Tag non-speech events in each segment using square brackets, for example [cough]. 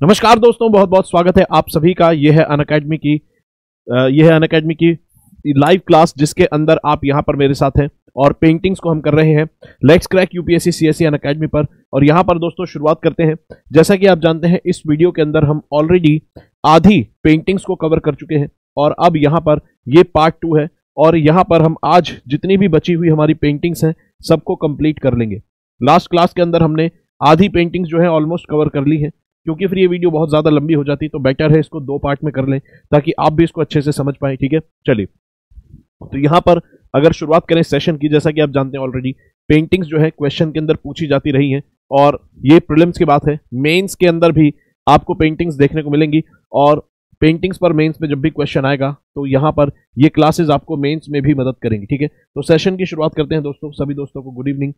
नमस्कार दोस्तों, बहुत बहुत स्वागत है आप सभी का। यह है अन अकेडमी की यह है अन अकेडमी की लाइव क्लास जिसके अंदर आप यहाँ पर मेरे साथ हैं और पेंटिंग्स को हम कर रहे हैं। Let's crack UPSC CSC Unacademy पर। और यहाँ पर दोस्तों, शुरुआत करते हैं। जैसा कि आप जानते हैं, इस वीडियो के अंदर हम ऑलरेडी आधी पेंटिंग्स को कवर कर चुके हैं और अब यहाँ पर ये पार्ट टू है और यहाँ पर हम आज जितनी भी बची हुई हमारी पेंटिंग्स हैं, सबको कंप्लीट कर लेंगे। लास्ट क्लास के अंदर हमने आधी पेंटिंग्स जो है ऑलमोस्ट कवर कर ली है। क्योंकि फिर ये वीडियो बहुत ज़्यादा लंबी हो जाती तो बेटर है इसको दो पार्ट में कर लें, ताकि आप भी इसको अच्छे से समझ पाए, ठीक है? चलिए। तो यहाँ पर अगर शुरुआत करें सेशन की, जैसा कि आप जानते हैं ऑलरेडी पेंटिंग्स जो है क्वेश्चन के अंदर पूछी जाती रही हैं, और ये प्रिलिम्स की बात है। मेंस के अंदर भी आपको पेंटिंग्स देखने को मिलेंगी, और पेंटिंग्स पर मेंस में जब भी क्वेश्चन आएगा तो यहाँ पर ये क्लासेस आपको मेंस में भी मदद करेंगी, ठीक है? तो सेशन की शुरुआत करते हैं दोस्तों, सभी दोस्तों को गुड इवनिंग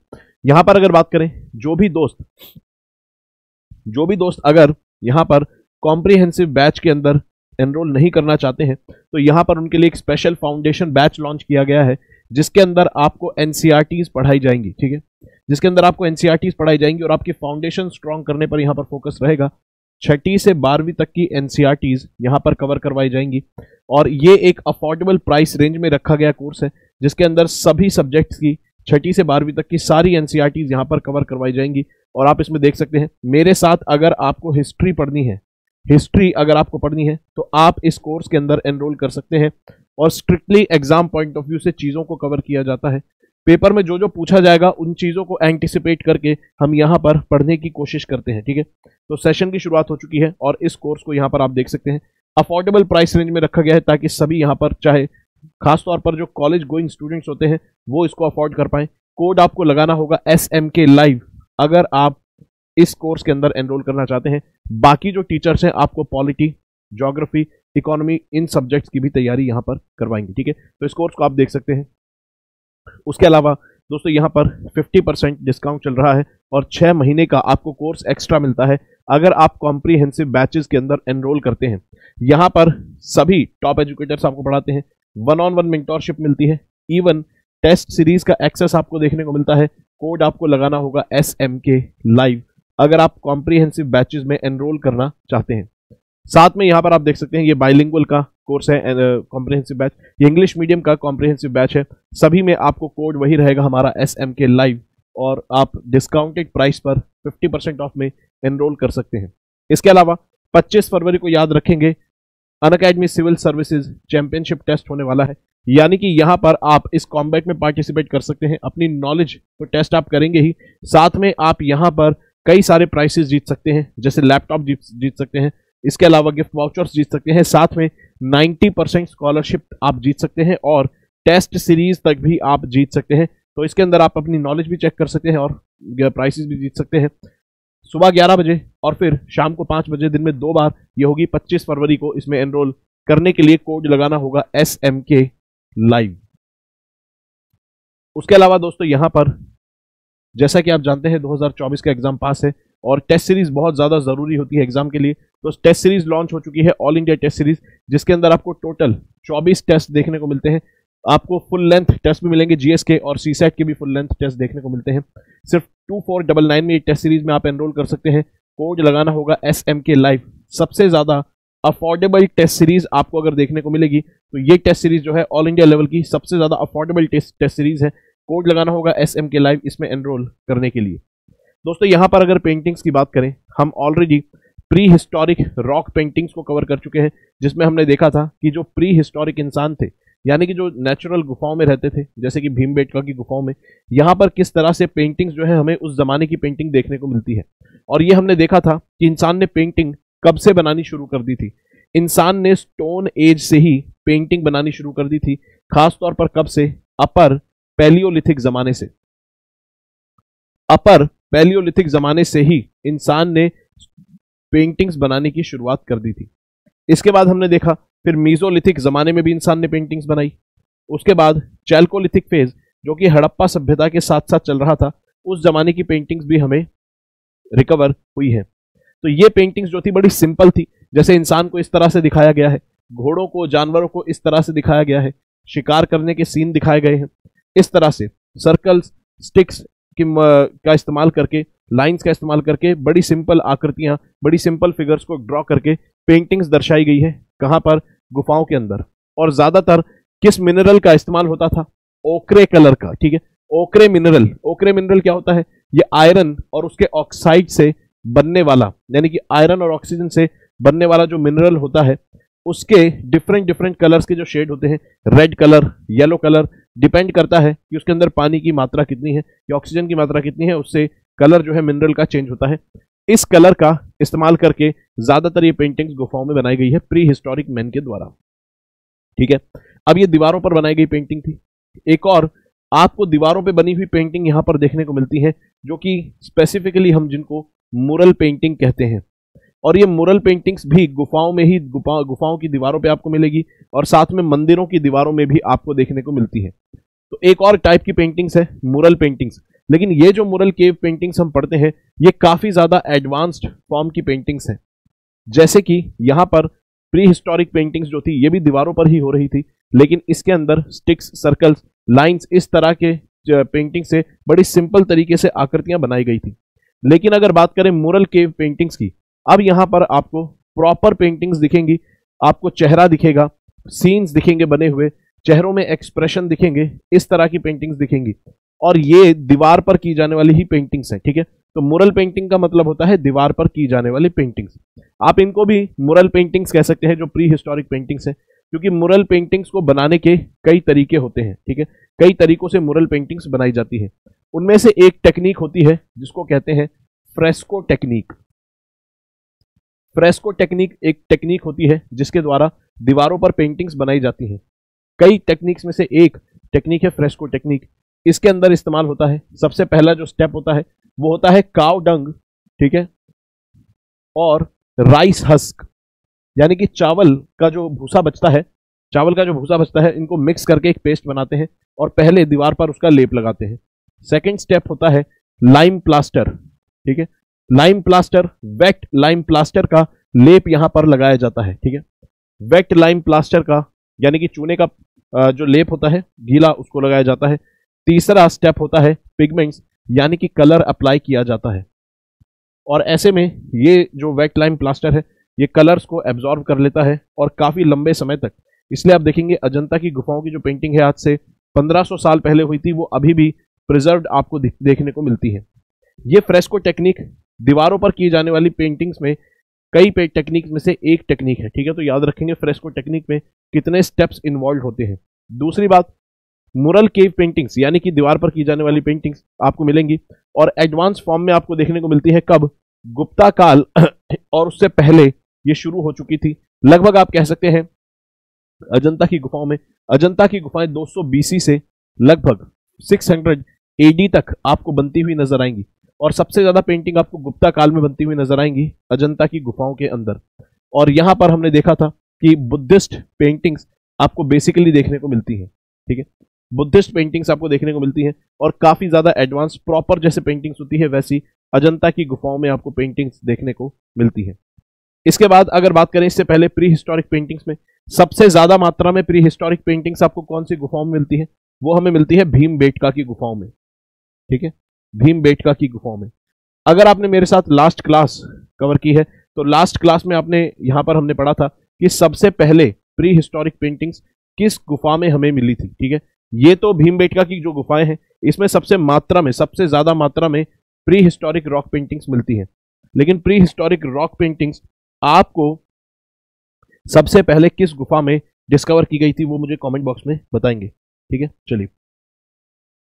यहाँ पर अगर बात करें, जो भी दोस्त जो भी दोस्त अगर यहाँ पर कॉम्प्रिहेंसिव बैच के अंदर एनरोल नहीं करना चाहते हैं तो यहाँ पर उनके लिए एक स्पेशल फाउंडेशन बैच लॉन्च किया गया है, जिसके अंदर आपको एनसीईआरटीज पढ़ाई जाएँगी, ठीक है? जिसके अंदर आपको एनसीईआरटीज पढ़ाई जाएँगी और आपकी फाउंडेशन स्ट्रॉन्ग करने पर यहाँ पर फोकस रहेगा। छठी से बारहवीं तक की एनसीईआरटीज यहाँ पर कवर करवाई जाएँगी और ये एक अफोर्डेबल प्राइस रेंज में रखा गया कोर्स है, जिसके अंदर सभी सब्जेक्ट्स की छठी से बारहवीं तक की सारी एनसीईआरटीज यहाँ पर कवर करवाई जाएँगी। और आप इसमें देख सकते हैं, मेरे साथ अगर आपको हिस्ट्री पढ़नी है हिस्ट्री अगर आपको पढ़नी है तो आप इस कोर्स के अंदर एनरोल कर सकते हैं और strictly exam point of view से चीज़ों को कवर किया जाता है। पेपर में जो जो पूछा जाएगा, उन चीज़ों को एंटिसिपेट करके हम यहाँ पर पढ़ने की कोशिश करते हैं, ठीक है? तो सेशन की शुरुआत हो चुकी है और इस कोर्स को यहाँ पर आप देख सकते हैं। अफोर्डेबल प्राइस रेंज में रखा गया है ताकि सभी यहाँ पर चाहे खासतौर पर जो कॉलेज गोइंग स्टूडेंट्स होते हैं, वो इसको अफोर्ड कर पाए। कोड आपको लगाना होगा एस एम के लाइव अगर आप इस कोर्स के अंदर एनरोल करना चाहते हैं, बाकी जो टीचर्स हैं, आपको पॉलिटी जोग्राफी इकोनॉमी इन सब्जेक्ट्स की भी तैयारी यहाँ पर करवाएँगे, ठीक है? तो इस कोर्स को आप देख सकते हैं। उसके अलावा, दोस्तों, यहाँ पर 50 परसेंट डिस्काउंट चल रहा है और छः महीने का आपको कोर्स एक्स्ट्रा मिलता है अगर आप कॉम्प्रीहेंसिव बैचेस के अंदर एनरोल करते हैं। यहाँ पर सभी टॉप एजुकेटर्स आपको पढ़ाते हैं। वन ऑन वन मेंटोरशिप मिलती है। इवन टेस्ट सीरीज़ का एक्सेस आपको देखने को मिलता है। कोड आपको लगाना होगा एस एम के लाइव अगर आप कॉम्प्रीहेंसिव बैचेस में एनरोल करना चाहते हैं। साथ में यहाँ पर आप देख सकते हैं, ये बाइलिंगुअल का कोर्स है कॉम्प्रिहेंसिव बैच ये इंग्लिश मीडियम का कॉम्प्रिहेंसिव बैच है। सभी में आपको कोड वही रहेगा हमारा एस एम के लाइव और आप डिस्काउंटेड प्राइस पर 50 परसेंट ऑफ़ में एनरोल कर सकते हैं। इसके अलावा 25 फरवरी को याद रखेंगे Unacademy civil services championship test होने वाला है। यानी कि यहाँ पर आप इस कॉम्बैट में पार्टिसिपेट कर सकते हैं। अपनी नॉलेज तो टेस्ट आप करेंगे ही। साथ में आप यहाँ पर कई सारे प्राइसेस जीत सकते हैं। जैसे लैपटॉप जीत जीत सकते हैं। इसके अलावा गिफ्ट वाउचर्स जीत सकते हैं। साथ में 90 परसेंट स्कॉलरशिप आप जीत सकते हैं और टेस्ट सीरीज़ तक भी आप जीत सकते हैं। तो इसके अंदर आप अपनी नॉलेज भी चेक कर सकते हैं और प्राइसेस भी जीत सकते हैं। सुबह 11 बजे और फिर शाम को 5 बजे दिन में दो बार ये होगी 25 फरवरी को इसमें एनरोल करने के लिए कोड लगाना होगा एस एम के लाइव उसके अलावा दोस्तों यहाँ पर, जैसा कि आप जानते हैं 2024 का एग्ज़ाम पास है और टेस्ट सीरीज़ बहुत ज़्यादा ज़रूरी होती है एग्ज़ाम के लिए। तो टेस्ट सीरीज़ लॉन्च हो चुकी है ऑल इंडिया टेस्ट सीरीज़ जिसके अंदर आपको टोटल 24 टेस्ट देखने को मिलते हैं। आपको फुल लेंथ टेस्ट भी मिलेंगे जीएस के और सीसेट के भी फुल लेंथ टेस्ट देखने को मिलते हैं। सिर्फ़ टू में टेस्ट सीरीज़ में आप एनरोल कर सकते हैं। कोड लगाना होगा एस एम के लाइव सबसे ज़्यादा अफोर्डेबल टेस्ट सीरीज़ आपको अगर देखने को मिलेगी तो ये टेस्ट सीरीज़ जो है ऑल इंडिया लेवल की सबसे ज़्यादा अफोर्डेबल टेस्ट टेस्ट सीरीज़ है। कोड लगाना होगा एस एम के लाइव इसमें एनरोल करने के लिए। दोस्तों, यहाँ पर अगर पेंटिंग्स की बात करें, हम already prehistoric rock paintings को कवर कर चुके हैं, जिसमें हमने देखा था कि जो प्री हिस्टोरिक इंसान थे यानी कि जो नेचुरल गुफाओं में रहते थे, जैसे कि भीमबेटका की गुफाओं में, यहाँ पर किस तरह से पेंटिंग्स जो है हमें उस जमाने की पेंटिंग देखने को मिलती है। और ये हमने देखा था कि इंसान ने पेंटिंग कब से बनानी शुरू कर दी थी। इंसान ने स्टोन एज से ही पेंटिंग बनानी शुरू कर दी थी, खासतौर पर कब से? अपर पैलियोलिथिक जमाने से। अपर पैलियोलिथिक जमाने से ही इंसान ने पेंटिंग्स बनाने की शुरुआत कर दी थी। इसके बाद हमने देखा फिर मीजोलिथिक जमाने में भी इंसान ने पेंटिंग्स बनाई। उसके बाद चैल्कोलिथिक फ़ेज़ जो कि हड़प्पा सभ्यता के साथ साथ चल रहा था, उस जमाने की पेंटिंग्स भी हमें रिकवर हुई है। तो ये पेंटिंग्स जो थी, बड़ी सिंपल थी। जैसे इंसान को इस तरह से दिखाया गया है, घोड़ों को, जानवरों को इस तरह से दिखाया गया है, शिकार करने के सीन दिखाए गए हैं। इस तरह से सर्कल्स स्टिक्स की का इस्तेमाल करके लाइंस का इस्तेमाल करके बड़ी सिंपल आकृतियाँ, बड़ी सिंपल फिगर्स को ड्रॉ करके पेंटिंग्स दर्शाई गई है। कहाँ पर? गुफाओं के अंदर। और ज़्यादातर किस मिनरल का इस्तेमाल होता था? ओकरे कलर का, ठीक है? ओकरे मिनरल ओकरे मिनरल क्या होता है? ये आयरन और उसके ऑक्साइड से बनने वाला, यानी कि आयरन और ऑक्सीजन से बनने वाला जो मिनरल होता है, उसके डिफरेंट डिफरेंट कलर्स के जो शेड होते हैं red colour yellow colour depend करता है कि उसके अंदर पानी की मात्रा कितनी है या ऑक्सीजन की मात्रा कितनी है, उससे कलर जो है मिनरल का चेंज होता है। इस कलर का इस्तेमाल करके ज़्यादातर ये पेंटिंग्स गुफाओं में बनाई गई है प्री हिस्टोरिक मैन के द्वारा। ठीक है? अब ये दीवारों पर बनाई गई पेंटिंग थी। एक और, आपको दीवारों पे बनी हुई पेंटिंग यहाँ पर देखने को मिलती है, जो कि स्पेसिफिकली हम जिनको मुरल पेंटिंग कहते हैं। और ये मुरल पेंटिंग्स भी गुफाओं में ही, गुफा, गुफाओं की दीवारों पे आपको मिलेगी, और साथ में मंदिरों की दीवारों में भी आपको देखने को मिलती है। तो एक और टाइप की पेंटिंग्स है मुरल पेंटिंग्स लेकिन ये जो मुरल केव पेंटिंग्स हम पढ़ते हैं, ये काफ़ी ज़्यादा एडवांस्ड फॉर्म की पेंटिंग्स हैं। जैसे कि यहाँ पर प्री हिस्टोरिक पेंटिंग्स जो थी, ये भी दीवारों पर ही हो रही थी, लेकिन इसके अंदर स्टिक्स सर्कल्स लाइंस इस तरह के पेंटिंग से बड़ी सिंपल तरीके से आकृतियाँ बनाई गई थी। लेकिन अगर बात करें मुरल केव पेंटिंग्स की, अब यहाँ पर आपको प्रॉपर पेंटिंग्स दिखेंगी, आपको चेहरा दिखेगा सीन्स दिखेंगे बने हुए, चेहरों में एक्सप्रेशन दिखेंगे, इस तरह की पेंटिंग्स दिखेंगी। और ये दीवार पर की जाने वाली ही पेंटिंग्स है, ठीक है? तो मुरल पेंटिंग का मतलब होता है दीवार पर की जाने वाली पेंटिंग्स आप इनको भी मुरल पेंटिंग्स कह सकते हैं, जो प्री हिस्टोरिक पेंटिंग्स है, क्योंकि मुरल पेंटिंग्स को बनाने के कई तरीके होते हैं, ठीक है? कई तरीकों से मुरल पेंटिंग्स बनाई जाती है। उनमें से एक टेक्निक होती है, जिसको कहते हैं फ्रेस्को टेक्निक फ्रेस्को टेक्निक एक टेक्निक होती है, जिसके द्वारा दीवारों पर पेंटिंग्स बनाई जाती हैं। कई टेक्निक्स में से एक टेक्निक है फ्रेस्को टेक्निक इसके अंदर इस्तेमाल होता है? सबसे पहला जो स्टेप होता है, वो होता है काव डंग ठीक है? और राइस हस्क यानी कि चावल का जो भूसा बचता है, चावल का जो भूसा बचता है, इनको मिक्स करके एक पेस्ट बनाते हैं और पहले दीवार पर उसका लेप लगाते हैं। सेकेंड स्टेप होता है लाइम प्लास्टर ठीक है? Lime plaster wet lime plaster का लेप यहाँ पर लगाया जाता है, ठीक है? वेट लाइम प्लास्टर का, यानी कि चूने का जो लेप होता है, गीला, उसको लगाया जाता है। तीसरा स्टेप होता है पिगमेंट्स यानी कि कलर अप्लाई किया जाता है। और ऐसे में ये जो वेट लाइम प्लास्टर है, ये कलर्स को एब्जॉर्व कर लेता है और काफ़ी लंबे समय तक। इसलिए आप देखेंगे अजंता की गुफाओं की जो पेंटिंग है आज से 1500 साल पहले हुई थी, वो अभी भी प्रिजर्व आपको देखने को मिलती है। ये फ्रेस्को टेक्निक दीवारों पर की जाने वाली पेंटिंग्स में, कई पे टेक्निक में से एक टेक्निक है, ठीक है? तो याद रखेंगे फ्रेस्को टेक्निक में कितने स्टेप्स इन्वॉल्व होते हैं। दूसरी बात मुरल केव पेंटिंग्स यानी कि दीवार पर की जाने वाली पेंटिंग्स आपको मिलेंगी। और एडवांस फॉर्म में आपको देखने को मिलती है कब? गुप्ता काल [clears throat] और उससे पहले ये शुरू हो चुकी थी। लगभग आप कह सकते हैं, अजंता की गुफाओं में, अजंता की गुफाएँ 200 बीसी से लगभग 600 एडी तक आपको बनती हुई नज़र आएँगी। और सबसे ज़्यादा पेंटिंग आपको गुप्ता काल में बनती हुई नज़र आएँगी, अजंता की गुफाओं के अंदर। और यहाँ पर हमने देखा था कि बुद्धिस्ट पेंटिंग्स आपको बेसिकली देखने को मिलती है, ठीक है? बुद्धिस्ट पेंटिंग्स आपको देखने को मिलती हैं और काफ़ी ज़्यादा एडवांस प्रॉपर जैसे पेंटिंग्स होती है, वैसी अजंता की गुफाओं में आपको पेंटिंग्स देखने को मिलती है। इसके बाद अगर बात करें इससे पहले प्री हिस्टोरिक पेंटिंग्स में, सबसे ज़्यादा मात्रा में प्री हिस्टोरिक पेंटिंग्स आपको कौन सी गुफाओं में मिलती है? वो हमें मिलती है भीम बेटका की गुफाओं में। ठीक है? भीम बेटका की गुफाओं में। अगर आपने मेरे साथ लास्ट क्लास कवर की है तो लास्ट क्लास में आपने यहाँ पर हमने पढ़ा था कि सबसे पहले प्री हिस्टोरिक पेंटिंग्स किस गुफा में हमें मिली थी। ठीक है? ये तो भीम बेटका की जो गुफाएँ हैं, इसमें सबसे मात्रा में, सबसे ज़्यादा मात्रा में प्री हिस्टोरिक रॉक पेंटिंग्स मिलती हैं। लेकिन प्री हिस्टोरिक रॉक पेंटिंग्स आपको सबसे पहले किस गुफा में डिस्कवर की गई थी, वो मुझे कमेंट बॉक्स में बताएँगे। ठीक है? चलिए।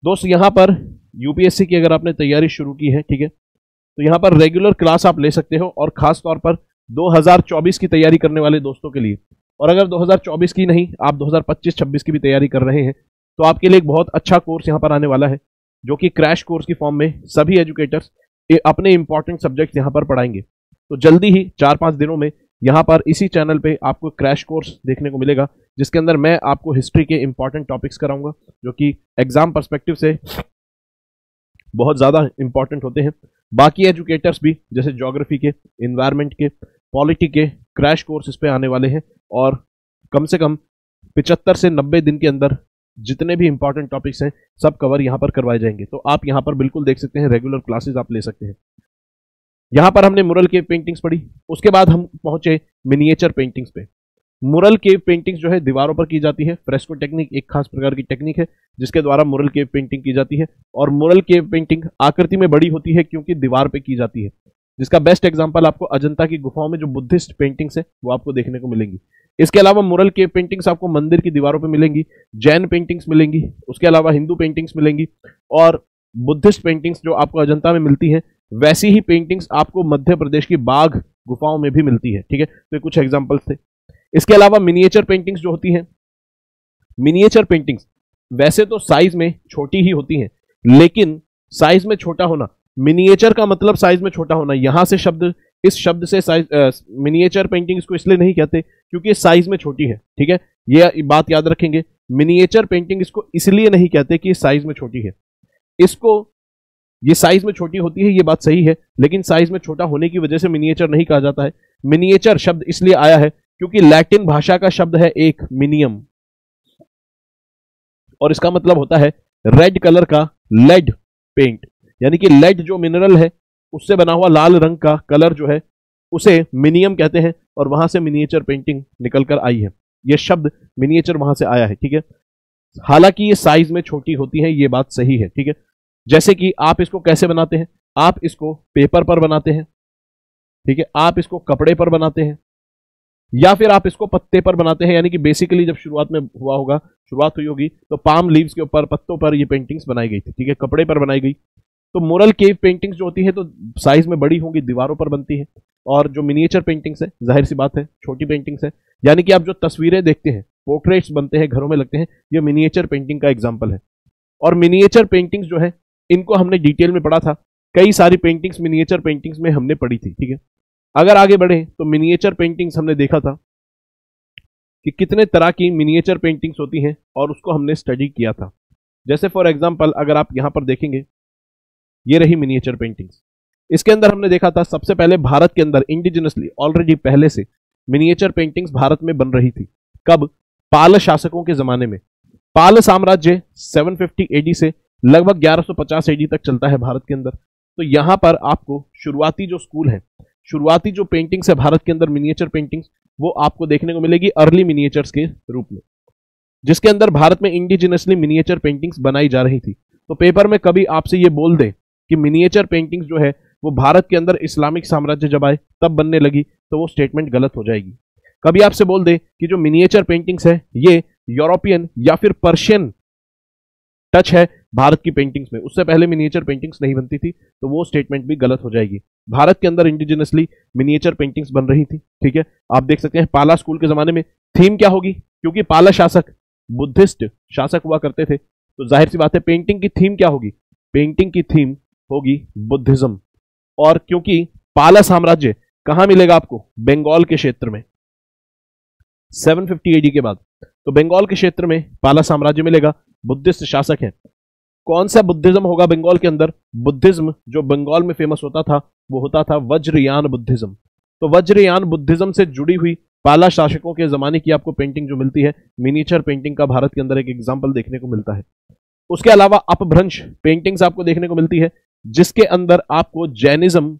दोस्त, यहाँ पर यूपीएससी की अगर आपने तैयारी शुरू की है, ठीक है? तो यहाँ पर रेगुलर क्लास आप ले सकते हो और खास तौर पर 2024 की तैयारी करने वाले दोस्तों के लिए। और अगर 2024 की नहीं, आप 2025-26 की भी तैयारी कर रहे हैं तो आपके लिए एक बहुत अच्छा कोर्स यहाँ पर आने वाला है, जो कि क्रैश कोर्स की फॉर्म में सभी एजुकेटर्स अपने इंपॉर्टेंट सब्जेक्ट यहाँ पर पढ़ाएँगे। तो जल्दी ही चार पाँच दिनों में यहाँ पर इसी चैनल पे आपको क्रैश कोर्स देखने को मिलेगा, जिसके अंदर मैं आपको हिस्ट्री के इंपॉर्टेंट टॉपिक्स कराऊँगा, जो कि एग्ज़ाम परस्पेक्टिव से बहुत ज़्यादा इंपॉर्टेंट होते हैं। बाकी एजुकेटर्स भी, जैसे जोग्राफी के इन्वायरमेंट के पॉलिटी के क्रैश कोर्स इस पर आने वाले हैं, और कम से कम पिचहत्तर से नब्बे दिन के अंदर जितने भी इंपॉर्टेंट टॉपिक्स हैं, सब कवर यहाँ पर करवाए जाएँगे। तो आप यहाँ पर बिल्कुल देख सकते हैं रेगुलर क्लासेस आप ले सकते हैं। यहाँ पर हमने मुरल के पेंटिंग्स पढ़ी। उसके बाद हम पहुँचे मिनिएचर पेंटिंग्स पे। मुरल के पेंटिंग्स जो है, दीवारों पर की जाती है। फ्रेस्को टेक्निक एक खास प्रकार की टेक्निक है, जिसके द्वारा मुरल के पेंटिंग की जाती है। और मुरल के पेंटिंग आकृति में बड़ी होती है, क्योंकि दीवार पे की जाती है। जिसका बेस्ट एग्ज़ाम्पल आपको अजंता की गुफाओं में जो बुद्धिस्ट पेंटिंग्स है, वो आपको देखने को मिलेंगी। इसके अलावा मुरल के पेंटिंग्स आपको मंदिर की दीवारों पर मिलेंगी, जैन पेंटिंग्स मिलेंगी, उसके अलावा हिंदू पेंटिंग्स मिलेंगी, और बुद्धिस्ट पेंटिंग्स जो आपको अजंता में मिलती है, वैसी ही पेंटिंग्स आपको मध्य प्रदेश की बाघ गुफाओं में भी मिलती है, ठीक है? तो कुछ एग्जाम्पल्स थे। इसके अलावा मिनिएचर पेंटिंग्स जो होती हैं मिनिएचर पेंटिंग्स वैसे तो साइज़ में छोटी ही होती हैं, लेकिन साइज़ में छोटा होना मिनिएचर का मतलब साइज़ में छोटा होना, यहाँ से शब्द इस शब्द से साइज़ मिनिएचर पेंटिंग इसको इसलिए नहीं कहते, क्योंकि साइज़ में छोटी है, ठीक है? ये बात याद रखेंगे मिनिएचर पेंटिंग इसको इसलिए नहीं कहते कि साइज़ में छोटी है। इसको, ये साइज़ में छोटी होती है, ये बात सही है, लेकिन साइज़ में छोटा होने की वजह से मिनिएचर नहीं कहा जाता है। मिनिएचर शब्द इसलिए आया है, क्योंकि लैटिन भाषा का शब्द है एक मिनियम और इसका मतलब होता है रेड कलर का लेड पेंट यानी कि लेड जो मिनरल है उससे बना हुआ लाल रंग का कलर जो है, उसे मिनियम कहते हैं और वहाँ से मिनिएचर पेंटिंग निकल कर आई है। यह शब्द मिनिएचर वहाँ से आया है, ठीक है? हालाँकि ये साइज़ में छोटी होती है, ये बात सही है, ठीक है? जैसे कि आप इसको कैसे बनाते हैं? आप इसको पेपर पर बनाते हैं, ठीक है? आप इसको कपड़े पर बनाते हैं, या फिर आप इसको पत्ते पर बनाते हैं, यानी कि बेसिकली जब शुरुआत में हुआ होगा, शुरुआत हुई होगी तो पाम लीव्स के ऊपर, पत्तों पर ये पेंटिंग्स बनाई गई थी, ठीक है? कपड़े पर बनाई गई। तो मोरल केव पेंटिंग्स जो होती है तो साइज़ में बड़ी होंगी, दीवारों पर बनती है। और जो मिनिएचर पेंटिंग्स है, ज़ाहिर सी बात है, छोटी पेंटिंग्स है। यानी कि आप जो तस्वीरें देखते हैं पोर्ट्रेट्स बनते हैं, घरों में लगते हैं, ये मिनिएचर पेंटिंग का एग्ज़ाम्पल है। और मिनिएचर पेंटिंग्स जो है, इनको हमने डिटेल में पढ़ा था। कई सारी पेंटिंग्स मिनिएचर पेंटिंग्स में हमने पढ़ी थी, ठीक है? अगर आगे बढ़े तो मिनिएचर पेंटिंग्स हमने देखा था कि कितने तरह की मिनिएचर पेंटिंग्स होती हैं और उसको हमने स्टडी किया था। जैसे फॉर एग्जांपल अगर आप यहाँ पर देखेंगे ये रही मिनिएचर पेंटिंग्स इसके अंदर हमने देखा था, सबसे पहले भारत के अंदर इंडिजिनसली ऑलरेडी पहले से मिनिएचर पेंटिंग्स भारत में बन रही थी। कब? पाल शासकों के जमाने में। पाल साम्राज्य 750 एडी से लगभग 1150 एडी तक चलता है भारत के अंदर। तो यहाँ पर आपको शुरुआती जो स्कूल है, शुरुआती जो पेंटिंग्स है भारत के अंदर मिनिएचर पेंटिंग्स वो आपको देखने को मिलेगी अर्ली मिनिएचर्स के रूप में। जिसके अंदर भारत में इंडिजिनसली मिनिएचर पेंटिंग्स बनाई जा रही थी। तो पेपर में कभी आपसे ये बोल दे कि मिनिएचर पेंटिंग्स जो है, वो भारत के अंदर इस्लामिक साम्राज्य जब आए, तब बनने लगी तो वो स्टेटमेंट गलत हो जाएगी। कभी आपसे बोल दे कि जो मिनिएचर पेंटिंग्स है, ये यूरोपियन या फिर पर्शियन टच है भारत की पेंटिंग्स में। उससे पहले मिनिएचर पेंटिंग्स नहीं बनती थी तो वो स्टेटमेंट भी गलत हो जाएगी। भारत के अंदर इंडिजिनसली मिनिएचर पेंटिंग्स बन रही थी, ठीक है? आप देख सकते हैं पाला स्कूल के जमाने में थीम क्या होगी? क्योंकि पाला शासक बुद्धिस्ट शासक हुआ करते थे तो ज़ाहिर सी बात है पेंटिंग की थीम क्या होगी? पेंटिंग की थीम होगी बुद्धिज्म। और क्योंकि पाला साम्राज्य कहाँ मिलेगा आपको? बंगाल के क्षेत्र में। 750 एडी के बाद। तो बंगाल के क्षेत्र में पाला साम्राज्य मिलेगा, बुद्धिस्ट शासक है। कौन सा बुद्धिज्म होगा बंगाल के अंदर? बुद्धिज्म, जो बंगाल में फ़ेमस होता था, वो होता था वज्रयान बुद्धिज्म। तो वज्रयान बुद्धिज्म से जुड़ी हुई पाला शासकों के जमाने की आपको पेंटिंग जो मिलती है मिनीचर पेंटिंग का भारत के अंदर एक एग्ज़ाम्पल देखने को मिलता है। उसके अलावा अपभ्रंश पेंटिंग्स आपको देखने को मिलती है जिसके अंदर आपको जैनिज्म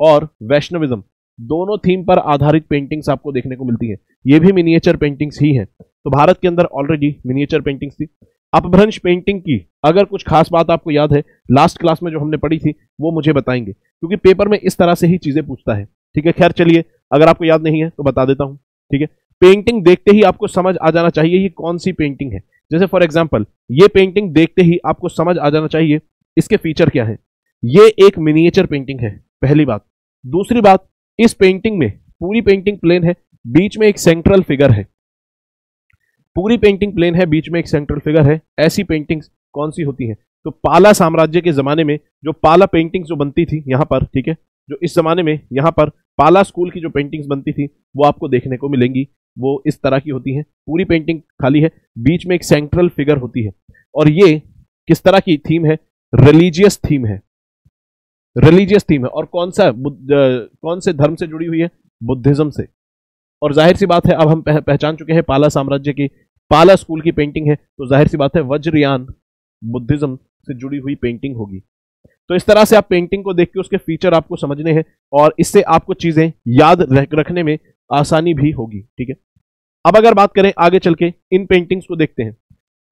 और वैष्णविज्म, दोनों थीम पर आधारित पेंटिंग्स आपको देखने को मिलती है। ये भी मिनिएचर पेंटिंग्स ही हैं। तो भारत के अंदर ऑलरेडी मिनिएचर पेंटिंग्स थी। अपभ्रंश पेंटिंग की अगर कुछ खास बात आपको याद है लास्ट क्लास में जो हमने पढ़ी थी, वो मुझे बताएँगे। क्योंकि पेपर में इस तरह से ही चीज़ें पूछता है। ठीक है, खैर चलिए, अगर आपको याद नहीं है तो बता देता हूँ। ठीक है पेंटिंग देखते ही आपको समझ आ जाना चाहिए, ये कौन सी पेंटिंग है। जैसे फॉर एग्ज़ाम्पल ये पेंटिंग देखते ही आपको समझ आ जाना चाहिए इसके फीचर क्या है? ये एक मिनिएचर पेंटिंग है, पहली बात। दूसरी बात, इस पेंटिंग में पूरी पेंटिंग प्लेन है, बीच में एक सेंट्रल फिगर है। पूरी पेंटिंग प्लेन है, बीच में एक सेंट्रल फिगर है। ऐसी पेंटिंग्स कौन सी होती हैं? तो पाला साम्राज्य के जमाने में जो पाला पेंटिंग्स जो बनती थी यहाँ पर, ठीक है? जो इस जमाने में यहाँ पर पाला स्कूल की जो पेंटिंग्स बनती थी, वो आपको देखने को मिलेंगी। वो इस तरह की होती हैं। पूरी पेंटिंग खाली है, बीच में एक सेंट्रल फिगर होती है। और ये किस तरह की थीम है? रिलीजियस थीम है। रिलीजियस थीम है। और कौन सा कौन से धर्म से जुड़ी हुई है? बुद्धिज्म से। और ज़ाहिर सी बात है अब हम पह, पहचान चुके हैं पाला साम्राज्य की पाला स्कूल की पेंटिंग है तो ज़ाहिर सी बात है वज्रयान बुद्धिज्म से जुड़ी हुई पेंटिंग होगी। तो इस तरह से आप पेंटिंग को देख के उसके फीचर आपको समझने हैं और इससे आपको चीज़ें याद रखने में आसानी भी होगी ठीक है? अब अगर बात करें आगे चल के इन पेंटिंग्स को देखते हैं।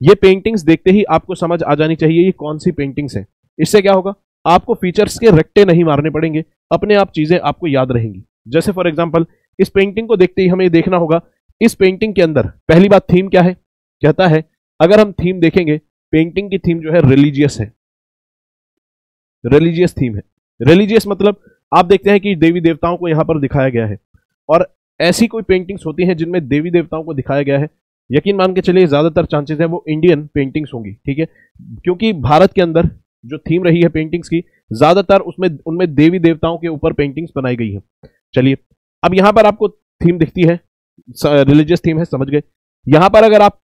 ये पेंटिंग्स देखते ही आपको समझ आ जानी चाहिए ये कौन सी पेंटिंग्स है। इससे क्या होगा? आपको फीचर्स के रट्टे नहीं मारने पड़ेंगे, अपने आप चीज़ें आपको याद रहेंगी। जैसे फॉर एग्ज़ाम्पल इस पेंटिंग को देखते ही हमें देखना होगा, इस पेंटिंग के अंदर पहली बात थीम क्या है? कहता है, अगर हम थीम देखेंगे पेंटिंग की थीम जो है रिलीजियस है। रिलीजियस थीम है। रिलीजियस मतलब आप देखते हैं कि देवी देवताओं को यहाँ पर दिखाया गया है। और ऐसी कोई पेंटिंग्स होती हैं जिनमें देवी देवताओं को दिखाया गया है यकीन मान के चलिए, ज़्यादातर चांसेस है वो इंडियन पेंटिंग्स होंगी, ठीक है? क्योंकि भारत के अंदर जो थीम रही है पेंटिंग्स की, ज़्यादातर उसमें, उनमें देवी देवताओं के ऊपर पेंटिंग्स बनाई गई है। चलिए, अब यहाँ पर आपको थीम दिखती है रिलीजियस थीम है, समझ गए? यहाँ पर अगर आप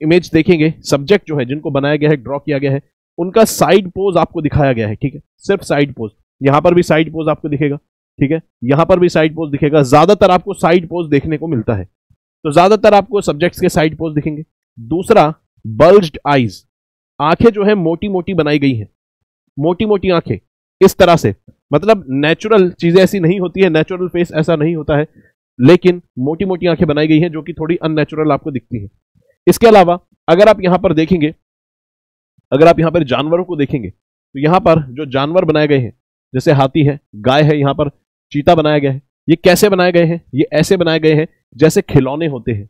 इमेज देखेंगे सब्जेक्ट जो है, जिनको बनाया गया है ड्रॉ किया गया है, उनका साइड पोज आपको दिखाया गया है, ठीक है? सिर्फ़ साइड पोज यहाँ पर भी साइड पोज आपको दिखेगा, ठीक है? यहाँ पर भी साइड पोज दिखेगा। ज़्यादातर आपको साइड पोज देखने को मिलता है। तो ज़्यादातर आपको सब्जेक्ट्स के साइड पोज दिखेंगे। दूसरा बल्ज्ड आईज आँखें जो है मोटी मोटी बनाई गई हैं। मोटी मोटी आँखें। इस तरह से। मतलब नेचुरल चीज़ें ऐसी नहीं होती है नेचुरल फेस ऐसा नहीं होता है, लेकिन मोटी मोटी आँखें बनाई गई हैं, जो कि थोड़ी अननेचुरल आपको दिखती है। इसके अलावा, अगर आप यहाँ पर देखेंगे, अगर आप यहाँ पर जानवरों को देखेंगे तो यहाँ पर जो जानवर बनाए गए हैं, जैसे हाथी है, गाय है यहाँ पर, चीता बनाया गया है। ये कैसे बनाए गए हैं? ये ऐसे बनाए गए हैं जैसे खिलौने होते हैं।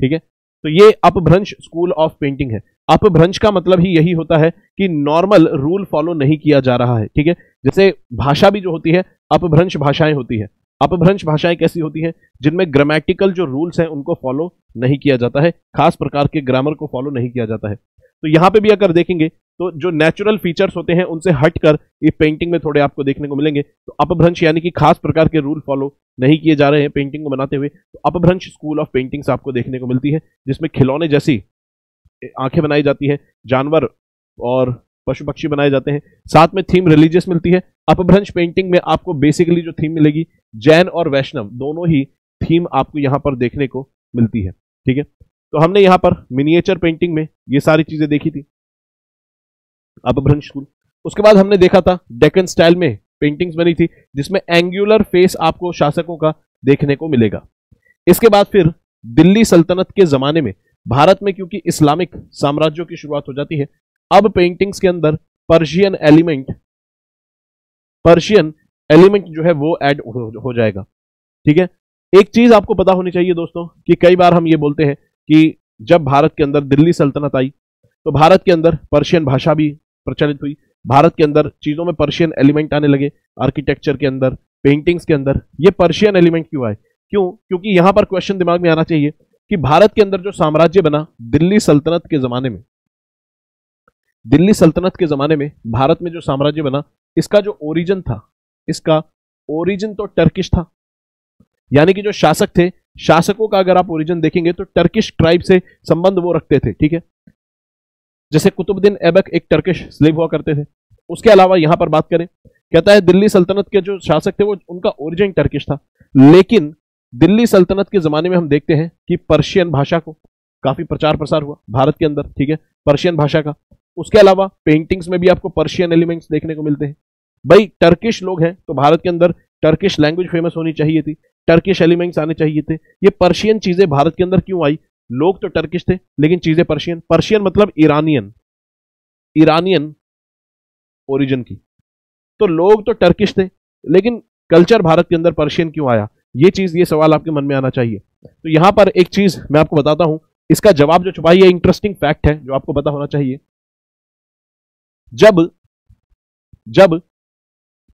ठीक है? तो ये अपभ्रंश स्कूल ऑफ़ पेंटिंग है। अपभ्रंश का मतलब ही यही होता है कि नॉर्मल रूल फॉलो नहीं किया जा रहा है। ठीक है? जैसे भाषा भी जो होती है, अपभ्रंश भाषाएँ होती है। अपभ्रंश भाषाएँ कैसी होती हैं? जिनमें ग्रामेटिकल जो रूल्स हैं, उनको फॉलो नहीं किया जाता है। खास प्रकार के ग्रामर को फॉलो नहीं किया जाता है। तो यहाँ पे भी अगर देखेंगे तो जो नेचुरल फीचर्स होते हैं, उनसे हटकर ये पेंटिंग में थोड़े आपको देखने को मिलेंगे। तो अपभ्रंश यानी कि खास प्रकार के रूल फॉलो नहीं किए जा रहे हैं पेंटिंग को बनाते हुए तो अपभ्रंश स्कूल ऑफ़ पेंटिंग्स आपको देखने को मिलती है, जिसमें खिलौने जैसी आँखें बनाई जाती है, जानवर और पशु पक्षी बनाए जाते हैं। साथ में थीम रिलीजियस मिलती है। अपभ्रंश पेंटिंग में आपको बेसिकली जो थीम मिलेगी, जैन और वैष्णव, दोनों ही थीम आपको यहाँ पर देखने को मिलती है। ठीक है? तो हमने यहाँ पर मिनिएचर पेंटिंग में ये सारी चीज़ें देखी थी, अपभ्रंश स्कूल उसके बाद हमने देखा था डेकन स्टाइल में पेंटिंग्स बनी थी, जिसमें एंगुलर फेस आपको शासकों का देखने को मिलेगा। इसके बाद फिर दिल्ली सल्तनत के जमाने में, भारत में क्योंकि इस्लामिक साम्राज्यों की शुरुआत हो जाती है, अब पेंटिंग्स के अंदर पर्शियन एलिमेंट पर्शियन एलिमेंट जो है वो ऐड हो जाएगा। ठीक है? एक चीज़ आपको पता होनी चाहिए दोस्तों, कि कई बार हम ये बोलते हैं कि जब भारत के अंदर दिल्ली सल्तनत आई तो भारत के अंदर पर्शियन भाषा भी प्रचलित हुई भारत के अंदर चीज़ों में पर्शियन एलिमेंट आने लगे आर्किटेक्चर के अंदर पेंटिंग्स के अंदर। ये पर्शियन एलिमेंट क्यों आए? क्यों? क्योंकि यहाँ पर क्वेश्चन दिमाग में आना चाहिए कि भारत के अंदर जो साम्राज्य बना दिल्ली सल्तनत के जमाने में, दिल्ली सल्तनत के जमाने में भारत में जो साम्राज्य बना, इसका जो ओरिजिन था, इसका ओरिजिन तो टर्किश था। यानी कि जो शासक थे, शासकों का अगर आप ओरिजिन देखेंगे तो टर्किश ट्राइब से संबंध वो रखते थे, ठीक है? जैसे कुतुबुद्दीन ऐबक एक टर्किश स्लेव हुआ करते थे। उसके अलावा यहाँ पर बात करें, कहता है दिल्ली सल्तनत के जो शासक थे वो, उनका ओरिजिन टर्किश था। लेकिन दिल्ली सल्तनत के जमाने में हम देखते हैं कि पर्शियन भाषा को काफ़ी प्रचार प्रसार हुआ भारत के अंदर, ठीक है? पर्शियन भाषा का। उसके अलावा पेंटिंग्स में भी आपको पर्शियन एलिमेंट्स देखने को मिलते हैं। भाई टर्किश लोग हैं तो भारत के अंदर टर्किश लैंग्वेज फ़ेमस होनी चाहिए थी टर्किश एलिमेंट्स आने चाहिए थे। ये पर्शियन चीज़ें भारत के अंदर क्यों आई? लोग तो टर्किश थे, लेकिन चीज़ें पर्शियन। पर्शियन मतलब ईरानियन। ईरानियन ओरिजिन की। तो लोग तो टर्किश थे, लेकिन कल्चर भारत के अंदर पर्शियन क्यों आया? ये चीज़, ये सवाल आपके मन में आना चाहिए। तो यहाँ पर एक चीज़ मैं आपको बताता हूँ। इसका जवाब जो छुपाई है इंटरेस्टिंग फैक्ट है, जो आपको पता होना चाहिए। जब जब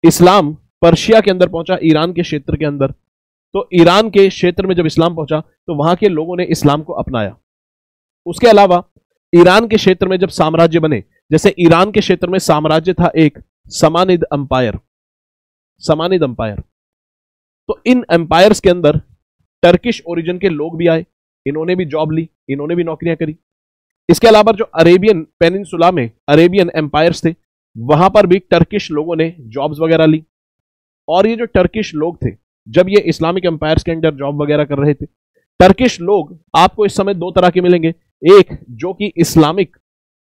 इस्लाम पर्शिया के अंदर पहुँचा, ईरान के क्षेत्र के अंदर तो ईरान के क्षेत्र में जब इस्लाम पहुँचा तो वहाँ के लोगों ने इस्लाम को अपनाया। उसके अलावा, ईरान के क्षेत्र में जब साम्राज्य बने, जैसे ईरान के क्षेत्र में साम्राज्य था एक समानिद अंपायर समानिद अंपायर। तो इन एम्पायर्स के अंदर टर्किश ओरिजिन के लोग भी आए, इन्होंने भी जॉब ली, इन्होंने भी नौकरियाँ करी। इसके अलावा जो अरेबियन पेनिनसुला में अरेबियन एम्पायर्स थे, वहाँ पर भी टर्किश लोगों ने जॉब्स वगैरह ली। और ये जो टर्किश लोग थे जब ये इस्लामिक एम्पायर्स के अंदर जॉब वगैरह कर रहे थे। टर्किश लोग आपको इस समय दो तरह के मिलेंगे। एक, जो कि इस्लामिक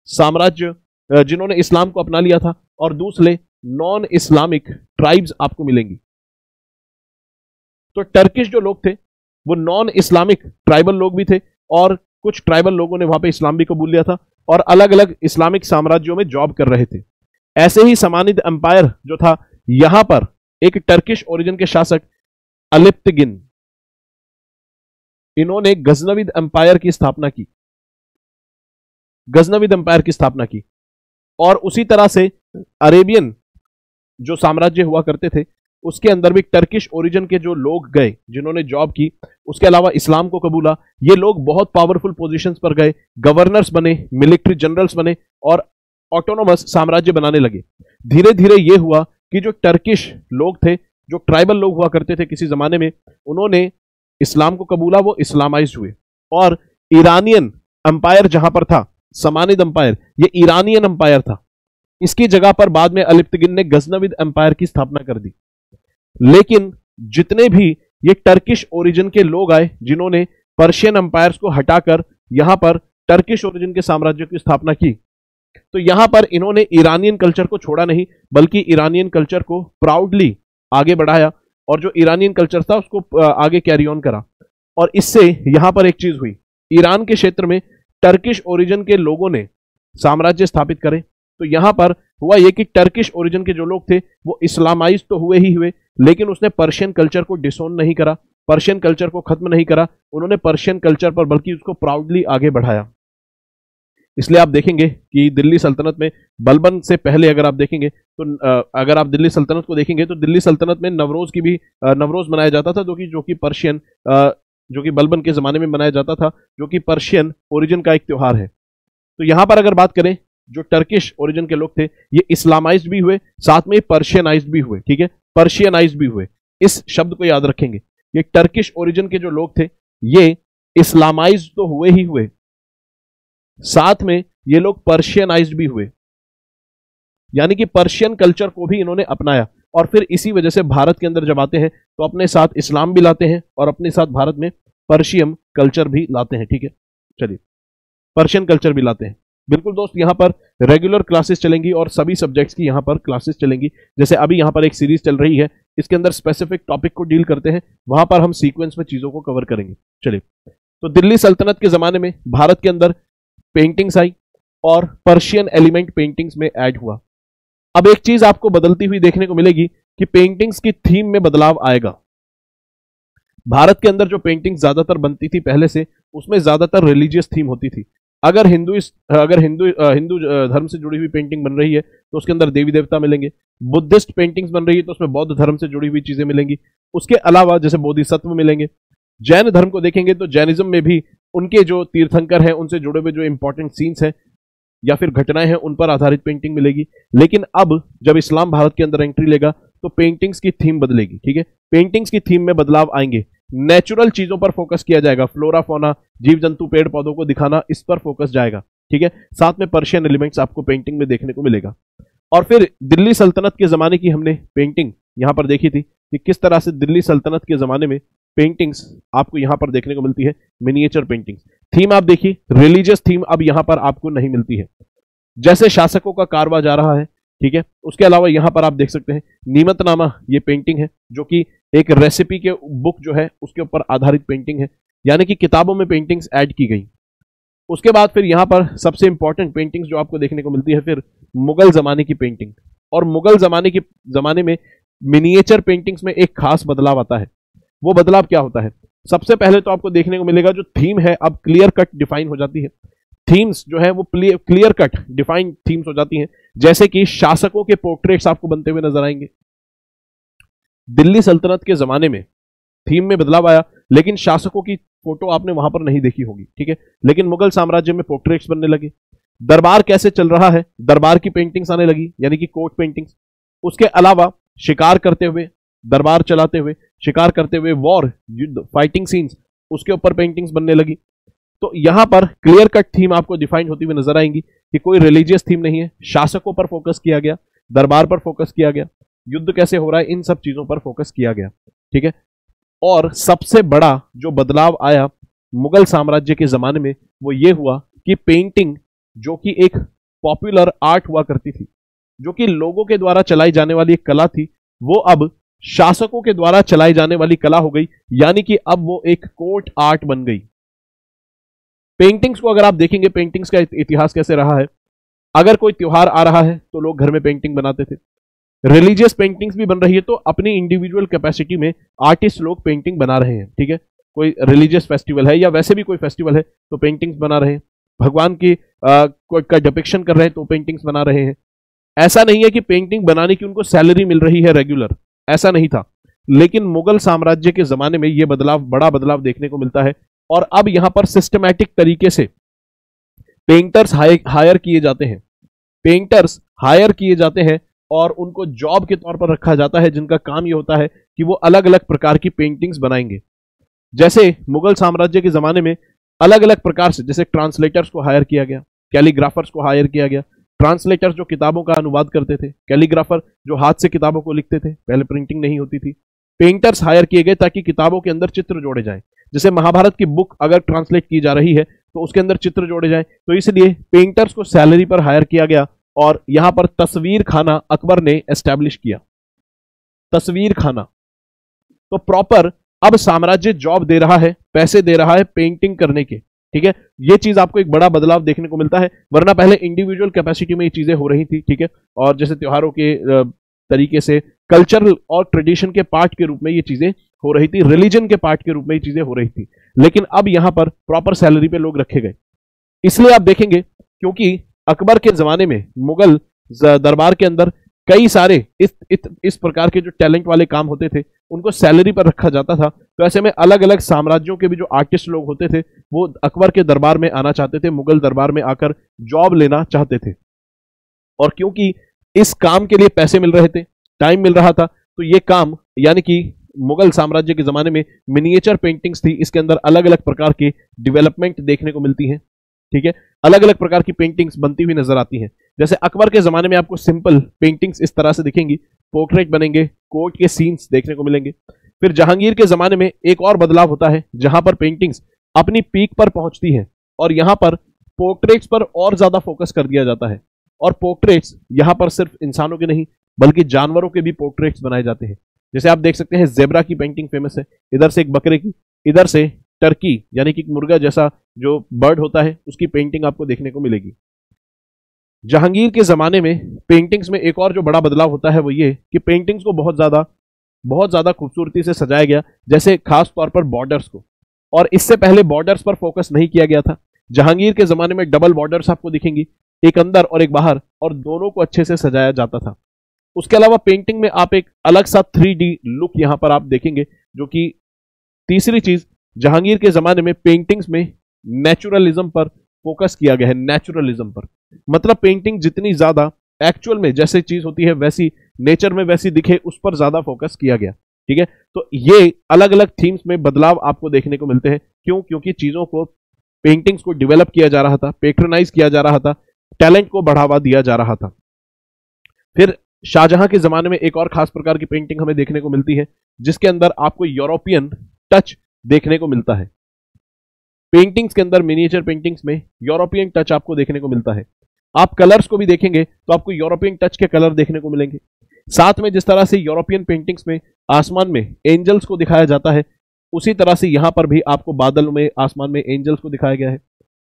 साम्राज्य जिन्होंने इस्लाम को अपना लिया था, और दूसरे नॉन इस्लामिक ट्राइब्स आपको मिलेंगी। तो टर्किश जो लोग थे, वो नॉन इस्लामिक ट्राइबल लोग भी थे, और कुछ ट्राइबल लोगों ने वहाँ पे इस्लाम भी कबूल लिया था, और अलग अलग इस्लामिक साम्राज्यों में जॉब कर रहे थे। ऐसे ही समानित एम्पायर जो था, यहाँ पर एक टर्किश ओरिजिन के शासक अलिप्तगिन इन्होंने गजनविद एम्पायर की स्थापना की। गजनविद एम्पायर की स्थापना की। और उसी तरह से अरेबियन जो साम्राज्य हुआ करते थे, उसके अंदर भी टर्किश ओरिजिन के जो लोग गए, जिन्होंने जॉब की, उसके अलावा इस्लाम को कबूला, ये लोग बहुत पावरफुल पोजीशंस पर गए गवर्नर्स बने मिलिट्री जनरल्स बने और ऑटोनोमस साम्राज्य बनाने लगे। धीरे धीरे ये हुआ कि जो टर्किश लोग थे जो ट्राइबल लोग हुआ करते थे किसी जमाने में, उन्होंने इस्लाम को कबूला, वो इस्लामाइज हुए। और ईरानियन अंपायर जहाँ पर था, समानिद अंपायर, ये ईरानियन अंपायर था। इसकी जगह पर बाद में अलिप्तगिन ने गजनविद अंपायर की स्थापना कर दी। लेकिन जितने भी ये टर्किश ओरिजिन के लोग आए, जिन्होंने पर्शियन अंपायर्स को हटाकर यहाँ पर टर्किश ओरिजिन के साम्राज्य की स्थापना की तो यहाँ पर इन्होंने ईरानियन कल्चर को छोड़ा नहीं, बल्कि ईरानियन कल्चर को प्राउडली आगे बढ़ाया और जो ईरानियन कल्चर था उसको आगे कैरी ऑन करा। और इससे यहाँ पर एक चीज़ हुई। ईरान के क्षेत्र में टर्किश ओरिजिन के लोगों ने साम्राज्य स्थापित करे। तो यहाँ पर हुआ यह कि टर्किश ओरिजिन के जो लोग थे, वो इस्लामाइज तो हुए ही हुए, लेकिन उसने पर्शियन कल्चर को डिसोन नहीं करा। पर्शियन कल्चर को खत्म नहीं करा। उन्होंने पर्शियन कल्चर पर बल्कि उसको प्राउडली आगे बढ़ाया। इसलिए आप देखेंगे कि दिल्ली सल्तनत में बलबन से पहले अगर आप देखेंगे तो अगर आप दिल्ली सल्तनत को देखेंगे तो दिल्ली सल्तनत में नवरोज की भी नवरोज मनाया जाता था, जो कि जो कि पर्शियन जो कि बलबन के ज़माने में मनाया जाता था, जो कि पर्शियन ओरिजिन का एक त्यौहार है। तो यहाँ पर अगर बात करें, जो टर्किश ओरिजिन के लोग थे, ये इस्लामाइज भी हुए, साथ में पर्शियनाइज भी हुए, ठीक है? पर्शियनाइज भी हुए। इस शब्द को याद रखेंगे ये टर्किश ओरिजिन के जो लोग थे, ये इस्लामाइज तो हुए ही हुए साथ में ये लोग पर्शियनाइज भी हुए। यानी कि पर्शियन कल्चर को भी इन्होंने अपनाया। और फिर इसी वजह से भारत के अंदर जब आते हैं तो अपने साथ इस्लाम भी लाते हैं और अपने साथ भारत में पर्शियम कल्चर भी लाते हैं, ठीक है? चलिए, पर्शियन कल्चर भी लाते हैं। बिल्कुल दोस्त, यहाँ पर रेगुलर क्लासेस चलेंगी और सभी सब्जेक्ट्स की यहाँ पर क्लासेस चलेंगी। जैसे अभी यहाँ पर एक सीरीज़ चल रही है, इसके अंदर स्पेसिफिक टॉपिक को डील करते हैं, वहाँ पर हम सीक्वेंस में चीज़ों को कवर करेंगे। चलिए तो दिल्ली सल्तनत के जमाने में भारत के अंदर पेंटिंग्स आई और पर्शियन एलिमेंट पेंटिंग्स में ऐड हुआ। अब एक चीज़ आपको बदलती हुई देखने को मिलेगी कि पेंटिंग्स की थीम में बदलाव आएगा। भारत के अंदर जो पेंटिंग ज़्यादातर बनती थी पहले से, उसमें ज़्यादातर रिलीजियस थीम होती थी। अगर हिंदू अगर हिंदू हिंदू धर्म से जुड़ी हुई पेंटिंग बन रही है तो उसके अंदर देवी देवता मिलेंगे। बुद्धिस्ट पेंटिंग्स बन रही है तो उसमें बौद्ध धर्म से जुड़ी हुई चीज़ें मिलेंगी। उसके अलावा जैसे बोधिसत्व मिलेंगे। जैन धर्म को देखेंगे तो जैनिज्म में भी उनके जो तीर्थंकर हैं, उनसे जुड़े हुए जो इंपॉर्टेंट सीन्स हैं, या फिर घटनाएँ हैं, उन पर आधारित पेंटिंग मिलेगी। लेकिन अब जब इस्लाम भारत के अंदर एंट्री लेगा तो पेंटिंग्स की थीम बदलेगी, ठीक है? पेंटिंग्स की थीम में बदलाव आएँगे। नेचुरल चीज़ों पर फोकस किया जाएगा। फ्लोरा फोना जीव जंतु पेड़ पौधों को दिखाना, इस पर फोकस जाएगा, ठीक है? साथ में पर्शियन एलिमेंट्स आपको पेंटिंग में देखने को मिलेगा। और फिर दिल्ली सल्तनत के जमाने की हमने पेंटिंग यहाँ पर देखी थी कि किस तरह से दिल्ली सल्तनत के जमाने में पेंटिंग्स आपको यहाँ पर देखने को मिलती है मिनिएचर पेंटिंग्स थीम आप देखिए रिलीजियस थीम अब यहाँ पर आपको नहीं मिलती है। जैसे शासकों का कारवा जा रहा है, ठीक है, उसके अलावा यहाँ पर आप देख सकते हैं नीमतनामा ये पेंटिंग है, जो कि एक रेसिपी के बुक जो है, उसके ऊपर आधारित पेंटिंग है, यानी कि किताबों में पेंटिंग्स ऐड की गई। उसके बाद फिर यहाँ पर सबसे इंपॉर्टेंट पेंटिंग्स जो आपको देखने को मिलती है, फिर मुगल जमाने की पेंटिंग और मुगल जमाने की, जमाने में मिनिएचर पेंटिंग्स में एक खास बदलाव आता है। वो बदलाव क्या होता है? सबसे पहले तो आपको देखने को मिलेगा जो थीम है, अब क्लियर कट डिफाइन हो जाती है। थीम्स जो है वो क्लियर कट डिफाइन थीम्स हो जाती हैं। जैसे कि शासकों के पोर्ट्रेट्स आपको बनते हुए नज़र आएँगे। दिल्ली सल्तनत के जमाने में थीम में बदलाव आया, लेकिन शासकों की फ़ोटो आपने वहाँ पर नहीं देखी होगी, ठीक है? लेकिन मुगल साम्राज्य में पोर्ट्रेट्स बनने लगे। दरबार कैसे चल रहा है? दरबार की पेंटिंग्स आने लगी, यानी कि कोर्ट पेंटिंग्स उसके अलावा शिकार करते हुए, दरबार चलाते हुए शिकार करते हुए वॉर युद्ध फाइटिंग सीन्स उसके ऊपर पेंटिंग्स बनने लगी। तो यहाँ पर क्लियर कट थीम आपको डिफाइन होती हुई नज़र आएँगी कि कोई रिलीजियस थीम नहीं है। शासकों पर फोकस किया गया, दरबार पर फोकस किया गया, युद्ध कैसे हो रहा है, इन सब चीज़ों पर फोकस किया गया। ठीक है? और सबसे बड़ा जो बदलाव आया मुगल साम्राज्य के जमाने में, वो ये हुआ कि पेंटिंग जो कि एक पॉपुलर आर्ट हुआ करती थी, जो कि लोगों के द्वारा चलाई जाने वाली एक कला थी, वो अब शासकों के द्वारा चलाई जाने वाली कला हो गई यानी कि अब वो एक कोर्ट आर्ट बन गई। पेंटिंग्स को अगर आप देखेंगे पेंटिंग्स का इतिहास कैसे रहा है? अगर कोई त्योहार आ रहा है तो लोग घर में पेंटिंग बनाते थे। रिलीजियस पेंटिंग्स भी बन रही है तो अपनी इंडिविजुअल कैपेसिटी में आर्टिस्ट लोग पेंटिंग बना रहे हैं ठीक है? कोई रिलीजियस फेस्टिवल है या वैसे भी कोई फेस्टिवल है तो पेंटिंग्स बना रहे हैं। भगवान की आ, का डिपिक्शन कर रहे हैं तो पेंटिंग्स बना रहे हैं। ऐसा नहीं है कि पेंटिंग बनाने की उनको सैलरी मिल रही है रेगुलर। ऐसा नहीं था। लेकिन मुगल साम्राज्य के जमाने में यह बदलाव, बड़ा बदलाव देखने को मिलता है और अब यहाँ पर सिस्टमैटिक तरीके से पेंटर्स हायर किए जाते हैं। पेंटर्स हायर किए जाते हैं और उनको जॉब के तौर पर रखा जाता है, जिनका काम यह होता है कि वो अलग अलग प्रकार की पेंटिंग्स बनाएँगे। जैसे मुगल साम्राज्य के जमाने में अलग अलग प्रकार से, जैसे ट्रांसलेटर्स को हायर किया गया कैलीग्राफर्स को हायर किया गया ट्रांसलेटर्स जो किताबों का अनुवाद करते थे कैलीग्राफर जो हाथ से किताबों को लिखते थे, पहले प्रिंटिंग नहीं होती थी। पेंटर्स हायर किए गए ताकि किताबों के अंदर चित्र जोड़े जाएँ। जैसे महाभारत की बुक अगर ट्रांसलेट की जा रही है तो उसके अंदर चित्र जोड़े जाएँ। तो इसलिए पेंटर्स को सैलरी पर हायर किया गया और यहाँ पर तस्वीर खाना अकबर ने एस्टैब्लिश किया। तस्वीर खाना। तो प्रॉपर अब साम्राज्य जॉब दे रहा है, पैसे दे रहा है पेंटिंग करने के। ठीक है? ये चीज़ आपको एक बड़ा बदलाव देखने को मिलता है, वरना पहले इंडिविजुअल कैपेसिटी में ये चीज़ें हो रही थी, ठीक है? और जैसे त्योहारों के तरीके से कल्चरल और ट्रेडिशन के पार्ट के रूप में ये चीज़ें हो रही थी रिलीजन के पार्ट के रूप में ये चीज़ें हो रही थी। लेकिन अब यहाँ पर प्रॉपर सैलरी पे लोग रखे गए। इसलिए आप देखेंगे, क्योंकि अकबर के जमाने में मुगल दरबार के अंदर कई सारे इस इस, इस प्रकार के जो टैलेंट वाले काम होते थे उनको सैलरी पर रखा जाता था। तो ऐसे में अलग अलग साम्राज्यों के भी जो आर्टिस्ट लोग होते थे वो अकबर के दरबार में आना चाहते थे मुगल दरबार में आकर जॉब लेना चाहते थे। और क्योंकि इस काम के लिए पैसे मिल रहे थे टाइम मिल रहा था तो ये काम यानी कि मुगल साम्राज्य के जमाने में मिनिएचर पेंटिंग्स थी इसके अंदर अलग अलग प्रकार की डेवलपमेंट देखने को मिलती है ठीक है? अलग अलग प्रकार की पेंटिंग्स बनती हुई नज़र आती हैं। जैसे अकबर के जमाने में आपको सिंपल पेंटिंग्स इस तरह से दिखेंगी। पोर्ट्रेट बनेंगे कोर्ट के सीन्स देखने को मिलेंगे। फिर जहांगीर के जमाने में एक और बदलाव होता है, जहाँ पर पेंटिंग्स अपनी पीक पर पहुँचती हैं और यहाँ पर पोर्ट्रेट्स पर और ज़्यादा फोकस कर दिया जाता है। और पोर्ट्रेट्स यहाँ पर सिर्फ़ इंसानों के नहीं, बल्कि जानवरों के भी पोर्ट्रेट्स बनाए जाते हैं। जैसे आप देख सकते हैं जेबरा की पेंटिंग फ़ेमस है। इधर से एक बकरे की, इधर से टर्की यानी कि मुर्गा जैसा जो बर्ड होता है, उसकी पेंटिंग आपको देखने को मिलेगी। जहांगीर के ज़माने में पेंटिंग्स में एक और जो बड़ा बदलाव होता है वो ये कि पेंटिंग्स को बहुत ज़्यादा बहुत ज़्यादा खूबसूरती से सजाया गया, जैसे खास तौर पर बॉर्डर्स को। और इससे पहले बॉर्डर्स पर फोकस नहीं किया गया था। जहांगीर के ज़माने में डबल बॉर्डर्स आपको दिखेंगी, एक अंदर और एक बाहर, और दोनों को अच्छे से सजाया जाता था। उसके अलावा पेंटिंग में आप एक अलग सा थ्री लुक यहाँ पर आप देखेंगे, जो कि तीसरी चीज़, जहांगीर के जमाने में पेंटिंग्स में नेचुरलिज्म पर फोकस किया गया है नेचुरलिज्म पर। मतलब पेंटिंग जितनी ज़्यादा एक्चुअल में जैसे चीज़ होती है, वैसी नेचर में वैसी दिखे, उस पर ज़्यादा फोकस किया गया, ठीक है? तो ये अलग अलग थीम्स में बदलाव आपको देखने को मिलते हैं। क्यों? क्योंकि चीज़ों को पेंटिंग्स को डेवलप किया जा रहा था पेट्रोनाइज किया जा रहा था टैलेंट को बढ़ावा दिया जा रहा था। फिर शाहजहां के जमाने में एक और खास प्रकार की पेंटिंग हमें देखने को मिलती है, जिसके अंदर आपको यूरोपियन टच देखने को मिलता है। पेंटिंग्स के अंदर मिनिएचर पेंटिंग्स में यूरोपियन टच आपको देखने को मिलता है। आप कलर्स को भी देखेंगे तो आपको यूरोपियन टच के कलर देखने को मिलेंगे। साथ में जिस तरह से यूरोपियन पेंटिंग्स में, आसमान में एंजल्स को दिखाया जाता है, उसी तरह से यहाँ पर भी आपको बादल में, आसमान में एंजल्स को दिखाया गया है।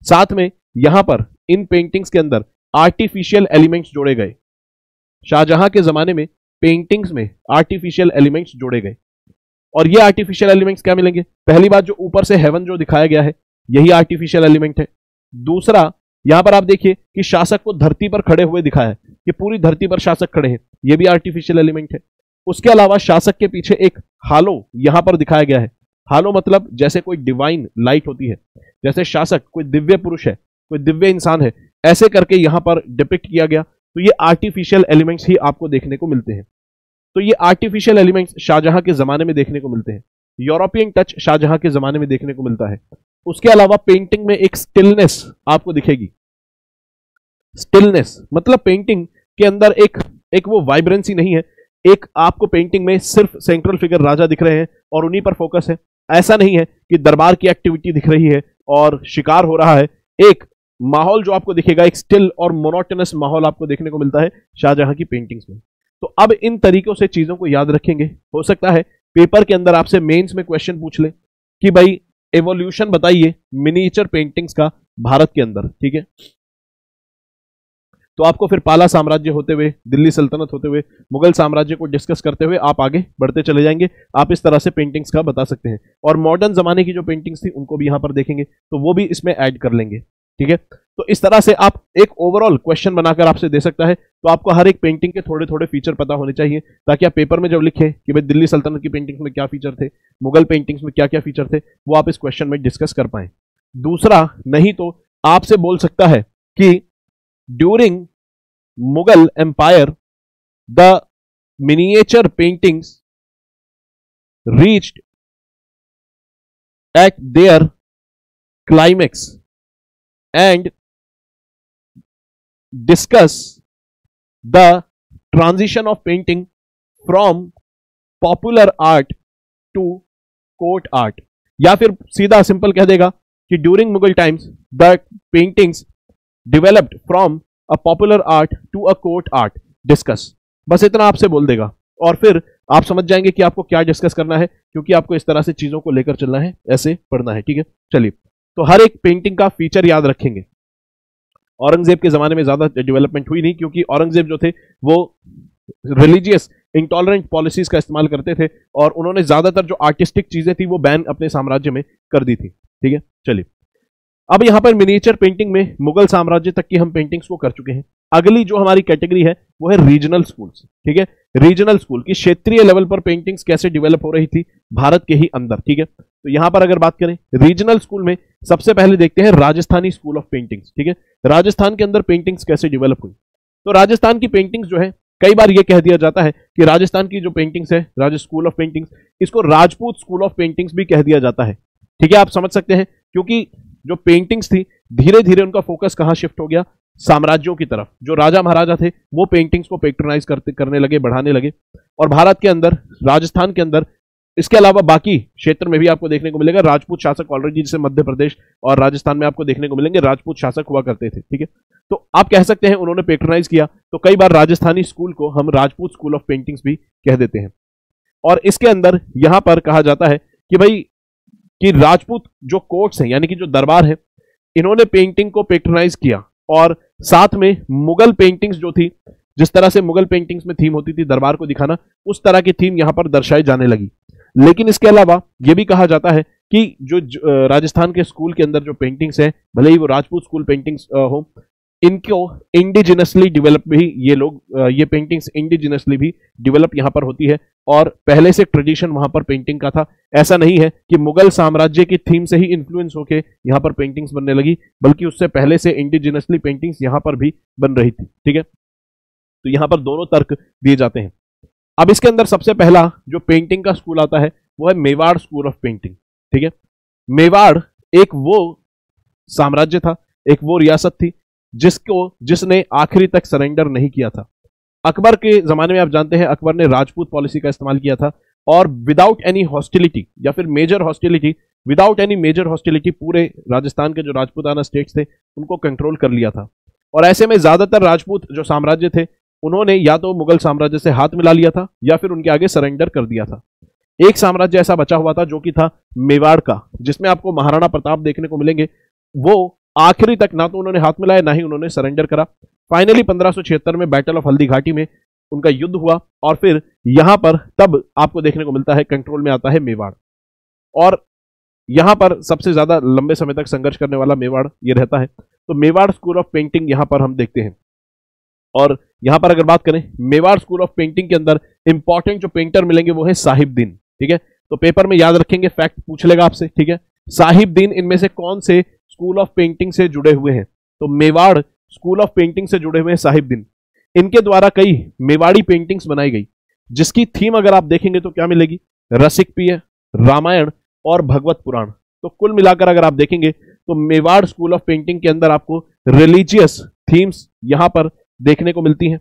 साथ में यहाँ पर इन पेंटिंग्स के अंदर आर्टिफिशियल एलिमेंट्स जोड़े गए। शाहजहां के जमाने में पेंटिंग्स में आर्टिफिशियल एलिमेंट्स जोड़े गए। और ये आर्टिफिशियल एलिमेंट्स क्या मिलेंगे? पहली बात जो ऊपर से हेवन जो दिखाया गया है, यही आर्टिफिशियल एलिमेंट है। दूसरा यहाँ पर आप देखिए कि शासक को धरती पर खड़े हुए दिखा है कि पूरी धरती पर शासक खड़े हैं। ये भी आर्टिफिशियल एलिमेंट है। उसके अलावा शासक के पीछे एक हालो यहाँ पर दिखाया गया है। हालो मतलब जैसे कोई डिवाइन लाइट होती है। जैसे शासक, कोई दिव्य पुरुष है, कोई दिव्य इंसान है, ऐसे करके यहाँ पर डिपिक्ट किया गया। तो ये आर्टिफिशियल एलिमेंट्स ही आपको देखने को मिलते हैं। तो ये आर्टिफिशियल एलिमेंट्स शाहजहां के जमाने में देखने को मिलते हैं। यूरोपियन टच शाहजहां के जमाने में देखने को मिलता है। उसके अलावा पेंटिंग में एक स्टिलनेस आपको दिखेगी। स्टिलनेस मतलब पेंटिंग के अंदर एक एक वो वाइब्रेंसी नहीं है। एक आपको पेंटिंग में सिर्फ़ सेंट्रल फिगर राजा दिख रहे हैं और उन्हीं पर फोकस है। ऐसा नहीं है कि दरबार की एक्टिविटी दिख रही है और शिकार हो रहा है। एक माहौल जो आपको दिखेगा, एक स्टिल और मोनोटनस माहौल आपको देखने को मिलता है शाहजहां की पेंटिंग्स में। तो अब इन तरीकों से चीज़ों को याद रखेंगे। हो सकता है पेपर के अंदर आपसे मेंस में क्वेश्चन पूछ ले कि भाई एवोल्यूशन बताइए मिनिएचर पेंटिंग्स का भारत के अंदर, ठीक है? तो आपको फिर पाला साम्राज्य होते हुए, दिल्ली सल्तनत होते हुए, मुगल साम्राज्य को डिस्कस करते हुए आप आगे बढ़ते चले जाएँगे। आप इस तरह से पेंटिंग्स का बता सकते हैं। और मॉडर्न जमाने की जो पेंटिंग्स थी, उनको भी यहाँ पर देखेंगे तो वो भी इसमें ऐड कर लेंगे, ठीक है? तो इस तरह से आप एक ओवरऑल क्वेश्चन बनाकर आपसे दे सकता है तो आपको हर एक पेंटिंग के थोड़े थोड़े फीचर पता होने चाहिए, ताकि आप पेपर में जब लिखें कि भाई दिल्ली सल्तनत की पेंटिंग्स में क्या फीचर थे, मुगल पेंटिंग्स में क्या क्या फीचर थे, वो आप इस क्वेश्चन में डिस्कस कर पाए। दूसरा, नहीं तो आपसे बोल सकता है कि during Mughal empire the miniature paintings reached at their climax and discuss the transition of painting from popular art to court art या फिर सीधा सिंपल कह देगा कि during Mughal times the paintings developed from a popular art to a court art discuss बस इतना आपसे बोल देगा। और फिर आप समझ जाएँगे कि आपको क्या डिस्कस करना है, क्योंकि आपको इस तरह से चीज़ों को लेकर चलना है, ऐसे पढ़ना है, ठीक है? चलिए। तो हर एक पेंटिंग का फीचर याद रखेंगे। औरंगज़ेब के जमाने में ज़्यादा डेवलपमेंट हुई नहीं, क्योंकि औरंगज़ेब जो थे, वो रिलीजियस इंटॉलरेंट पॉलिसीज़ का इस्तेमाल करते थे, और उन्होंने ज़्यादातर जो आर्टिस्टिक चीज़ें थी, वो बैन अपने साम्राज्य में कर दी थी। ठीक है? चलिए। अब यहाँ पर मिनिएचर पेंटिंग में मुगल साम्राज्य तक की हम पेंटिंग्स को कर चुके हैं। अगली जो हमारी कैटेगरी है, वो है रीजनल स्कूल्स ठीक है? रीजनल स्कूल की क्षेत्रीय लेवल पर पेंटिंग्स कैसे डेवलप हो रही थी भारत के ही अंदर, ठीक है? तो यहाँ पर अगर बात करें रीजनल स्कूल में सबसे पहले देखते हैं राजस्थानी स्कूल ऑफ़ पेंटिंग्स ठीक है? राजस्थान के अंदर पेंटिंग्स कैसे डेवलप हुई? तो राजस्थान की पेंटिंग्स जो है, कई बार यह कह दिया जाता है कि राजस्थान की जो पेंटिंग्स है, राज स्कूल ऑफ़ पेंटिंग्स इसको राजपूत स्कूल ऑफ़ पेंटिंग्स भी कह दिया जाता है, ठीक है? आप समझ सकते हैं, क्योंकि जो पेंटिंग्स थी धीरे धीरे उनका फोकस कहाँ शिफ्ट हो गया? साम्राज्यों की तरफ़। जो राजा महाराजा थे, वो पेंटिंग्स को पेट्रोनाइज करते, करने लगे, बढ़ाने लगे। और भारत के अंदर, राजस्थान के अंदर, इसके अलावा बाकी क्षेत्र में भी आपको देखने को मिलेगा। राजपूत शासक ऑलरेडी जिसे मध्य प्रदेश और राजस्थान में आपको देखने को मिलेंगे। राजपूत शासक हुआ करते थे, ठीक है? तो आप कह सकते हैं, उन्होंने पेट्रोनाइज किया। तो कई बार राजस्थानी स्कूल को हम राजपूत स्कूल ऑफ़ पेंटिंग्स भी कह देते हैं। और इसके अंदर यहाँ पर कहा जाता है कि भाई, कि राजपूत जो कोर्ट्स हैं, यानी कि जो दरबार है, इन्होंने पेंटिंग को पेट्रोनाइज किया। और साथ में मुगल पेंटिंग्स जो थी, जिस तरह से मुगल पेंटिंग्स में थीम होती थी, दरबार को दिखाना, उस तरह की थीम यहाँ पर दर्शाई जाने लगी। लेकिन इसके अलावा यह भी कहा जाता है कि जो राजस्थान के स्कूल के अंदर जो पेंटिंग्स हैं, भले ही वो राजपूत स्कूल पेंटिंग्स हो इनको इंडिजिनसली डेवलप भी ये लोग ये पेंटिंग्स इंडिजिनसली भी डेवलप यहाँ पर होती है। और पहले से ट्रेडिशन वहाँ पर पेंटिंग का था। ऐसा नहीं है कि मुगल साम्राज्य की थीम से ही इन्फ्लुएंस होके यहाँ पर पेंटिंग्स बनने लगी, बल्कि उससे पहले से इंडिजिनसली पेंटिंग्स यहाँ पर भी बन रही थी। ठीक है? तो यहाँ पर दोनों तर्क दिए जाते हैं। अब इसके अंदर सबसे पहला जो पेंटिंग का स्कूल आता है, वो है मेवाड़ स्कूल ऑफ़ पेंटिंग ठीक है? मेवाड़ एक वो साम्राज्य था, एक वो रियासत थी जिसको, जिसने आखिरी तक सरेंडर नहीं किया था। अकबर के जमाने में आप जानते हैं, अकबर ने राजपूत पॉलिसी का इस्तेमाल किया था और विदाउट एनी हॉस्टिलिटी या फिर major hostility without any major hostility पूरे राजस्थान के जो राजपूताना स्टेट्स थे, उनको कंट्रोल कर लिया था। और ऐसे में ज़्यादातर राजपूत जो साम्राज्य थे, उन्होंने या तो मुगल साम्राज्य से हाथ मिला लिया था, या फिर उनके आगे सरेंडर कर दिया था। एक साम्राज्य ऐसा बचा हुआ था जो कि था मेवाड़ का, जिसमें आपको महाराणा प्रताप देखने को मिलेंगे। वो आखिरी तक ना तो उन्होंने हाथ मिलाया, ना ही उन्होंने सरेंडर करा। फाइनली पंद्रह में बैटल ऑफ़ हल्दी घाटी में उनका युद्ध हुआ और फिर यहाँ पर तब आपको देखने को मिलता है कंट्रोल में आता है मेवाड़। और यहाँ पर सबसे ज़्यादा लंबे समय तक संघर्ष करने वाला मेवाड़ ये रहता है। तो मेवाड़ स्कूल ऑफ़ पेंटिंग यहाँ पर हम देखते हैं। और यहाँ पर अगर बात करें, मेवाड़ स्कूल ऑफ़ पेंटिंग के अंदर इंपॉर्टेंट जो पेंटर मिलेंगे वो है साहिबदीन, ठीक है? तो पेपर में याद रखेंगे फैक्ट पूछ लेगा आपसे, ठीक है? साहिबदीन इनमें से कौन से स्कूल ऑफ़ पेंटिंग से जुड़े हुए हैं। तो मेवाड़ स्कूल ऑफ़ पेंटिंग से जुड़े हुए हैं साहिबदीन इनके द्वारा कई मेवाड़ी पेंटिंग्स बनाई गई, जिसकी थीम अगर आप देखेंगे तो क्या मिलेगी? रसिक पिय रामायण और भगवत पुराण। तो कुल मिलाकर अगर आप देखेंगे तो मेवाड़ स्कूल ऑफ़ पेंटिंग के अंदर आपको रिलीजियस थीम्स यहाँ पर देखने को मिलती हैं।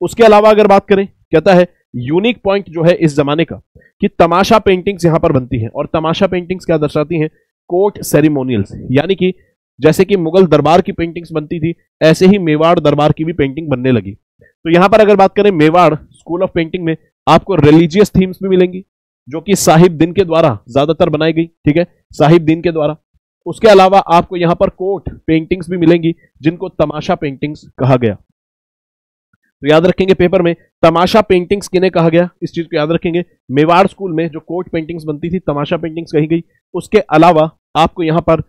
उसके अलावा अगर बात करें, कहता है, यूनिक पॉइंट जो है इस जमाने का, कि तमाशा पेंटिंग्स यहाँ पर बनती हैं और तमाशा पेंटिंग्स क्या दर्शाती हैं? कोर्ट सेरिमोनियल्स यानी कि जैसे कि मुगल दरबार की पेंटिंग्स बनती थी, ऐसे ही मेवाड़ दरबार की भी पेंटिंग बनने लगी। तो यहाँ पर अगर बात करें मेवाड़ स्कूल ऑफ़ पेंटिंग में, आपको रिलीजियस थीम्स भी मिलेंगी, जो कि साहिब दिन के द्वारा ज़्यादातर बनाई गई, ठीक है? साहिब दिन के द्वारा। उसके अलावा आपको यहाँ पर कोर्ट पेंटिंग्स भी मिलेंगी, जिनको तमाशा पेंटिंग्स कहा गया। तो याद रखेंगे पेपर में, तमाशा पेंटिंग्स किन्हें कहा गया? इस चीज़ को याद रखेंगे। मेवाड़ स्कूल में जो कोट पेंटिंग्स बनती थी, तमाशा पेंटिंग्स कही गई। उसके अलावा आपको यहाँ पर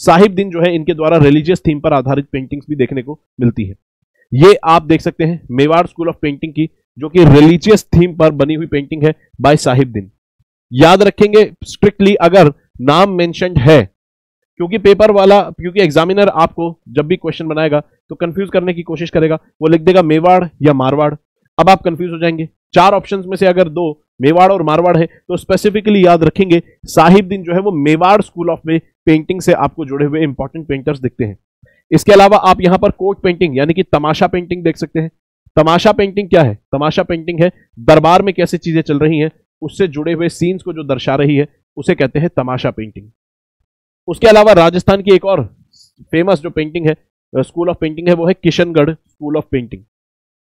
साहिब दिन जो है, इनके द्वारा रिलीजियस थीम पर आधारित पेंटिंग्स भी देखने को मिलती है। ये आप देख सकते हैं, मेवाड़ स्कूल ऑफ़ पेंटिंग की, जो कि रिलीजियस थीम पर बनी हुई पेंटिंग है बाय साहिब दिन याद रखेंगे स्ट्रिक्टली अगर नाम मेंशन है क्योंकि पेपर वाला, क्योंकि एग्जामिनर आपको जब भी क्वेश्चन बनाएगा तो कंफ्यूज करने की कोशिश करेगा। वो लिख देगा मेवाड़ या मारवाड़। अब आप कंफ्यूज हो जाएँगे। चार ऑप्शंस में से अगर दो मेवाड़ और मारवाड़ है तो स्पेसिफिकली याद रखेंगे साहिब दिन जो है वो मेवाड़ स्कूल ऑफ़ में पेंटिंग से आपको जुड़े हुए इंपॉर्टेंट पेंटर्स दिखते हैं। इसके अलावा आप यहाँ पर कोट पेंटिंग यानी कि तमाशा पेंटिंग देख सकते हैं। तमाशा पेंटिंग क्या है? तमाशा पेंटिंग है, दरबार में कैसे चीज़ें चल रही हैं, उससे जुड़े हुए सीन्स को जो दर्शा रही है, उसे कहते हैं तमाशा पेंटिंग उसके अलावा राजस्थान की एक और फ़ेमस जो पेंटिंग है स्कूल ऑफ़ पेंटिंग है, वो है किशनगढ़ स्कूल ऑफ़ पेंटिंग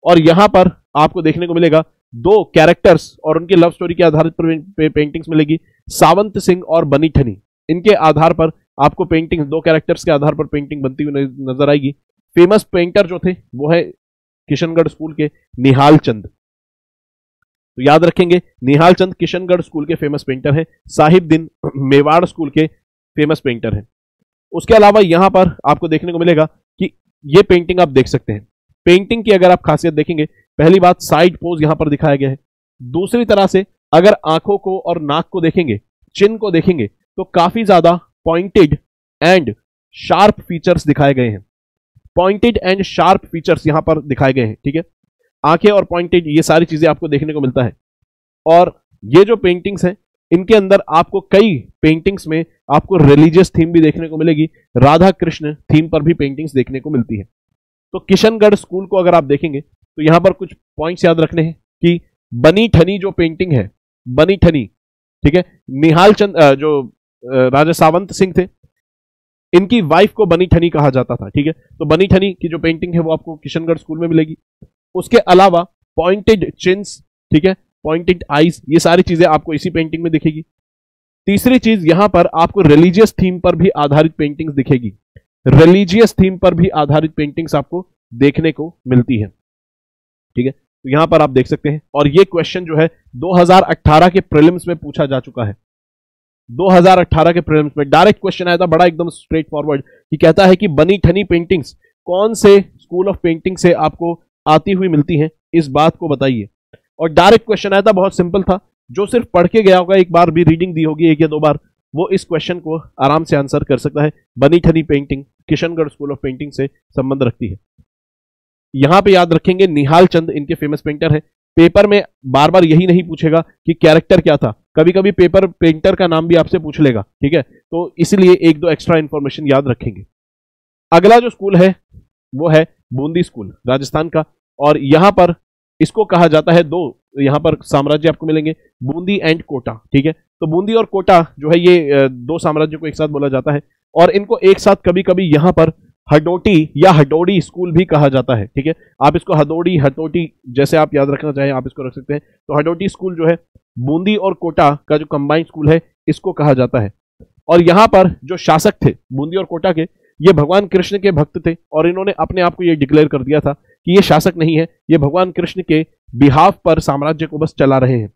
और यहाँ पर आपको देखने को मिलेगा दो कैरेक्टर्स और उनकी लव स्टोरी के आधार पर पेंटिंग्स मिलेगी, सावंत सिंह और बनी ठनी. इनके आधार पर आपको पेंटिंग दो कैरेक्टर्स के आधार पर पेंटिंग बनती हुई नज़र आएगी. फ़ेमस पेंटर जो थे, वो है किशनगढ़ स्कूल के निहाल चंद. तो याद रखेंगे, निहाल चंद किशनगढ़ स्कूल के फ़ेमस पेंटर हैं. साहिब दिन मेवाड़ स्कूल के फ़ेमस पेंटर हैं। उसके अलावा यहाँ पर आपको देखने को मिलेगा कि ये पेंटिंग आप देख सकते हैं। पेंटिंग की अगर आप खासियत देखेंगे, पहली बात साइड पोज यहाँ पर दिखाया गया है। दूसरी तरह से अगर आँखों को और नाक को देखेंगे चिन्ह को देखेंगे तो काफ़ी ज़्यादा पॉइंटेड एंड शार्प फीचर्स दिखाए गए हैं। पॉइंटेड एंड शार्प फीचर्स यहाँ पर दिखाए गए हैं, ठीक है? आँखें और पॉइंटेड ये सारी चीज़ें आपको देखने को मिलता है। और ये जो पेंटिंग्स हैं, इनके अंदर आपको कई पेंटिंग्स में आपको रिलीजियस थीम भी देखने को मिलेगी। राधा कृष्ण थीम पर भी पेंटिंग्स देखने को मिलती है। तो किशनगढ़ स्कूल को अगर आप देखेंगे तो यहाँ पर कुछ पॉइंट्स याद रखने हैं कि बनी ठनी जो पेंटिंग है, बनी ठनी, ठीक है? निहाल चंद जो राजा सावंत सिंह थे, इनकी वाइफ को बनी ठनी कहा जाता था, ठीक है? तो बनी ठनी की जो पेंटिंग है वो आपको किशनगढ़ स्कूल में मिलेगी। उसके अलावा पॉइंटेड चिन्स ठीक है? पॉइंटेड आईज ये सारी चीज़ें आपको इसी पेंटिंग में दिखेगी। तीसरी चीज़ यहाँ पर आपको रिलीजियस थीम पर भी आधारित पेंटिंग्स दिखेगी। रिलीजियस थीम पर भी आधारित पेंटिंग्स आपको देखने को मिलती है। ठीक है? तो यहाँ पर आप देख सकते हैं। और ये क्वेश्चन जो है 2018 के प्रीलिम्स में पूछा जा चुका है। 2018 के प्रीलिम्स में डायरेक्ट क्वेश्चन आया था, बड़ा एकदम स्ट्रेट फॉरवर्ड कि कहता है कि बनी ठनी पेंटिंग्स कौन से स्कूल ऑफ़ पेंटिंग से आपको आती हुई मिलती हैं? इस बात को बताइए। और डायरेक्ट क्वेश्चन आया था, बहुत सिंपल था जो सिर्फ़ पढ़ के गया होगा, एक बार भी रीडिंग दी होगी, एक या दो बार, वो इस क्वेश्चन को आराम से आंसर कर सकता है। Bani Thani painting Kishangarh school of painting से संबंध रखती है। यहाँ पे याद रखेंगे, निहाल चंद इनके फ़ेमस पेंटर है। पेपर में बार बार यही नहीं पूछेगा कि कैरेक्टर क्या था। कभी कभी पेपर पेंटर का नाम भी आपसे पूछ लेगा, ठीक है? तो इसलिए एक दो एक्स्ट्रा इंफॉर्मेशन याद रखेंगे। अगला जो स्कूल है, वो है बूंदी स्कूल राजस्थान का। और यहाँ पर इसको कहा जाता है दो यहाँ पर साम्राज्य आपको मिलेंगे, बूंदी एंड कोटा, ठीक है? तो बूंदी और कोटा जो है ये दो साम्राज्य को एक साथ बोला जाता है और इनको एक साथ कभी कभी यहाँ पर हडोटी या हडोड़ी स्कूल भी कहा जाता है, ठीक है? आप इसको हदोड़ी हटोटी जैसे आप याद रखना चाहें, आप इसको रख सकते हैं। तो हडोटी स्कूल जो है, बूंदी और कोटा का जो कंबाइंड स्कूल है, इसको कहा जाता है। और यहाँ पर जो शासक थे, बूंदी और कोटा के, ये भगवान कृष्ण के भक्त थे और इन्होंने अपने आप को ये डिक्लेयर कर दिया था कि ये शासक नहीं है, ये भगवान कृष्ण के बिहाफ पर साम्राज्य को बस चला रहे हैं।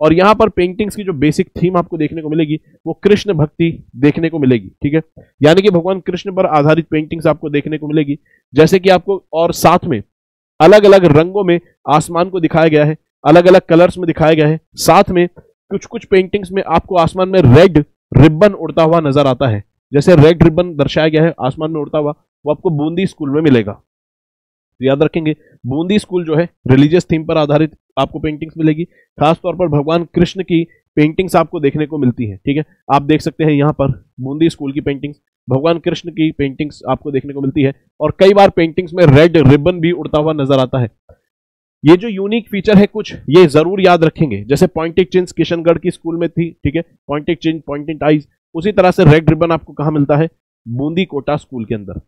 और यहाँ पर पेंटिंग्स की जो बेसिक थीम आपको देखने को मिलेगी, वो कृष्ण भक्ति देखने को मिलेगी, ठीक है? यानी कि भगवान कृष्ण पर आधारित पेंटिंग्स आपको देखने को मिलेगी। जैसे कि आपको और साथ में अलग अलग रंगों में आसमान को दिखाया गया है अलग अलग कलर्स में दिखाया गया है। साथ में कुछ कुछ पेंटिंग्स में आपको आसमान में रेड रिबन उड़ता हुआ नज़र आता है। जैसे रेड रिबन दर्शाया गया है, आसमान में उड़ता हुआ, वो आपको बूंदी स्कूल में मिलेगा। तो याद रखेंगे, बूंदी स्कूल जो है रिलीजियस थीम पर आधारित आपको पेंटिंग्स मिलेगी। खासतौर पर भगवान कृष्ण की पेंटिंग्स आपको देखने को मिलती है, ठीक है? आप देख सकते हैं यहाँ पर बूंदी स्कूल की पेंटिंग्स भगवान कृष्ण की पेंटिंग्स आपको देखने को मिलती है और कई बार पेंटिंग्स में रेड रिबन भी उड़ता हुआ नज़र आता है। ये जो यूनिक फीचर है कुछ, ये ज़रूर याद रखेंगे। जैसे पॉइंटेड चिन्स किशनगढ़ की स्कूल में थी, ठीक है? पॉइंटेड चिन पॉइंटेड आइज़ उसी तरह से रेड रिबन आपको कहा मिलता है? बूंदी कोटा स्कूल के अंदर।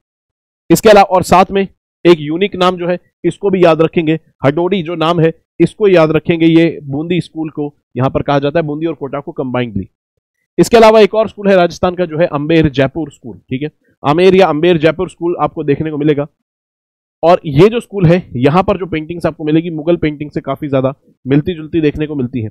इसके अलावा और साथ में एक यूनिक नाम जो है, इसको भी याद रखेंगे। हडोडी जो नाम है, इसको याद रखेंगे ये बूंदी स्कूल को। यहाँ पर कहा जाता है बूंदी और कोटा को कंबाइंडली इसके अलावा एक और स्कूल है राजस्थान का, जो है अंबेर जयपुर स्कूल, ठीक है? अमेर या अंबेर जयपुर स्कूल आपको देखने को मिलेगा। और ये जो स्कूल है, यहाँ पर जो पेंटिंग्स आपको मिलेगी, मुगल पेंटिंग से काफ़ी ज़्यादा मिलती जुलती देखने को मिलती है।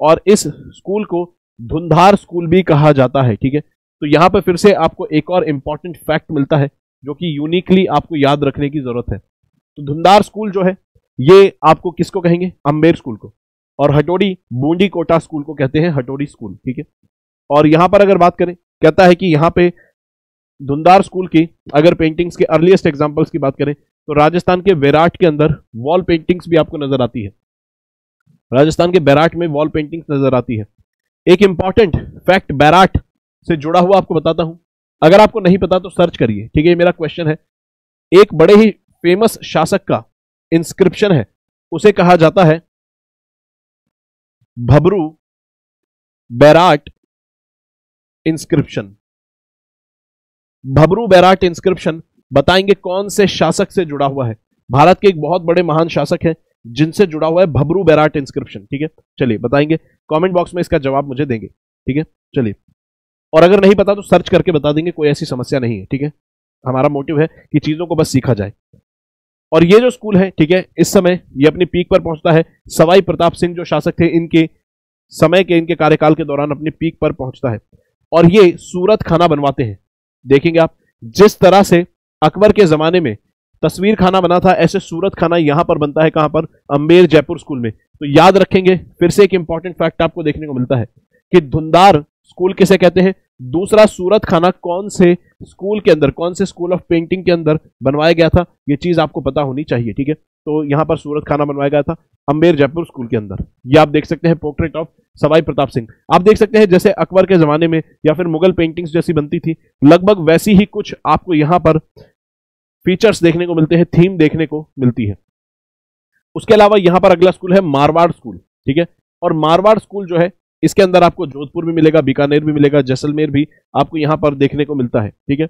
और इस स्कूल को धुंधार स्कूल भी कहा जाता है, ठीक है? तो यहाँ पर फिर से आपको एक और इंपॉर्टेंट फैक्ट मिलता है। जो कि यूनिकली आपको याद रखने की ज़रूरत है। तो धुंधार स्कूल जो है, ये आपको किसको कहेंगे? अंबेर स्कूल को। और हटोड़ी बूंदी कोटा स्कूल को कहते हैं, हटोड़ी स्कूल, ठीक है? और यहाँ पर अगर बात करें, कहता है कि यहाँ पे धुंधार स्कूल की अगर पेंटिंग्स के अर्लीस्ट एग्जाम्पल्स की बात करें तो राजस्थान के बैराट के अंदर वॉल पेंटिंग्स भी आपको नज़र आती है। राजस्थान के बैराट में वॉल पेंटिंग्स नज़र आती है। एक इंपॉर्टेंट फैक्ट बैराट से जुड़ा हुआ आपको बताता हूँ। अगर आपको नहीं पता तो सर्च करिए, ठीक है? ये मेरा क्वेश्चन है। एक बड़े ही फ़ेमस शासक का इंस्क्रिप्शन है। उसे कहा जाता है, भबरू बैराट इंस्क्रिप्शन भबरू बैराट इंस्क्रिप्शन बताएँगे कौन से शासक से जुड़ा हुआ है? भारत के एक बहुत बड़े महान शासक है, जिनसे जुड़ा हुआ है भबरू बैराट इंस्क्रिप्शन ठीक है? चलिए, बताएँगे। कमेंट बॉक्स में इसका जवाब मुझे देंगे, ठीक है? चलिए। और अगर नहीं पता तो सर्च करके बता देंगे, कोई ऐसी समस्या नहीं है, ठीक है? हमारा मोटिव है कि चीज़ों को बस सीखा जाए। और ये जो स्कूल है, ठीक है, इस समय ये अपनी पीक पर पहुँचता है। सवाई प्रताप सिंह जो शासक थे, इनके समय के, इनके कार्यकाल के दौरान अपनी पीक पर पहुँचता है। और ये सूरत खाना बनवाते हैं। देखेंगे आप, जिस तरह से अकबर के जमाने में तस्वीर खाना बना था, ऐसे सूरत खाना यहाँ पर बनता है, कहाँ पर? अंबेर जयपुर स्कूल में। तो याद रखेंगे, फिर से एक इंपॉर्टेंट फैक्ट आपको देखने को मिलता है कि धुंधार स्कूल किसे कहते हैं? दूसरा सूरत खाना कौन से स्कूल के अंदर, कौन से स्कूल ऑफ़ पेंटिंग के अंदर बनवाया गया था? ये चीज़ आपको पता होनी चाहिए, ठीक है? तो यहाँ पर सूरत खाना बनवाया गया था अंबेर जयपुर स्कूल के अंदर। ये आप देख सकते हैं पोर्ट्रेट ऑफ़ सवाई प्रताप सिंह। आप देख सकते हैं जैसे अकबर के जमाने में या फिर मुगल पेंटिंग्स जैसी बनती थी, लगभग वैसी ही कुछ आपको यहाँ पर फीचर्स देखने को मिलते हैं, थीम देखने को मिलती है। उसके अलावा यहाँ पर अगला स्कूल है मारवाड़ स्कूल, ठीक है? और मारवाड़ स्कूल जो है इसके अंदर आपको जोधपुर भी मिलेगा, बीकानेर भी मिलेगा, जैसलमेर भी आपको यहाँ पर देखने को मिलता है, ठीक है?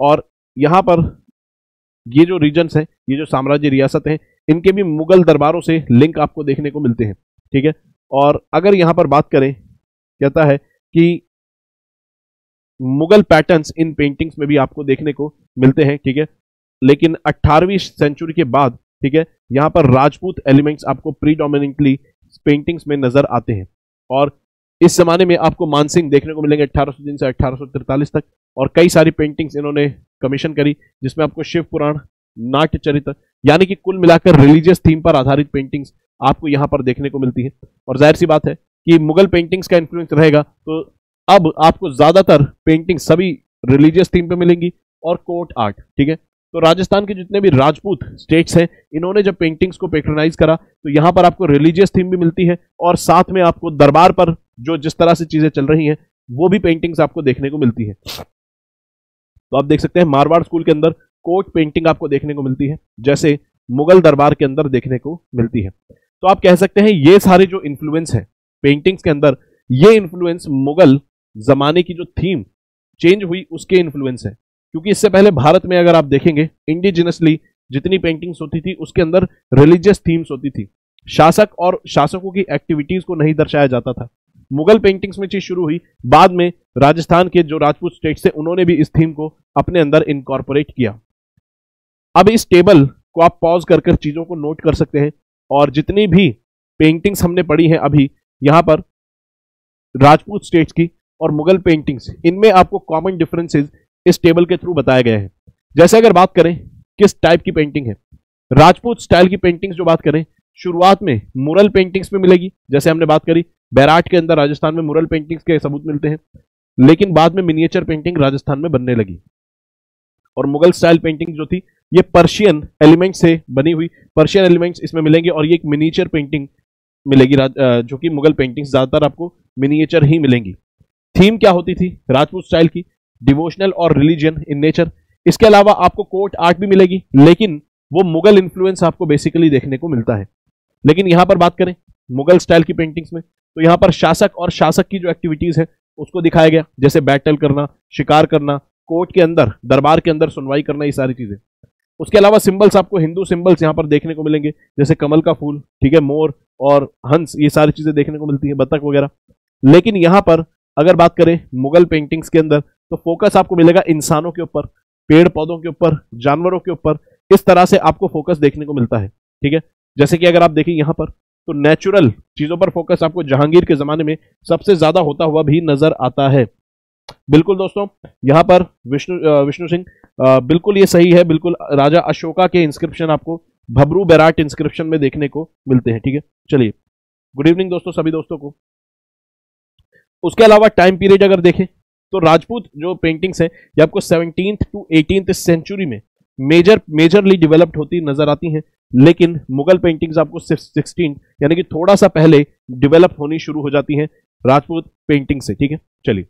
और यहाँ पर ये जो रीजन्स हैं, ये जो साम्राज्य रियासत हैं, इनके भी मुगल दरबारों से लिंक आपको देखने को मिलते हैं, ठीक है? और अगर यहाँ पर बात करें, कहता है कि मुगल पैटर्न्स इन पेंटिंग्स में भी आपको देखने को मिलते हैं, ठीक है? लेकिन 18वीं सेंचुरी के बाद, ठीक है, यहाँ पर राजपूत एलिमेंट्स आपको प्रीडोमिनेंटली पेंटिंग्स में नज़र आते हैं। और इस जमाने में आपको मानसिंह देखने को मिलेंगे अठारह से अठारह तक और कई सारी पेंटिंग्स इन्होंने कमीशन करी, जिसमें आपको शिव पुराण, नाट्य चरित्र, यानी कि कुल मिलाकर रिलीजियस थीम पर आधारित पेंटिंग्स आपको यहाँ पर देखने को मिलती है। और ज़ाहिर सी बात है कि मुगल पेंटिंग्स का इन्फ्लुएंस रहेगा तो अब आपको ज़्यादातर पेंटिंग सभी रिलीजियस थीम पे मिलेंगी और कोर्ट आर्ट ठीक है? तो राजस्थान के जितने भी राजपूत स्टेट्स हैं, इन्होंने जब पेंटिंग्स को पेट्रोनाइज करा तो यहाँ पर आपको रिलीजियस थीम भी मिलती है और साथ में आपको दरबार पर जो जिस तरह से चीज़ें चल रही हैं, वो भी पेंटिंग्स आपको देखने को मिलती है। तो आप देख सकते हैं, मारवाड़ स्कूल के अंदर कोट पेंटिंग आपको देखने को मिलती है, जैसे मुगल दरबार के अंदर देखने को मिलती है। तो आप कह सकते हैं, ये सारे जो इन्फ्लुएंस है पेंटिंग्स के अंदर, ये इन्फ्लुएंस मुगल जमाने की जो थीम चेंज हुई, उसके इन्फ्लुएंस है। क्योंकि इससे पहले भारत में अगर आप देखेंगे इंडिजिनसली जितनी पेंटिंग्स होती थी, उसके अंदर रिलीजियस थीम्स होती थी। शासक और शासकों की एक्टिविटीज़ को नहीं दर्शाया जाता था। मुगल पेंटिंग्स में चीज़ शुरू हुई। बाद में राजस्थान के जो राजपूत स्टेट्स थे, उन्होंने भी इस थीम को अपने अंदर इनकॉर्पोरेट किया। अब इस टेबल को आप पॉज कर कर चीज़ों को नोट कर सकते हैं और जितनी भी पेंटिंग्स हमने पढ़ी हैं अभी, यहाँ पर राजपूत स्टेट्स की और मुगल पेंटिंग्स इनमें आपको कॉमन डिफरेंसेस इस टेबल के थ्रू बताए गए हैं। जैसे अगर बात करें, किस टाइप की पेंटिंग है? राजपूत स्टाइल की पेंटिंग्स जो बात करें, शुरुआत में मुरल पेंटिंग्स में मिलेगी। जैसे हमने बात करी बैराट के अंदर राजस्थान में मुरल पेंटिंग्स के सबूत मिलते हैं, लेकिन बाद में मिनिएचर पेंटिंग राजस्थान में बनने लगी। और मुगल स्टाइल पेंटिंग जो थी, ये पर्शियन एलिमेंट से बनी हुई। पर्शियन एलिमेंट्स इसमें मिलेंगे और ये एक मिनिएचर पेंटिंग मिलेगी जो कि मुगल पेंटिंग्स ज़्यादातर आपको मिनिएचर ही मिलेंगी। थीम क्या होती थी? राजपूत स्टाइल की। डिवोशनल और रिलीजियन इन नेचर इसके अलावा आपको कोर्ट आर्ट भी मिलेगी, लेकिन वो मुगल इन्फ्लुएंस आपको बेसिकली देखने को मिलता है। लेकिन यहाँ पर बात करें मुगल स्टाइल की पेंटिंग्स में। तो यहाँ पर शासक और शासक की जो एक्टिविटीज़ है, उसको दिखाया गया। जैसे बैटल करना, शिकार करना कोर्ट के अंदर, दरबार के अंदर सुनवाई करना, ये सारी चीज़ें। उसके अलावा सिंबल्स आपको हिंदू सिंबल्स यहाँ पर देखने को मिलेंगे। जैसे कमल का फूल, ठीक है, मोर और हंस, ये सारी चीज़ें देखने को मिलती है बतख वगैरह। लेकिन यहाँ पर अगर बात करें मुगल पेंटिंग्स के अंदर तो फोकस आपको मिलेगा इंसानों के ऊपर, पेड़ पौधों के ऊपर, जानवरों के ऊपर। इस तरह से आपको फोकस देखने को मिलता है, ठीक है? जैसे कि अगर आप देखें यहाँ पर तो नेचुरल चीज़ों पर फोकस आपको जहांगीर के जमाने में सबसे ज़्यादा होता हुआ भी नज़र आता है। बिल्कुल दोस्तों, यहाँ पर विष्णु विष्णु सिंह बिल्कुल ये सही है, बिल्कुल राजा अशोका के इंस्क्रिप्शन आपको, भबरू बैराट इंस्क्रिप्शन में देखने को मिलते हैं, ठीक है? चलिए गुड इवनिंग दोस्तों, सभी दोस्तों को। उसके अलावा टाइम पीरियड अगर देखें तो राजपूत जो पेंटिंग्स है, ये आपको सेवनटीन टू एटीन सेंचुरी में मेजर मेजरली डेवलप्ड होती, नज़र आती हैं। लेकिन मुगल पेंटिंग्स आपको सिर्फ़ सिक्सटीन यानी कि थोड़ा सा पहले डेवलप होनी शुरू हो जाती हैं राजपूत पेंटिंग से, ठीक है? चलिए।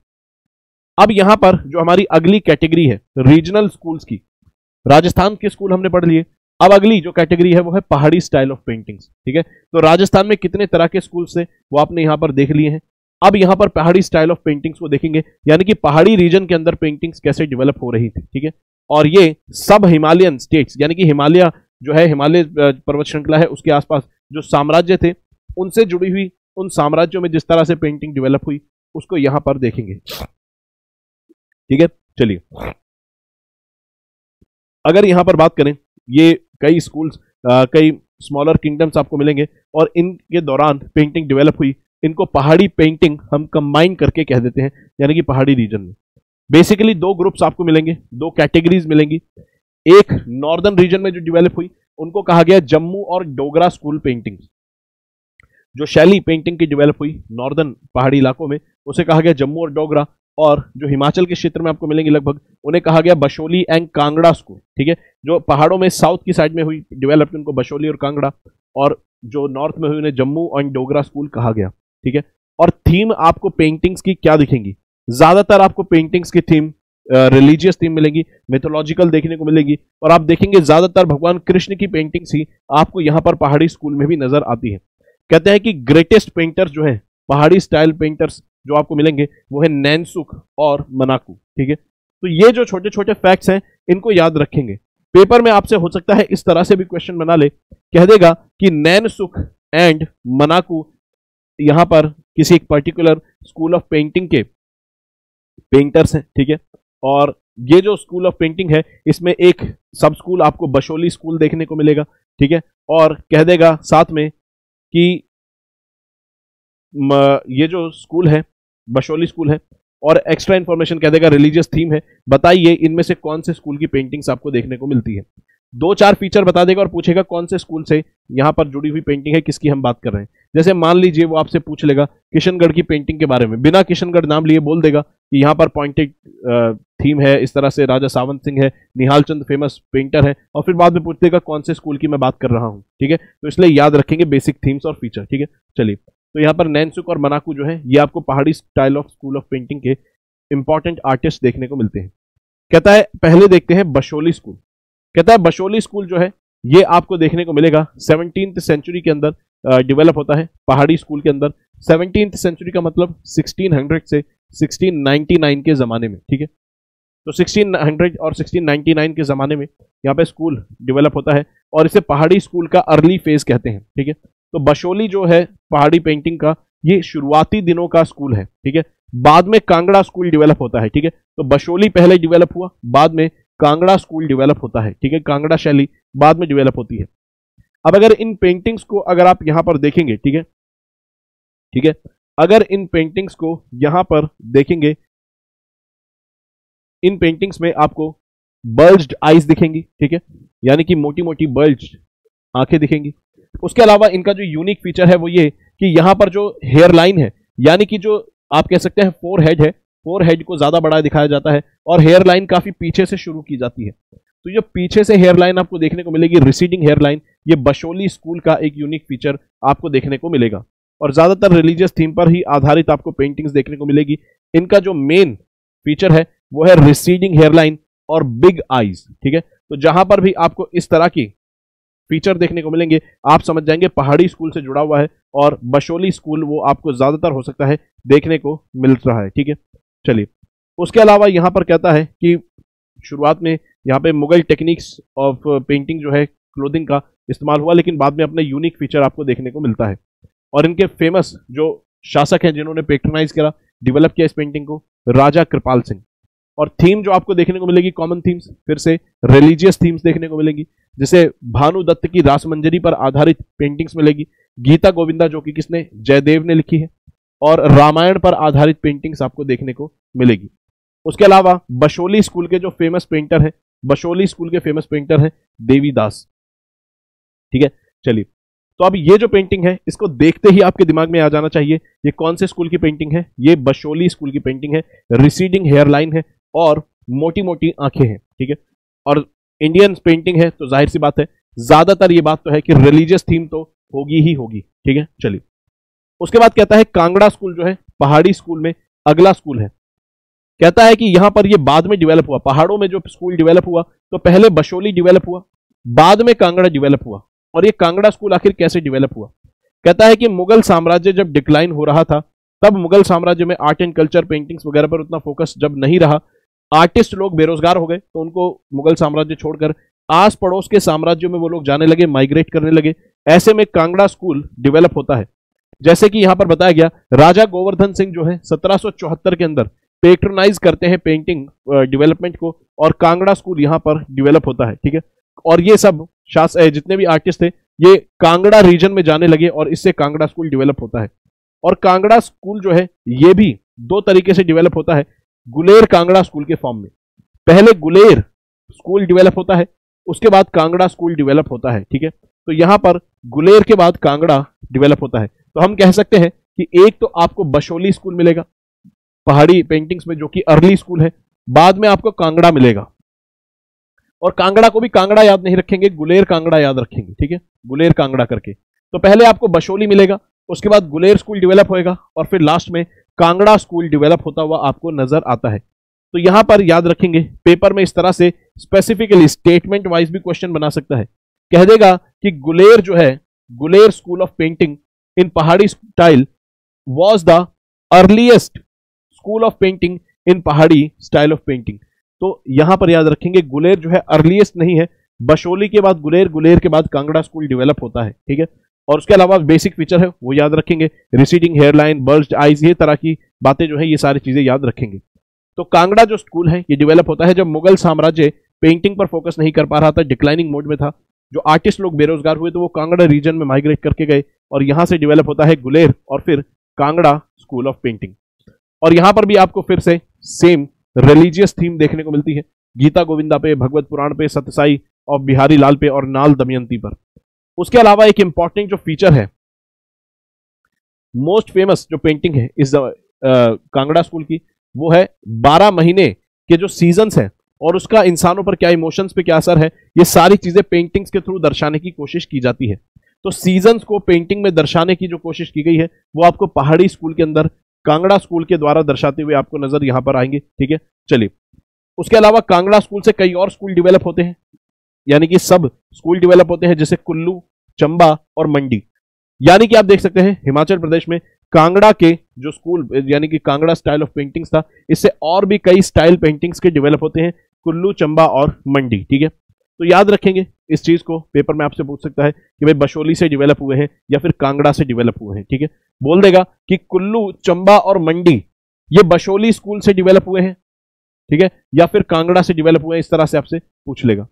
अब यहाँ पर जो हमारी अगली कैटेगरी है रीजनल स्कूल्स की। राजस्थान के स्कूल हमने पढ़ लिए। अब अगली जो कैटेगरी है, वो है पहाड़ी स्टाइल ऑफ़ पेंटिंग्स ठीक है? तो राजस्थान में कितने तरह के स्कूल से वो आपने यहाँ पर देख लिए हैं। अब यहाँ पर पहाड़ी स्टाइल ऑफ़ पेंटिंग्स को देखेंगे, यानी कि पहाड़ी रीजन के अंदर पेंटिंग्स कैसे डेवलप हो रही थी, ठीक है? और ये सब हिमालयन स्टेट्स यानी कि हिमालय जो है, हिमालय पर्वत श्रृंखला है, उसके आसपास जो साम्राज्य थे, उनसे जुड़ी हुई, उन साम्राज्यों में जिस तरह से पेंटिंग डेवलप हुई, उसको यहाँ पर देखेंगे। ठीक है? चलिए। अगर यहाँ पर बात करें, ये कई स्कूल्स कई स्मॉलर किंगडम्स आपको मिलेंगे, और इनके दौरान पेंटिंग डेवलप हुई, इनको पहाड़ी पेंटिंग हम कंबाइन करके कह देते हैं, यानी कि पहाड़ी रीजन में। बेसिकली दो ग्रुप्स आपको मिलेंगे, दो कैटेगरीज मिलेंगी। एक नॉर्दर्न रीजन में जो डेवलप हुई, उनको कहा गया जम्मू और डोगरा स्कूल पेंटिंग जो शैली पेंटिंग की डेवलप हुई नॉर्दर्न पहाड़ी इलाकों में, उसे कहा गया जम्मू और डोगरा। और जो हिमाचल के क्षेत्र में आपको मिलेंगे लगभग, उन्हें कहा गया बशोली एंड कांगड़ा स्कूल ठीक है? जो पहाड़ों में साउथ की साइड में हुई डेवलप उनको बशोली और कांगड़ा। और जो नॉर्थ में हुई उन्हें जम्मू एंड डोगरा स्कूल कहा गया, ठीक है? और थीम आपको पेंटिंग्स की क्या दिखेंगी? ज़्यादातर आपको पेंटिंग्स की थीम रिलीजियस थीम मिलेगी मेथोलॉजिकल देखने को मिलेगी, और आप देखेंगे ज़्यादातर भगवान कृष्ण की पेंटिंग्स ही आपको यहाँ पर पहाड़ी स्कूल में भी नज़र आती है। कहते हैं कि ग्रेटेस्ट पेंटर्स जो है, पहाड़ी स्टाइल पेंटर्स जो आपको मिलेंगे, वो है नैनसुख और मनाकू ठीक है? तो ये जो छोटे छोटे फैक्ट्स हैं, इनको याद रखेंगे। पेपर में आपसे हो सकता है इस तरह से भी क्वेश्चन बना ले। कह देगा कि नैनसुख एंड मनाकू यहाँ पर किसी एक पर्टिकुलर स्कूल ऑफ़ पेंटिंग के पेंटर्स हैं, ठीक है? और ये जो स्कूल ऑफ़ पेंटिंग है, इसमें एक सब स्कूल आपको बशोली स्कूल देखने को मिलेगा, ठीक है? और कह देगा साथ में कि ये जो स्कूल है, बशोली स्कूल है, और एक्स्ट्रा इन्फॉर्मेशन कह देगा रिलीजियस थीम है। बताइए, इनमें से कौन से स्कूल की पेंटिंग्स आपको देखने को मिलती है? दो चार फीचर बता देगा और पूछेगा कौन से स्कूल से यहाँ पर जुड़ी हुई पेंटिंग है, किसकी हम बात कर रहे हैं। जैसे मान लीजिए वो आपसे पूछ लेगा किशनगढ़ की पेंटिंग के बारे में। बिना किशनगढ़ नाम लिए बोल देगा कि यहाँ पर पॉइंटेड थीम है, इस तरह से राजा सावंत सिंह है निहाल चंद फ़ेमस पेंटर है, और फिर बाद में पूछ देगा कौन से स्कूल की मैं बात कर रहा हूँ, ठीक है? तो इसलिए याद रखेंगे बेसिक थीम्स और फीचर ठीक है? चलिए तो यहाँ पर नैनसुक और मनाकू जो है, ये आपको Pahari style of school of painting के इंपॉर्टेंट आर्टिस्ट देखने को मिलते हैं। कहता है, पहले देखते हैं बशोली स्कूल कहता है बशोली स्कूल जो है, ये आपको देखने को मिलेगा सेवनटीन सेंचुरी के अंदर डेवलप होता है पहाड़ी स्कूल के अंदर। सेवनटीन सेंचुरी का मतलब 1600 से 1699 के ज़माने में, ठीक है? तो 1600 और 1699 के ज़माने में यहाँ पे स्कूल डेवलप होता है और इसे पहाड़ी स्कूल का अर्ली फ़ेज़ कहते हैं, ठीक है? तो बशोली जो है पहाड़ी पेंटिंग का, ये शुरुआती दिनों का स्कूल है, ठीक है? बाद में कांगड़ा स्कूल डेवलप होता है, ठीक है? तो बशोली पहले डेवलप हुआ, बाद में कांगड़ा स्कूल डेवलप होता है, ठीक है? कांगड़ा शैली बाद में डेवलप होती है। अब अगर इन पेंटिंग्स को अगर आप यहाँ पर देखेंगे, ठीक है? ठीक है? अगर इन पेंटिंग्स को यहाँ पर देखेंगे, इन पेंटिंग्स में आपको बल्ज्ड आईज दिखेंगी, ठीक है? यानी कि मोटी मोटी बल्ज आँखें दिखेंगी। उसके अलावा इनका जो यूनिक फीचर है वो ये कि यहाँ पर जो हेयर लाइन है, यानी कि जो आप कह सकते हैं फोर हेड है फोर हेड को ज़्यादा बड़ा दिखाया जाता है और हेयर लाइन काफ़ी पीछे से शुरू की जाती है। तो जो पीछे से हेयर लाइन आपको देखने को मिलेगी रिसीडिंग हेयर लाइन ये बशोली स्कूल का एक यूनिक फीचर आपको देखने को मिलेगा। और ज़्यादातर रिलीजियस थीम पर ही आधारित आपको पेंटिंग्स देखने को मिलेगी। इनका जो मेन फीचर है, वो है रिसीडिंग हेयरलाइन और बिग आईज ठीक है? तो जहाँ पर भी आपको इस तरह की फीचर देखने को मिलेंगे, आप समझ जाएँगे पहाड़ी स्कूल से जुड़ा हुआ है और बशोली स्कूल वो आपको ज़्यादातर हो सकता है देखने को मिल रहा है, ठीक है? चलिए, उसके अलावा यहाँ पर कहता है कि शुरुआत में यहाँ पे मुगल टेक्निक्स ऑफ़ पेंटिंग जो है क्लोथिंग का इस्तेमाल हुआ, लेकिन बाद में अपने यूनिक फीचर आपको देखने को मिलता है। और इनके फ़ेमस जो शासक हैं, जिन्होंने पेट्रोनाइज करा डेवलप किया इस पेंटिंग को, राजा कृपाल सिंह। और थीम जो आपको देखने को मिलेगी कॉमन थीम्स फिर से रिलीजियस थीम्स देखने को मिलेंगी, जैसे भानु दत्त की रासमंजरी पर आधारित पेंटिंग्स मिलेगी, गीता गोविंदा जो कि किसने, जयदेव ने लिखी है, और रामायण पर आधारित पेंटिंग्स आपको देखने को मिलेगी। उसके अलावा बशोली स्कूल के जो फ़ेमस पेंटर है बशोली स्कूल के फ़ेमस पेंटर है देवीदास ठीक है? चलिए। तो अब ये जो पेंटिंग है, इसको देखते ही आपके दिमाग में आ जाना चाहिए, ये कौन से स्कूल की पेंटिंग है? ये बशोली स्कूल की पेंटिंग है रिसीडिंग हेयर लाइन है और मोटी मोटी आँखें हैं, ठीक है? और इंडियन पेंटिंग है तो ज़ाहिर सी बात है, ज़्यादातर ये बात तो है कि रिलीजियस थीम तो होगी ही होगी, ठीक है? चलिए। उसके बाद कहता है, कांगड़ा स्कूल जो है, पहाड़ी स्कूल में अगला स्कूल है। कहता है कि यहाँ पर ये बाद में डिवेलप हुआ, पहाड़ों में जो स्कूल डिवेलप हुआ तो पहले बशोली डिवेलप हुआ, बाद में कांगड़ा डिवेलप हुआ, और ये कांगड़ा स्कूल आखिर कैसे डिवेलप हुआ? कहता है कि मुगल साम्राज्य जब डिक्लाइन हो रहा था, तब मुगल साम्राज्य में आर्ट एंड कल्चर पेंटिंग्स वगैरह पर उतना फोकस जब नहीं रहा आर्टिस्ट लोग बेरोजगार हो गए तो उनको मुगल साम्राज्य छोड़कर आस पड़ोस के साम्राज्यों में वो लोग जाने लगे माइग्रेट करने लगे। ऐसे में कांगड़ा स्कूल डिवेलप होता है। जैसे कि यहाँ पर बताया गया, राजा गोवर्धन सिंह जो है, सत्रह सौ चौहत्तर के अंदर पेट्रोनाइज करते हैं पेंटिंग डेवलपमेंट को, और कांगड़ा स्कूल यहाँ पर डिवेलप होता है, ठीक है? और ये सब शास जितने भी आर्टिस्ट थे, ये कांगड़ा रीजन में जाने लगे और इससे कांगड़ा स्कूल डिवेलप होता है। और कांगड़ा स्कूल जो है, ये भी दो तरीके से डिवेलप होता है, गुलेर कांगड़ा स्कूल के फॉर्म में। पहले गुलेर स्कूल डिवेलप होता है, उसके बाद कांगड़ा स्कूल डिवेलप होता है, ठीक है? तो यहाँ पर गुलेर के बाद कांगड़ा डिवेलप होता है। तो हम कह सकते हैं कि एक तो आपको बशोली स्कूल मिलेगा पहाड़ी पेंटिंग्स में जो कि अर्ली स्कूल है, बाद में आपको कांगड़ा मिलेगा। और कांगड़ा को भी कांगड़ा याद नहीं रखेंगे, गुलेर कांगड़ा याद रखेंगे, ठीक है? गुलेर कांगड़ा करके। तो पहले आपको बशोली मिलेगा, उसके बाद गुलेर स्कूल डिवेलप होएगा, और फिर लास्ट में कांगड़ा स्कूल डिवेलप होता हुआ आपको नज़र आता है। तो यहाँ पर याद रखेंगे पेपर में इस तरह से स्पेसिफिकली स्टेटमेंट वाइज भी क्वेश्चन बना सकता है। कह देगा कि गुलेर जो है, Guler school of painting in Pahari style was the earliest school of painting in Pahari style of painting. तो यहाँ पर याद रखेंगे, गुलेर जो है अर्लीस्ट नहीं है। बशोली के बाद गुलेर गुलेर के बाद कांगड़ा स्कूल डेवलप होता है, ठीक है? और उसके अलावा बेसिक फीचर है, वो याद रखेंगे। रिसीडिंग हेयरलाइन बर्स्ट आइज़ ये तरह की बातें जो है, ये सारी चीज़ें याद रखेंगे। तो कांगड़ा जो स्कूल है, ये डेवलप होता है जब मुगल साम्राज्य पेंटिंग पर फोकस नहीं कर पा रहा था डिक्लाइनिंग मोड में था। जो आर्टिस्ट लोग बेरोजगार हुए तो वो कांगड़ा रीजन में माइग्रेट करके गए और यहाँ से डेवलप होता है गुलेर और फिर कांगड़ा स्कूल ऑफ़ पेंटिंग और यहाँ पर भी आपको फिर से सेम रिलीजियस थीम देखने को मिलती है। गीता गोविंदा पे, भगवत पुराण पे सत्यसाई और बिहारी लाल पे और नाल दमयंती पर। उसके अलावा एक इंपॉर्टेंट जो फीचर है मोस्ट फ़ेमस जो पेंटिंग है इस कांगड़ा स्कूल की, वो है बारह महीने के जो सीज़न है और उसका इंसानों पर क्या इमोशंस पे क्या असर है, ये सारी चीज़ें पेंटिंग्स के थ्रू दर्शाने की कोशिश की जाती है। तो सीजन्स को पेंटिंग में दर्शाने की जो कोशिश की गई है, वो आपको पहाड़ी स्कूल के अंदर कांगड़ा स्कूल के द्वारा दर्शाते हुए आपको नज़र यहाँ पर आएँगे, ठीक है? चलिए। उसके अलावा कांगड़ा स्कूल से कई और स्कूल डिवेलप होते हैं। यानी कि सब स्कूल डिवेलप होते हैं, जैसे कुल्लू, चंबा और मंडी। यानी कि आप देख सकते हैं, हिमाचल प्रदेश में कांगड़ा के जो स्कूल, यानी कि कांगड़ा स्टाइल ऑफ़ पेंटिंग्स था, इससे और भी कई स्टाइल पेंटिंग्स के डेवलप होते हैं, कुल्लू, चंबा और मंडी, ठीक है? तो याद रखेंगे, इस चीज़ को पेपर में आपसे पूछ सकता है कि भाई बशोली से डेवलप हुए हैं या फिर कांगड़ा से डेवलप हुए हैं, ठीक है? बोल देगा कि कुल्लू, चंबा और मंडी, ये बशोली स्कूल से डेवलप हुए हैं, ठीक है? या फिर कांगड़ा से डेवलप हुए हैं, इस तरह से आपसे पूछ लेगा।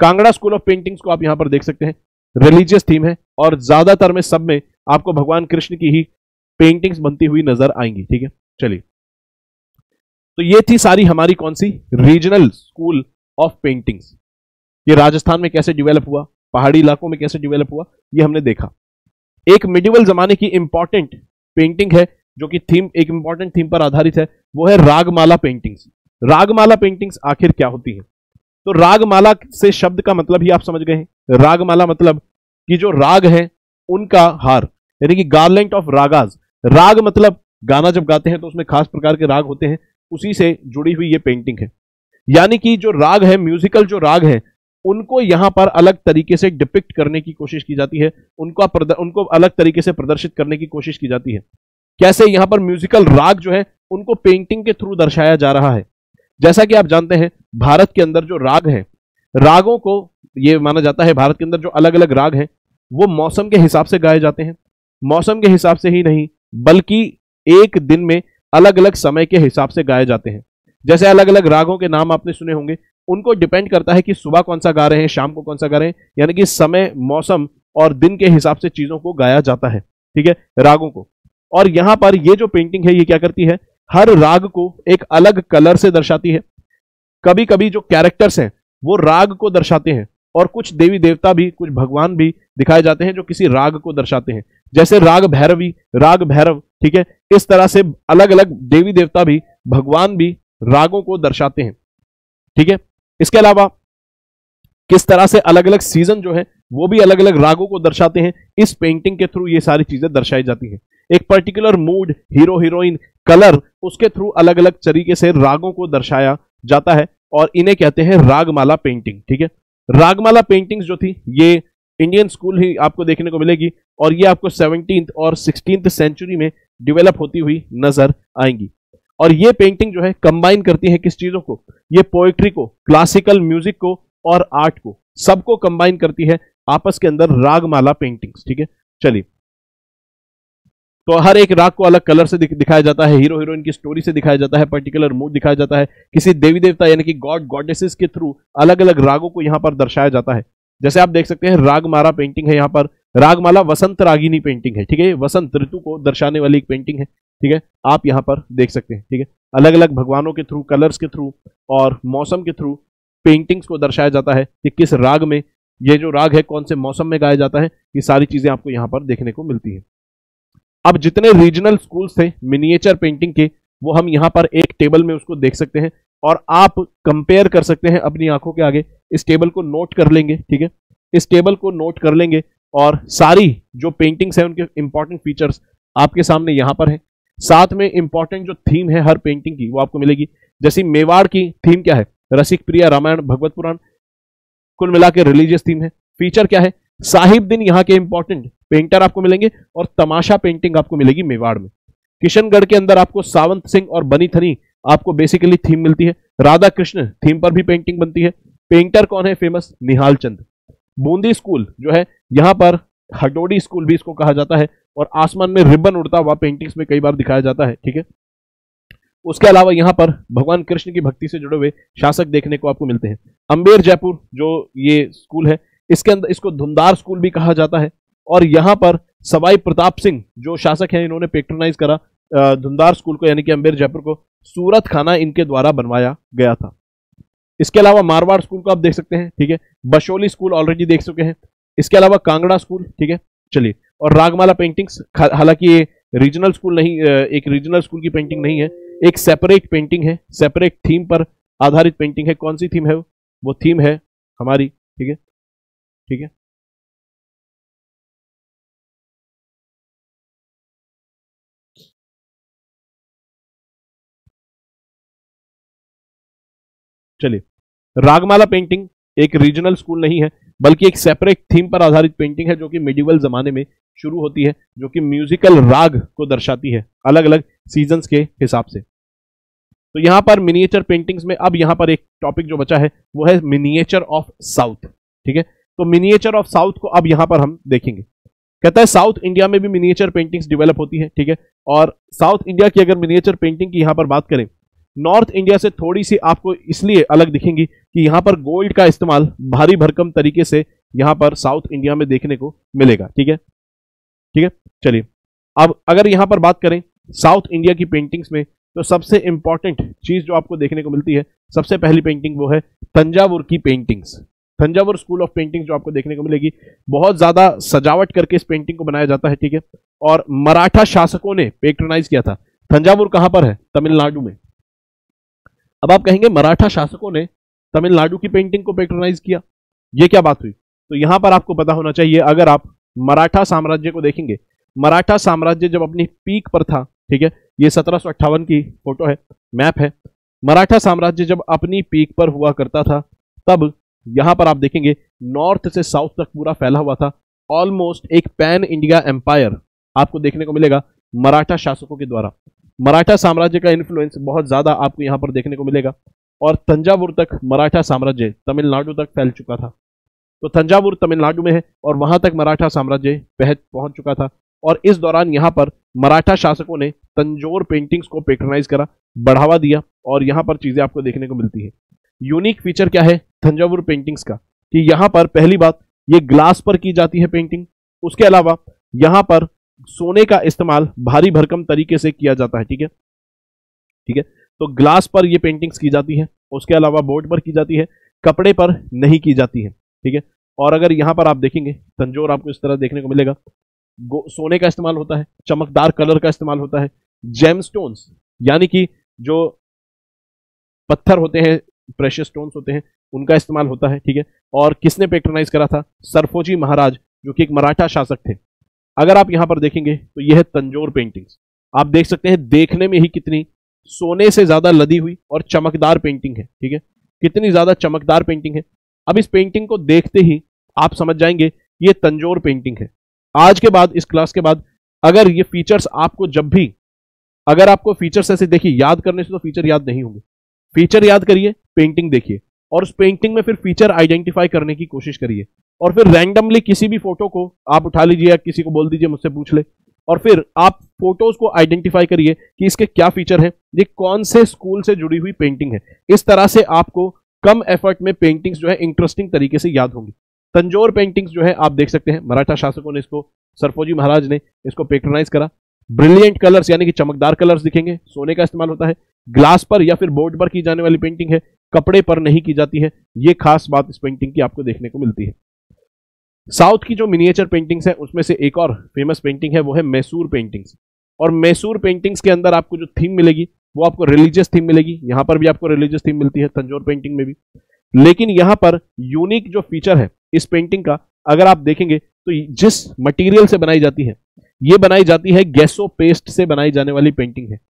कांगड़ा स्कूल ऑफ़ पेंटिंग्स को आप यहाँ पर देख सकते हैं रिलीजियस थीम है और ज़्यादातर में सब में आपको भगवान कृष्ण की ही पेंटिंग्स बनती हुई नज़र आएँगी, ठीक है? चलिए। तो ये थी सारी हमारी कौन सी? रीजनल स्कूल ऑफ़ पेंटिंग्स ये राजस्थान में कैसे डिवेलप हुआ? पहाड़ी इलाकों में कैसे डिवेलप हुआ? ये हमने देखा। एक मिडिवल जमाने की इंपॉर्टेंट पेंटिंग है, जो कि थीम एक इंपॉर्टेंट थीम पर आधारित है, वो है रागमाला पेंटिंग्स रागमाला पेंटिंग्स आखिर क्या होती है? तो रागमाला से शब्द का मतलब ही आप समझ गए रागमाला मतलब कि जो राग है, उनका हार, यानी कि गार्लेंट ऑफ़ रागाज राग मतलब गाना जब गाते हैं तो उसमें खास प्रकार के राग होते हैं, उसी से जुड़ी हुई ये पेंटिंग है। यानी कि जो राग है म्यूजिकल जो राग है उनको यहाँ पर अलग तरीके से डिपिक्ट करने की कोशिश की जाती है, उनका उनको अलग तरीके से प्रदर्शित करने की कोशिश की जाती है। कैसे यहाँ पर म्यूजिकल राग जो है, उनको पेंटिंग के थ्रू दर्शाया जा रहा है। जैसा कि आप जानते हैं, भारत के अंदर जो राग है, रागों को, ये माना जाता है भारत के अंदर जो अलग अलग राग हैं, वो मौसम के हिसाब से गाए जाते हैं। मौसम के हिसाब से ही नहीं, बल्कि एक दिन में अलग अलग समय के हिसाब से गाए जाते हैं। जैसे अलग अलग रागों के नाम आपने सुने होंगे उनको डिपेंड करता है कि सुबह कौन सा गा रहे हैं, शाम को कौन सा गा रहे हैं, यानी कि समय, मौसम और दिन के हिसाब से चीज़ों को गाया जाता है, ठीक है, रागों को। और यहाँ पर ये जो पेंटिंग है, ये क्या करती है, हर राग को एक अलग कलर से दर्शाती है। कभी कभी जो कैरेक्टर्स हैं, वो राग को दर्शाते हैं और कुछ देवी देवता भी, कुछ भगवान भी दिखाए जाते हैं जो किसी राग को दर्शाते हैं। जैसे राग भैरवी, राग भैरव, ठीक है, इस तरह से अलग अलग देवी देवता भी, भगवान भी रागों को दर्शाते हैं, ठीक है। इसके अलावा किस तरह से अलग अलग सीज़न जो है, वो भी अलग अलग रागों को दर्शाते हैं, इस पेंटिंग के थ्रू ये सारी चीज़ें दर्शाई जाती हैं। एक particular mood hero heroine colour उसके थ्रू अलग अलग तरीके से रागों को दर्शाया जाता है और इन्हें कहते हैं रागमाला पेंटिंग ठीक है? रागमाला पेंटिंग्स जो थी, ये इंडियन स्कूल ही आपको देखने को मिलेगी और ये आपको सेवनटीन और सिक्सटीन सेंचुरी में डिवेलप होती हुई नज़र आएँगी। और ये पेंटिंग जो है कंबाइन करती है किस चीज़ों को? ये पोएट्री को क्लासिकल म्यूज़िक को और आर्ट को। सबको कंबाइन करती है आपस के अंदर रागमाला पेंटिंग्स ठीक है? चलिए। तो हर एक राग को अलग कलर से दिखाया जाता है हीरो हीरोइन की स्टोरी से दिखाया जाता है पर्टिकुलर मूड दिखाया जाता है, किसी देवी देवता यानी कि गॉड गॉडेसेस के थ्रू अलग अलग रागों को यहाँ पर दर्शाया जाता है। जैसे आप देख सकते हैं, रागमाला पेंटिंग है यहाँ पर। रागमाला वसंत रागिनी पेंटिंग है, ठीक है? वसंत ऋतु को दर्शाने वाली एक पेंटिंग है। ठीक है? आप यहाँ पर देख सकते हैं, ठीक है? अलग अलग भगवानों के थ्रू कलर्स के थ्रू और मौसम के थ्रू पेंटिंग्स को दर्शाया जाता है कि किस राग में, ये जो राग है, कौन से मौसम में गाया जाता है, ये सारी चीज़ें आपको यहाँ पर देखने को मिलती है। अब जितने रीजनल स्कूल्स थे मिनिएचर पेंटिंग के, वो हम यहाँ पर एक टेबल में उसको देख सकते हैं और आप कंपेयर कर सकते हैं अपनी आँखों के आगे। इस टेबल को नोट कर लेंगे, ठीक है? इस टेबल को नोट कर लेंगे और सारी जो पेंटिंग्स हैं, उनके इंपॉर्टेंट फीचर्स आपके सामने यहाँ पर है। साथ में इंपॉर्टेंट जो थीम है हर पेंटिंग की, वो आपको मिलेगी। जैसे मेवाड़ की थीम क्या है? रसिक प्रिया, रामायण, भगवत पुराण, कुल मिला के रिलीजियस थीम है। फीचर क्या है? साहिब दिन यहाँ के इंपॉर्टेंट पेंटर आपको मिलेंगे और तमाशा पेंटिंग आपको मिलेगी मेवाड़ में। किशनगढ़ के अंदर आपको सावंत सिंह और बनी थनी आपको बेसिकली थीम मिलती है। राधा कृष्ण थीम पर भी पेंटिंग बनती है। पेंटर कौन है? फ़ेमस निहाल चंद। बूंदी स्कूल जो है, यहाँ पर हडोडी स्कूल भी इसको कहा जाता है। और आसमान में रिबन उड़ता हुआ पेंटिंग्स में कई बार दिखाया जाता है, ठीक है? उसके अलावा यहाँ पर भगवान कृष्ण की भक्ति से जुड़े हुए शासक देखने को आपको मिलते हैं। अंबेर जयपुर, जो ये स्कूल है, इसके अंदर, इसको धुंधार स्कूल भी कहा जाता है। और यहाँ पर सवाई प्रताप सिंह, जो शासक हैं, इन्होंने पेट्रोनाइज करा धुंधार स्कूल को, यानी कि अंबेर जयपुर को। सूरत खाना इनके द्वारा बनवाया गया था। इसके अलावा मारवाड़ स्कूल को आप देख सकते हैं, ठीक है? बशोली स्कूल ऑलरेडी देख चुके हैं। इसके अलावा कांगड़ा स्कूल ठीक है? चलिए और रागमाला पेंटिंग्स हालाँकि ये रीजनल स्कूल नहीं एक रीजनल स्कूल की पेंटिंग नहीं है, एक सेपरेट पेंटिंग है सेपरेट थीम पर आधारित पेंटिंग है। कौन सी थीम है वो? थीम है हमारी, ठीक है? ठीक है? चलिए। रागमाला पेंटिंग एक रीजनल स्कूल नहीं है बल्कि एक सेपरेट थीम पर आधारित पेंटिंग है जो कि मिडिवल जमाने में शुरू होती है, जो कि म्यूजिकल राग को दर्शाती है अलग अलग सीजन्स के हिसाब से। तो यहाँ पर मिनिएचर पेंटिंग्स में, अब यहाँ पर एक टॉपिक जो बचा है, वो है मिनिएचर ऑफ़ साउथ ठीक है? तो मिनिएचर ऑफ़ साउथ को अब यहाँ पर हम देखेंगे। कहता है साउथ इंडिया में भी मिनिएचर पेंटिंग्स डेवलप होती है, ठीक है? और साउथ इंडिया की अगर मिनिएचर पेंटिंग की यहाँ पर बात करें नॉर्थ इंडिया से थोड़ी सी आपको इसलिए अलग दिखेंगी कि यहाँ पर गोल्ड का इस्तेमाल भारी भरकम तरीके से यहाँ पर साउथ इंडिया में देखने को मिलेगा, ठीक है? ठीक है? चलिए, अब अगर यहाँ पर बात करें साउथ इंडिया की पेंटिंग्स में तो सबसे इंपॉर्टेंट चीज़ जो आपको देखने को मिलती है, सबसे पहली पेंटिंग वो है तंजावुर की paintings Thanjavur school of painting जो आपको देखने को मिलेगी, बहुत ज़्यादा सजावट करके इस पेंटिंग को बनाया जाता है, ठीक है? और मराठा शासकों ने पेट्रोनाइज किया था। तंजावुर कहाँ पर है? तमिलनाडु में। अब आप कहेंगे मराठा शासकों ने तमिलनाडु की पेंटिंग को पेट्रोनाइज किया। ये क्या बात हुई? तो यहाँ पर आपको पता होना चाहिए, अगर आप मराठा साम्राज्य को देखेंगे, मराठा साम्राज्य जब अपनी पीक पर था, ठीक है, ये सत्रह की फ़ोटो है मैप है, मराठा साम्राज्य जब अपनी पीक पर हुआ करता था, तब यहाँ पर आप देखेंगे नॉर्थ से साउथ तक पूरा फैला हुआ था ऑलमोस्ट एक पैन इंडिया एम्पायर आपको देखने को मिलेगा मराठा शासकों के द्वारा। मराठा साम्राज्य का इन्फ्लुएंस बहुत ज़्यादा आपको यहाँ पर देखने को मिलेगा। और तंजावुर तक मराठा साम्राज्य तमिलनाडु तक फैल चुका था। तो तंजावुर तमिलनाडु में है और वहाँ तक मराठा साम्राज्य पहुँच चुका था। और इस दौरान यहाँ पर मराठा शासकों ने तंजोर पेंटिंग्स को पेट्रोनाइज करा, बढ़ावा दिया और यहाँ पर चीज़ें आपको देखने को मिलती है। यूनिक फीचर क्या है तंजावुर पेंटिंग्स का? कि यहाँ पर पहली बात, ये ग्लास पर की जाती है पेंटिंग उसके अलावा यहाँ पर सोने का इस्तेमाल भारी भरकम तरीके से किया जाता है, ठीक है? ठीक है? तो ग्लास पर ये पेंटिंग्स की जाती है, उसके अलावा बोर्ड पर की जाती है, कपड़े पर नहीं की जाती है, ठीक है? और अगर यहाँ पर आप देखेंगे, तंजोर आपको इस तरह देखने को मिलेगा। सोने का इस्तेमाल होता है, चमकदार कलर का इस्तेमाल होता है जेम स्टोन्स यानी कि जो पत्थर होते हैं प्रेशियस स्टोन्स होते हैं, उनका इस्तेमाल होता है, ठीक है? और किसने पेट्रोनाइज करा था? सरफोजी महाराज, जो कि एक मराठा शासक थे। अगर आप यहाँ पर देखेंगे तो यह है तंजोर पेंटिंग्स आप देख सकते हैं, देखने में ही कितनी सोने से ज़्यादा लदी हुई और चमकदार पेंटिंग है, ठीक है? कितनी ज़्यादा चमकदार पेंटिंग है। अब इस पेंटिंग को देखते ही आप समझ जाएँगे, ये तंजोर पेंटिंग है। आज के बाद, इस क्लास के बाद, अगर ये फीचर्स आपको जब भी, अगर आपको फीचर्स ऐसे देखिए, याद करने से तो फीचर याद नहीं होंगे। फीचर याद करिए पेंटिंग देखिए। और उस पेंटिंग में फिर फीचर आइडेंटिफाई करने की कोशिश करिए। और फिर रैंडमली किसी भी फ़ोटो को आप उठा लीजिए या किसी को बोल दीजिए मुझसे पूछ ले। और फिर आप फ़ोटोज़ को आइडेंटिफाई करिए कि इसके क्या फीचर है, ये कौन से स्कूल से जुड़ी हुई पेंटिंग है। इस तरह से आपको कम एफर्ट में पेंटिंग्स जो है इंटरेस्टिंग तरीके से याद होंगी। तंजोर पेंटिंग्स जो है, आप देख सकते हैं। मराठा शासकों ने इसको सरफोजी महाराज ने इसको पेट्रोनाइज करा। ब्रिलियंट कलर्स यानी कि चमकदार कलर्स दिखेंगे। सोने का इस्तेमाल होता है। ग्लास पर या फिर बोर्ड पर की जाने वाली पेंटिंग है। कपड़े पर नहीं की जाती है। ये खास बात इस पेंटिंग की आपको देखने को मिलती है। साउथ की जो मिनिएचर पेंटिंग्स है, उसमें से एक और फ़ेमस पेंटिंग है, वो है मैसूर पेंटिंग्स और मैसूर पेंटिंग्स के अंदर आपको जो थीम मिलेगी, वो आपको रिलीजियस थीम मिलेगी. यहाँ पर भी आपको रिलीजियस थीम मिलती है तंजोर पेंटिंग में भी. लेकिन यहाँ पर यूनिक जो फीचर है, इस पेंटिंग का, अगर आप देखेंगे तो जिस मटेरियल से बनाई जाती है, ये बनाई जाती है गैसो पेस्ट से बनाई जाने वाली पेंटिंग है.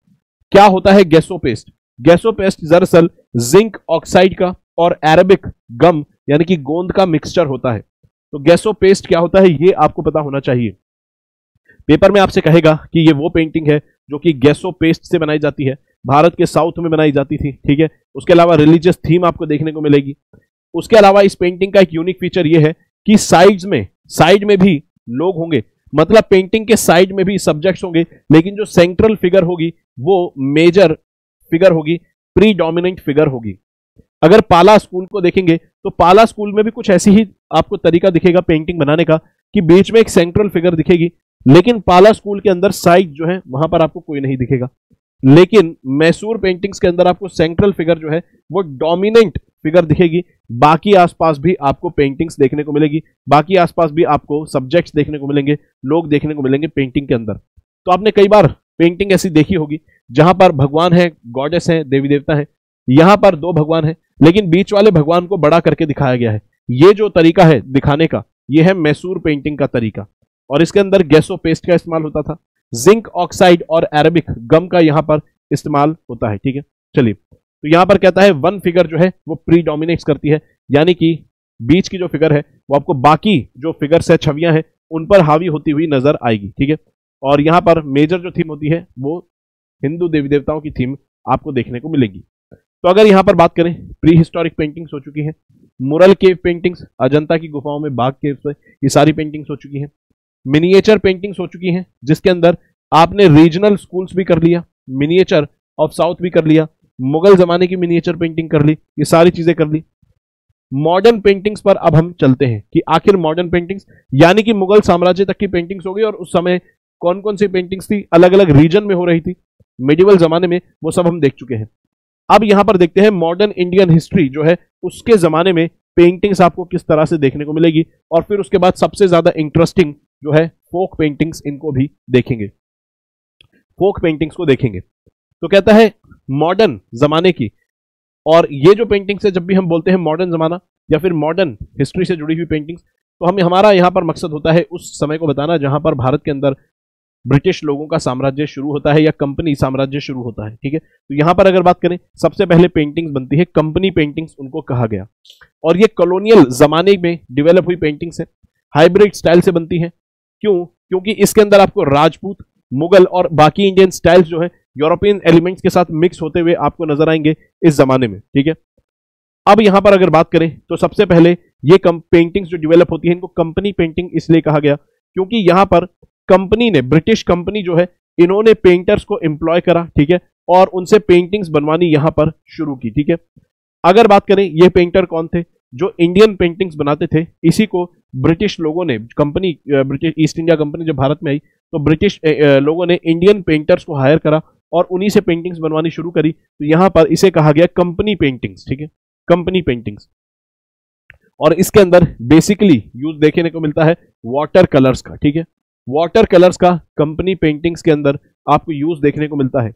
क्या होता है गैसो पेस्ट? गैसो पेस्ट दरअसल जिंक ऑक्साइड का और एरेबिक गम यानी कि गोंद का मिक्सचर होता है. तो गैसो पेस्ट क्या होता है, ये आपको पता होना चाहिए। पेपर में आपसे कहेगा कि ये वो पेंटिंग है जो कि गैसो पेस्ट से बनाई जाती है। भारत के साउथ में बनाई जाती थी, ठीक है? उसके अलावा रिलीजियस थीम आपको देखने को मिलेगी। उसके अलावा इस पेंटिंग का एक यूनिक फीचर ये है कि साइड्स में साइड में भी लोग होंगे। मतलब पेंटिंग के साइड में भी सब्जेक्ट्स होंगे, लेकिन जो सेंट्रल फिगर होगी, वो मेजर फिगर होगी प्री फिगर होगी। अगर पाला स्कूल को देखेंगे तो पाला स्कूल में भी कुछ ऐसी ही आपको तरीका दिखेगा पेंटिंग बनाने का, कि बीच में एक सेंट्रल फिगर दिखेगी, लेकिन पाला स्कूल के अंदर साइड जो है, वहाँ पर आपको कोई नहीं दिखेगा। लेकिन मैसूर पेंटिंग्स के अंदर आपको सेंट्रल फिगर जो है, वो डोमिनेंट फिगर दिखेगी। बाकी आसपास भी आपको पेंटिंग्स देखने को मिलेगी, बाकी आसपास भी आपको सब्जेक्ट्स देखने को मिलेंगे, लोग देखने को मिलेंगे पेंटिंग के अंदर। तो आपने कई बार पेंटिंग ऐसी देखी होगी, जहाँ पर भगवान है गॉडेस है देवी देवता है, यहाँ पर दो भगवान है लेकिन बीच वाले भगवान को बड़ा करके दिखाया गया है। ये जो तरीका है दिखाने का, ये है मैसूर पेंटिंग का तरीका। और इसके अंदर गैसो पेस्ट का इस्तेमाल होता था। जिंक ऑक्साइड और अरेबिक गम का यहाँ पर इस्तेमाल होता है, ठीक है? चलिए तो यहाँ पर कहता है वन फिगर जो है, वो प्री डोमिनेट्स करती है। यानी कि बीच की जो फिगर है, वो आपको बाकी जो फिगर्स है, छवियाँ हैं, उन पर हावी होती हुई नज़र आएगी, ठीक है? और यहाँ पर मेजर जो थीम होती है, वो हिंदू देवी देवताओं की थीम आपको देखने को मिलेगी। तो अगर यहाँ पर बात करें प्री हिस्टोरिक पेंटिंग्स हो चुकी हैं। मुरल केव पेंटिंग्स अजंता की गुफाओं में बाघ केव से ये सारी पेंटिंग्स हो चुकी हैं। मिनिएचर पेंटिंग्स हो चुकी हैं, जिसके अंदर आपने रीजनल स्कूल्स भी कर लिया मिनिएचर ऑफ़ साउथ भी कर लिया, मुगल जमाने की मिनिएचर पेंटिंग कर ली, ये सारी चीज़ें कर ली। मॉडर्न पेंटिंग्स पर अब हम चलते हैं कि आखिर मॉडर्न पेंटिंग्स यानी कि मुगल साम्राज्य तक की पेंटिंग्स हो गई और उस समय कौन कौन सी पेंटिंग्स थी अलग अलग रीजन में हो रही थी। मेडिवल जमाने में वो सब हम देख चुके हैं। अब यहाँ पर देखते हैं मॉडर्न इंडियन हिस्ट्री जो है, उसके जमाने में पेंटिंग्स आपको किस तरह से देखने को मिलेगी और फिर उसके बाद सबसे ज़्यादा इंटरेस्टिंग जो है फोक पेंटिंग्स इनको भी देखेंगे। फोक पेंटिंग्स को देखेंगे। तो कहता है मॉडर्न जमाने की और ये जो पेंटिंग्स है, जब भी हम बोलते हैं मॉडर्न जमाना या फिर मॉडर्न हिस्ट्री से जुड़ी हुई पेंटिंग्स तो हमें हमारा यहाँ पर मकसद होता है उस समय को बताना जहाँ पर भारत के अंदर ब्रिटिश लोगों का साम्राज्य शुरू होता है या कंपनी साम्राज्य शुरू होता है, ठीक है? तो यहाँ पर अगर बात करें, सबसे पहले पेंटिंग्स बनती है कंपनी पेंटिंग्स उनको कहा गया। और ये कॉलोनियल जमाने में डिवेलप हुई पेंटिंग्स है हाइब्रिड स्टाइल से बनती है। क्यों? क्योंकि इसके अंदर आपको राजपूत, मुगल और बाकी इंडियन स्टाइल्स जो है यूरोपियन एलिमेंट्स के साथ मिक्स होते हुए आपको नज़र आएँगे इस जमाने में, ठीक है? अब यहाँ पर अगर बात करें तो सबसे पहले ये पेंटिंग्स जो डेवलप होती है, इनको कंपनी पेंटिंग इसलिए कहा गया, क्योंकि यहाँ पर कंपनी ने ब्रिटिश कंपनी जो है, इन्होंने पेंटर्स को एम्प्लॉय करा, ठीक है? और उनसे पेंटिंग्स बनवानी यहाँ पर शुरू की, ठीक है? अगर बात करें, ये पेंटर कौन थे? जो इंडियन पेंटिंग्स बनाते थे, इसी को ब्रिटिश लोगों ने company British East India company जब भारत में आई तो ब्रिटिश लोगों ने इंडियन पेंटर्स को हायर करा और उन्हीं से पेंटिंग्स बनवानी शुरू करी। तो यहाँ पर इसे कहा गया कंपनी पेंटिंग्स ठीक है? कंपनी पेंटिंग्स और इसके अंदर बेसिकली यूज़ देखने को मिलता है वाटर कलर्स का, ठीक है? वाटर कलर्स का कंपनी पेंटिंग्स के अंदर आपको यूज़ देखने को मिलता है।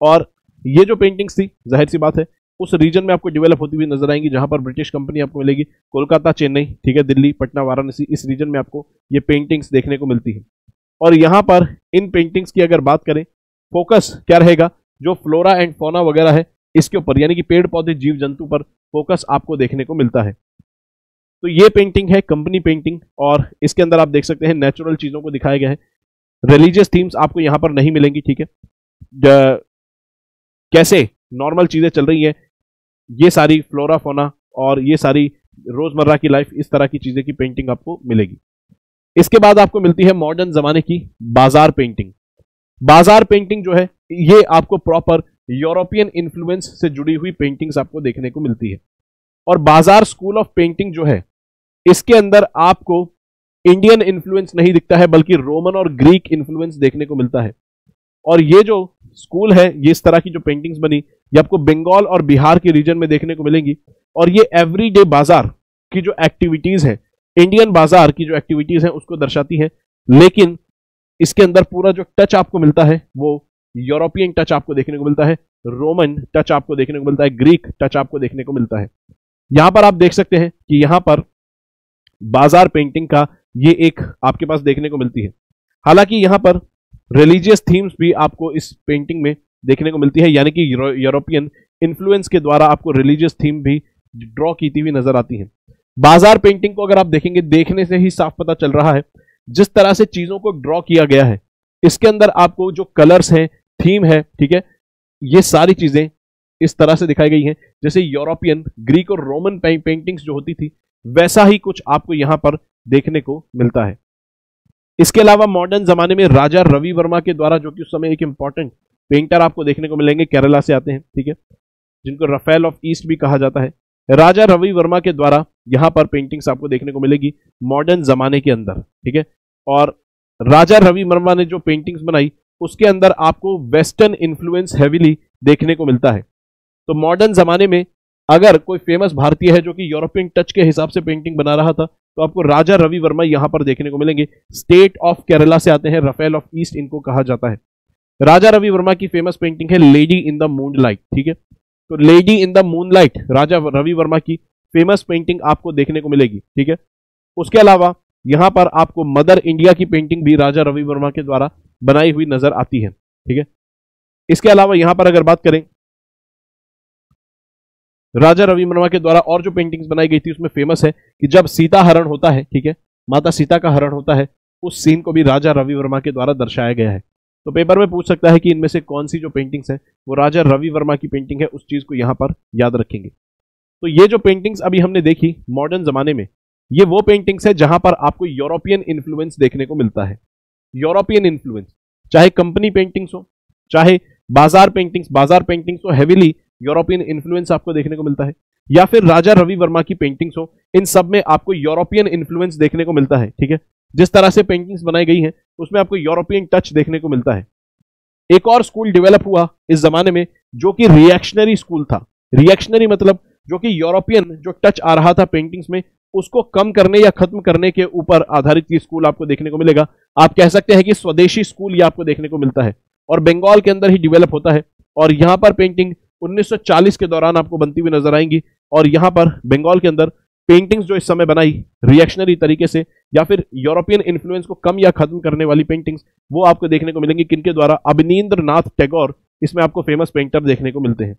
और ये जो पेंटिंग्स थी, ज़ाहिर सी बात है, उस रीजन में आपको डेवलप होती हुई नज़र आएँगी, जहाँ पर ब्रिटिश कंपनी आपको मिलेगी। कोलकाता, चेन्नई, ठीक है, दिल्ली, पटना, वाराणसी, इस रीजन में आपको ये पेंटिंग्स देखने को मिलती है। और यहाँ पर इन पेंटिंग्स की अगर बात करें फोकस क्या रहेगा? जो फ्लोरा एंड फोना वगैरह है, इसके ऊपर, यानी कि पेड़ पौधे जीव जंतु पर फोकस आपको देखने को मिलता है। तो ये पेंटिंग है कंपनी पेंटिंग और इसके अंदर आप देख सकते हैं नेचुरल चीज़ों को दिखाया गया है। रिलीजियस थीम्स आपको यहाँ पर नहीं मिलेंगी, ठीक है? कैसे नॉर्मल चीज़ें चल रही है, ये सारी फ्लोरा फोना और ये सारी रोज़मर्रा की लाइफ इस तरह की चीज़ें की पेंटिंग आपको मिलेगी। इसके बाद आपको मिलती है मॉडर्न जमाने की बाज़ार पेंटिंग बाज़ार पेंटिंग जो है, ये आपको प्रॉपर यूरोपियन इन्फ्लुएंस से जुड़ी हुई पेंटिंग्स आपको देखने को मिलती है। और बाज़ार स्कूल ऑफ़ पेंटिंग जो है इसके अंदर आपको इंडियन इन्फ्लुएंस नहीं दिखता है, बल्कि रोमन और ग्रीक इन्फ्लुएंस देखने को मिलता है। और ये जो स्कूल है, ये इस तरह की जो पेंटिंग्स बनी, ये आपको बंगाल और बिहार के रीजन में देखने को मिलेंगी। और ये एवरीडे बाज़ार की जो एक्टिविटीज़ है इंडियन बाज़ार की जो एक्टिविटीज़ है, उसको दर्शाती है। लेकिन इसके अंदर पूरा जो टच आपको मिलता है, वो यूरोपियन टच आपको देखने को मिलता है रोमन टच आपको देखने को मिलता है ग्रीक टच आपको देखने को मिलता है। यहाँ पर आप देख सकते हैं कि यहाँ पर बाज़ार पेंटिंग का ये एक आपके पास देखने को मिलती है। हालाँकि यहाँ पर रिलीजियस थीम्स भी आपको इस पेंटिंग में देखने को मिलती है, यानी कि यूरोपियन इन्फ्लुएंस के द्वारा आपको रिलीजियस थीम भी ड्रॉ की हुई नज़र आती है। बाज़ार पेंटिंग को अगर आप देखेंगे, देखने से ही साफ़ पता चल रहा है जिस तरह से चीज़ों को ड्रॉ किया गया है। इसके अंदर आपको जो कलर्स हैं थीम है, ठीक है, ये सारी चीज़ें इस तरह से दिखाई गई हैं। जैसे यूरोपियन ग्रीक और रोमन पेंटिंग्स जो होती थी वैसा ही कुछ आपको यहाँ पर देखने को मिलता है। इसके अलावा मॉडर्न जमाने में राजा रवि वर्मा के द्वारा, जो कि उस समय एक इंपॉर्टेंट पेंटर आपको देखने को मिलेंगे, केरला से आते हैं, ठीक है? जिनको रफेल ऑफ़ ईस्ट भी कहा जाता है। राजा रवि वर्मा के द्वारा यहाँ पर पेंटिंग्स आपको देखने को मिलेगी मॉडर्न जमाने के अंदर, ठीक है? और राजा रवि वर्मा ने जो पेंटिंग्स बनाई, उसके अंदर आपको वेस्टर्न इन्फ्लुएंस हैविली देखने को मिलता है। तो मॉडर्न जमाने में अगर कोई फ़ेमस भारतीय है जो कि यूरोपियन टच के हिसाब से पेंटिंग बना रहा था तो आपको राजा रवि वर्मा यहाँ पर देखने को मिलेंगे। स्टेट ऑफ़ केरला से आते हैं रफेल ऑफ़ ईस्ट इनको कहा जाता है। राजा रवि वर्मा की फ़ेमस पेंटिंग है lady in the moon light ठीक है? तो lady in the moon light Raja Ravi Varma की फ़ेमस पेंटिंग आपको देखने को मिलेगी, ठीक है? उसके अलावा यहाँ पर आपको मदर इंडिया की पेंटिंग भी राजा रवि वर्मा के द्वारा बनाई हुई नज़र आती है, ठीक है? इसके अलावा यहाँ पर अगर बात करें राजा रवि वर्मा के द्वारा और जो पेंटिंग्स बनाई गई थी, उसमें फ़ेमस है कि जब सीता हरण होता है, ठीक है, माता सीता का हरण होता है, उस सीन को भी राजा रवि वर्मा के द्वारा दर्शाया गया है। तो पेपर में पूछ सकता है कि इनमें से कौन सी जो पेंटिंग्स है, वो राजा रवि वर्मा की पेंटिंग है, उस चीज़ को यहाँ पर याद रखेंगे। तो ये जो पेंटिंग्स अभी हमने देखी मॉडर्न जमाने में, ये वो पेंटिंग्स है जहाँ पर आपको यूरोपियन इन्फ्लुएंस देखने को मिलता है। यूरोपियन इन्फ्लुएंस चाहे कंपनी पेंटिंग्स हो, चाहे बाज़ार पेंटिंग्स बाज़ार पेंटिंग्स हो हैविली यूरोपियन इन्फ्लुएंस आपको देखने को मिलता है, या फिर राजा रवि वर्मा की पेंटिंग्स हो, इन सब में आपको यूरोपियन इन्फ्लुएंस देखने को मिलता है, ठीक है? जिस तरह से पेंटिंग्स बनाई गई हैं, उसमें आपको यूरोपियन टच देखने को मिलता है। एक और स्कूल डेवलप हुआ इस जमाने में, जो कि रिएक्शनरी स्कूल था। रिएक्शनरी मतलब जो कि यूरोपियन जो टच आ रहा था पेंटिंग्स में, उसको कम करने या खत्म करने के ऊपर आधारित ये स्कूल आपको देखने को मिलेगा। आप कह सकते हैं कि स्वदेशी स्कूल ये आपको देखने को मिलता है, और बंगाल के अंदर ही डेवलप होता है, और यहाँ पर पेंटिंग 1940 के दौरान आपको बनती हुई नज़र आएँगी। और यहाँ पर बंगाल के अंदर पेंटिंग्स जो इस समय बनाई रिएक्शनरी तरीके से, या फिर यूरोपियन इन्फ्लुएंस को कम या खत्म करने वाली पेंटिंग्स वो आपको देखने को मिलेंगी किनके द्वारा? अभिनीन्द्र नाथ टैगोर। इसमें आपको फ़ेमस पेंटर देखने को मिलते हैं।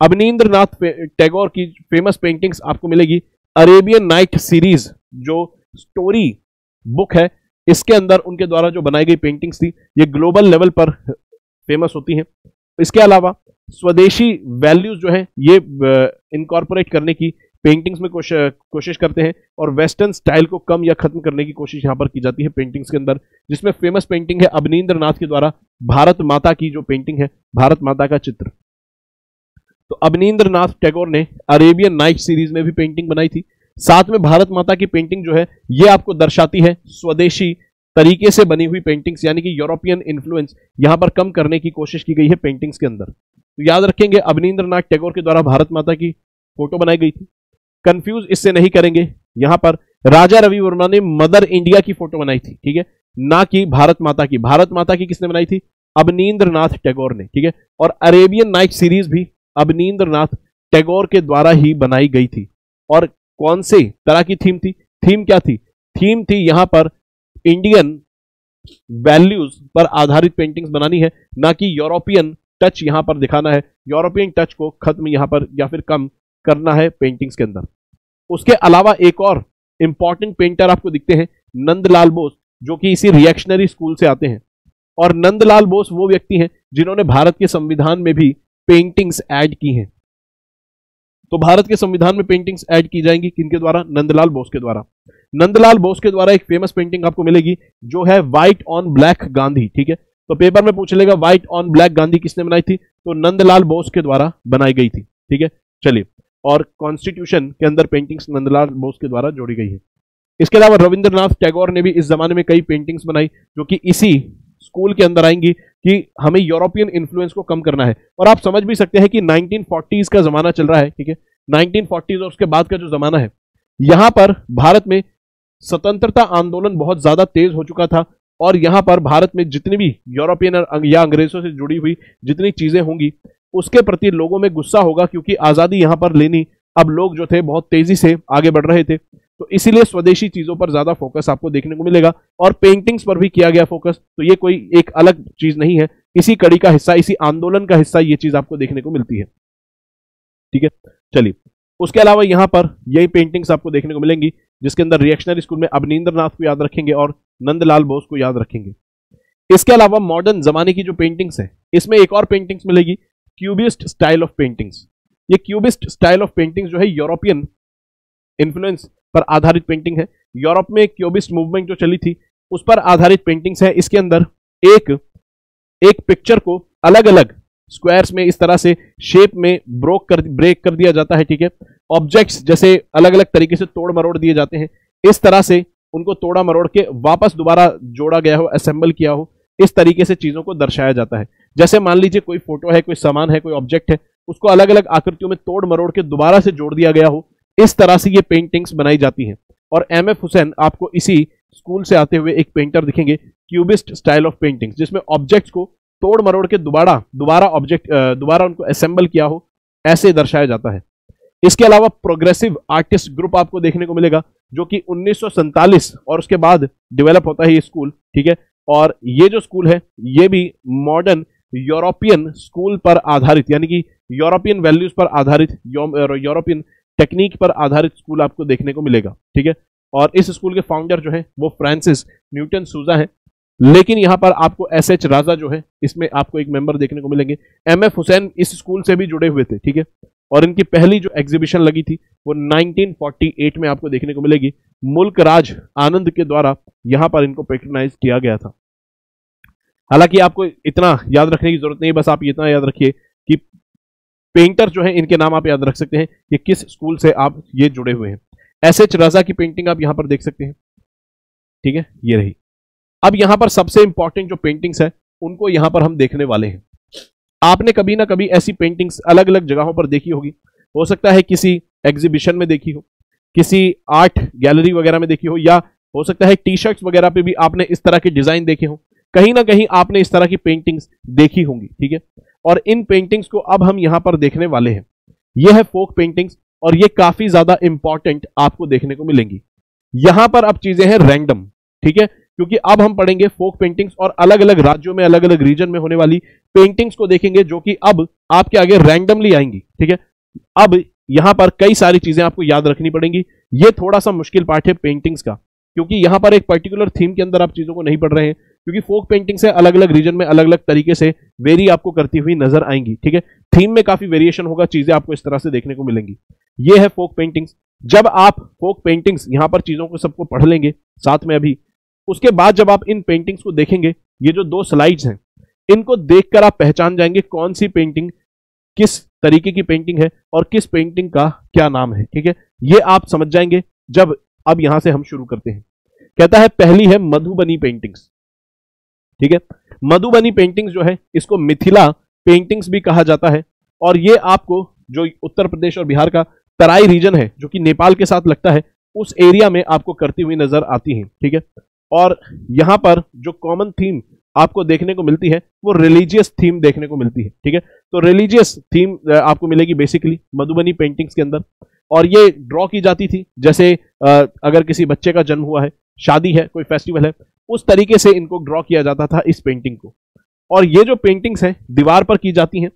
अभिनीन्द्र नाथ टैगोर की फ़ेमस पेंटिंग्स आपको मिलेगी। अरेबियन नाइट सीरीज़ जो स्टोरी बुक है, इसके अंदर उनके द्वारा जो बनाई गई पेंटिंग्स थी, ये ग्लोबल लेवल पर फ़ेमस होती हैं। इसके अलावा स्वदेशी वैल्यूज़ जो है ये इनकॉर्पोरेट करने की पेंटिंग्स में कोश, कोशिश करते हैं और वेस्टर्न स्टाइल को कम या खत्म करने की कोशिश यहाँ पर की जाती है पेंटिंग्स के अंदर जिसमें फ़ेमस पेंटिंग है अवनीन्द्र नाथ के द्वारा भारत माता की जो पेंटिंग है भारत माता का चित्र। तो अवनीन्द्र नाथ टैगोर ने अरेबियन नाइट सीरीज़ में भी पेंटिंग बनाई थी। साथ में भारत माता की पेंटिंग जो है ये आपको दर्शाती है स्वदेशी तरीके से बनी हुई पेंटिंग्स यानी कि यूरोपियन इन्फ्लुएंस यहाँ पर कम करने की कोशिश की गई है पेंटिंग्स के अंदर। तो याद रखेंगे अवनीन्द्र नाथ टैगोर के द्वारा भारत माता की फ़ोटो बनाई गई थी। कंफ्यूज इससे नहीं करेंगे। यहाँ पर राजा रवि वर्मा ने मदर इंडिया की फ़ोटो बनाई थी, ठीक है? ना कि भारत माता की। भारत माता की किसने बनाई थी? अवनीन्द्र नाथ टैगोर ने, ठीक है? और अरेबियन नाइट सीरीज़ भी अवनीन्द्र नाथ टैगोर के द्वारा ही बनाई गई थी। और कौन से तरह की थीम थी? थीम क्या थी? थीम थी यहाँ पर इंडियन वैल्यूज़ पर आधारित पेंटिंग्स बनानी है, ना कि यूरोपियन टच यहाँ पर दिखाना है, यूरोपियन टच को खत्म यहाँ पर या फिर कम करना है पेंटिंग्स के अंदर। उसके अलावा एक और इंपॉर्टेंट पेंटर आपको दिखते हैं, नंदलाल बोस, जो कि इसी रिएक्शनरी स्कूल से आते हैं। और नंदलाल बोस वो व्यक्ति हैं, जिन्होंने भारत के संविधान में भी पेंटिंग्स ऐड की हैं। तो भारत के संविधान में पेंटिंग्स ऐड की जाएँगी किनके द्वारा? नंदलाल बोस के द्वारा। नंदलाल बोस के द्वारा एक फ़ेमस पेंटिंग आपको मिलेगी, जो है व्हाइट ऑन ब्लैक गांधी, ठीक है? तो पेपर में पूछ लेगा व्हाइट ऑन ब्लैक गांधी किसने बनाई थी? तो नंदलाल बोस के द्वारा बनाई गई थी, ठीक है? चलिए, और कॉन्स्टिट्यूशन के अंदर पेंटिंग्स नंदलाल बोस के द्वारा जोड़ी गई है। इसके अलावा रविंद्रनाथ टैगोर ने भी इस जमाने में कई पेंटिंग्स बनाई, जो कि इसी स्कूल के अंदर आएँगी कि हमें यूरोपियन इन्फ्लुएंस को कम करना है। और आप समझ भी सकते हैं कि 1940s का जमाना चल रहा है, ठीक है? 1940s और उसके बाद का जो जमाना है, यहाँ पर भारत में स्वतंत्रता आंदोलन बहुत ज़्यादा तेज हो चुका था। और यहाँ पर भारत में जितनी भी यूरोपियन या अंग्रेज़ों से जुड़ी हुई जितनी चीज़ें होंगी, उसके प्रति लोगों में गुस्सा होगा क्योंकि आज़ादी यहाँ पर लेनी, अब लोग जो थे बहुत तेज़ी से आगे बढ़ रहे थे। तो इसीलिए स्वदेशी चीज़ों पर ज़्यादा फोकस आपको देखने को मिलेगा और पेंटिंग्स पर भी किया गया फोकस तो ये कोई एक अलग चीज़ नहीं है। इसी कड़ी का हिस्सा, इसी आंदोलन का हिस्सा ये चीज़ आपको देखने को मिलती है। ठीक है, चलिए। उसके अलावा यहाँ पर यही पेंटिंग्स आपको देखने को मिलेंगी, जिसके अंदर रिएक्शनरी स्कूल में नाथ को याद रखेंगे और नंदलाल बोस को याद रखेंगे। इसके अलावा मॉडर्न जमाने की जो पेंटिंग्स है, इसमें एक और पेंटिंग्स मिलेगी क्यूबिस्ट स्टाइल ऑफ़ पेंटिंग्स ये क्यूबिस्ट स्टाइल ऑफ़ पेंटिंग जो है यूरोपियन इन्फ्लुएंस पर आधारित पेंटिंग है। यूरोप में क्यूबिस्ट मूवमेंट जो चली थी, उस पर आधारित पेंटिंग्स है। इसके अंदर एक एक पिक्चर को अलग अलग स्क्वायर्स में इस तरह से शेप में ब्रोक कर ब्रेक कर दिया जाता है, ठीक है? ऑब्जेक्ट्स जैसे अलग अलग तरीके से तोड़ मरोड़ दिए जाते हैं। इस तरह से उनको तोड़ा मरोड़ के वापस दोबारा जोड़ा गया हो असेंबल किया हो, इस तरीके से चीज़ों को दर्शाया जाता है। जैसे मान लीजिए कोई फ़ोटो है, कोई सामान है, कोई ऑब्जेक्ट है, उसको अलग अलग आकृतियों में तोड़ मरोड़ के दोबारा से जोड़ दिया गया हो, इस तरह से ये पेंटिंग्स बनाई जाती हैं। और एम एफ़ हुसैन आपको इसी स्कूल से आते हुए एक पेंटर दिखेंगे क्यूबिस्ट स्टाइल ऑफ़ पेंटिंग्स जिसमें ऑब्जेक्ट्स को तोड़ मरोड़ के दोबारा दोबारा ऑब्जेक्ट दोबारा उनको असेंबल किया हो, ऐसे दर्शाया जाता है। इसके अलावा प्रोग्रेसिव आर्टिस्ट ग्रुप आपको देखने को मिलेगा, जो कि उन्नीस और उसके बाद डेवलप होता है ये स्कूल ठीक है? और ये जो स्कूल है, ये भी मॉडर्न यूरोपियन स्कूल पर आधारित, यानी कि यूरोपियन वैल्यूज़ पर आधारित यूरोपियन टेक्निक पर आधारित स्कूल आपको देखने को मिलेगा, ठीक है? और इस स्कूल के फाउंडर जो है, वो फ्रांसिस न्यूटन सूजा है। लेकिन यहाँ पर आपको एस एच राजा जो है, इसमें आपको एक मेंबर देखने को मिलेंगे। एम एफ़ हुसैन इस स्कूल से भी जुड़े हुए थे, ठीक है? और इनकी पहली जो एग्जीबिशन लगी थी, वो 1948 में आपको देखने को मिलेगी। मुल्क राज आनंद के द्वारा यहाँ पर इनको पेट्रोनाइज किया गया था। हालाँकि आपको इतना याद रखने की ज़रूरत नहीं, बस आप इतना याद रखिए कि पेंटर जो है, इनके नाम आप याद रख सकते हैं कि किस स्कूल से आप ये जुड़े हुए हैं। एस एच रजा की पेंटिंग आप यहाँ पर देख सकते हैं। ठीक है? ये रही। अब यहाँ पर सबसे इंपॉर्टेंट जो पेंटिंग्स है, उनको यहाँ पर हम देखने वाले हैं। आपने कभी ना कभी ऐसी पेंटिंग्स अलग अलग जगहों पर देखी होगी। हो सकता है किसी एग्जीबिशन में देखी हो, किसी आर्ट गैलरी वगैरह में देखी हो, या हो सकता है टी शर्ट्स वगैरह पे भी आपने इस तरह के डिज़ाइन देखे हो। कहीं ना कहीं आपने इस तरह की पेंटिंग्स देखी होंगी, ठीक है? और इन पेंटिंग्स को अब हम यहाँ पर देखने वाले हैं। यह है फोक पेंटिंग्स और ये काफ़ी ज़्यादा इंपॉर्टेंट आपको देखने को मिलेंगी। यहाँ पर अब चीज़ें हैं रैंडम ठीक है? क्योंकि अब हम पढ़ेंगे फोक पेंटिंग्स और अलग अलग राज्यों में अलग अलग रीजन में होने वाली पेंटिंग्स को देखेंगे जो कि अब आपके आगे रैंडमली आएँगी, ठीक है? अब यहाँ पर कई सारी चीज़ें आपको याद रखनी पड़ेंगी। ये थोड़ा सा मुश्किल पार्ट है पेंटिंग्स का, क्योंकि यहाँ पर एक पर्टिकुलर थीम के अंदर आप चीज़ों को नहीं पढ़ रहे हैं, क्योंकि फोक पेंटिंग से अलग अलग रीजन में अलग अलग तरीके से वेरी आपको करती हुई नज़र आएँगी, ठीक है? थीम में काफ़ी वेरिएशन होगा, चीज़ें आपको इस तरह से देखने को मिलेंगी। ये है फोक पेंटिंग्स जब आप फोक पेंटिंग्स यहाँ पर चीज़ों को सबको पढ़ लेंगे, साथ में अभी उसके बाद जब आप इन पेंटिंग्स को देखेंगे, ये जो दो स्लाइड्स हैं, इनको देखकर आप पहचान जाएँगे कौन सी पेंटिंग किस तरीके की पेंटिंग है और किस पेंटिंग का क्या नाम है, ठीक है? ये आप समझ जाएँगे जब अब यहाँ से हम शुरू करते हैं। कहता है, पहली है मधुबनी पेंटिंग्स ठीक है? मधुबनी पेंटिंग्स जो है, इसको मिथिला पेंटिंग्स भी कहा जाता है और ये आपको जो उत्तर प्रदेश और बिहार का तराई रीजन है, जो कि नेपाल के साथ लगता है, उस एरिया में आपको करती हुई नज़र आती है, ठीक है? और यहाँ पर जो कॉमन थीम आपको देखने को मिलती है, वो रिलीजियस थीम देखने को मिलती है, ठीक है? तो रिलीजियस थीम आपको मिलेगी बेसिकली मधुबनी पेंटिंग्स के अंदर। और ये ड्रॉ की जाती थी, जैसे अगर किसी बच्चे का जन्म हुआ है, शादी है, कोई फेस्टिवल है, उस तरीके से इनको ड्रॉ किया जाता था इस पेंटिंग को। और ये जो पेंटिंग्स हैं, दीवार पर की जाती हैं,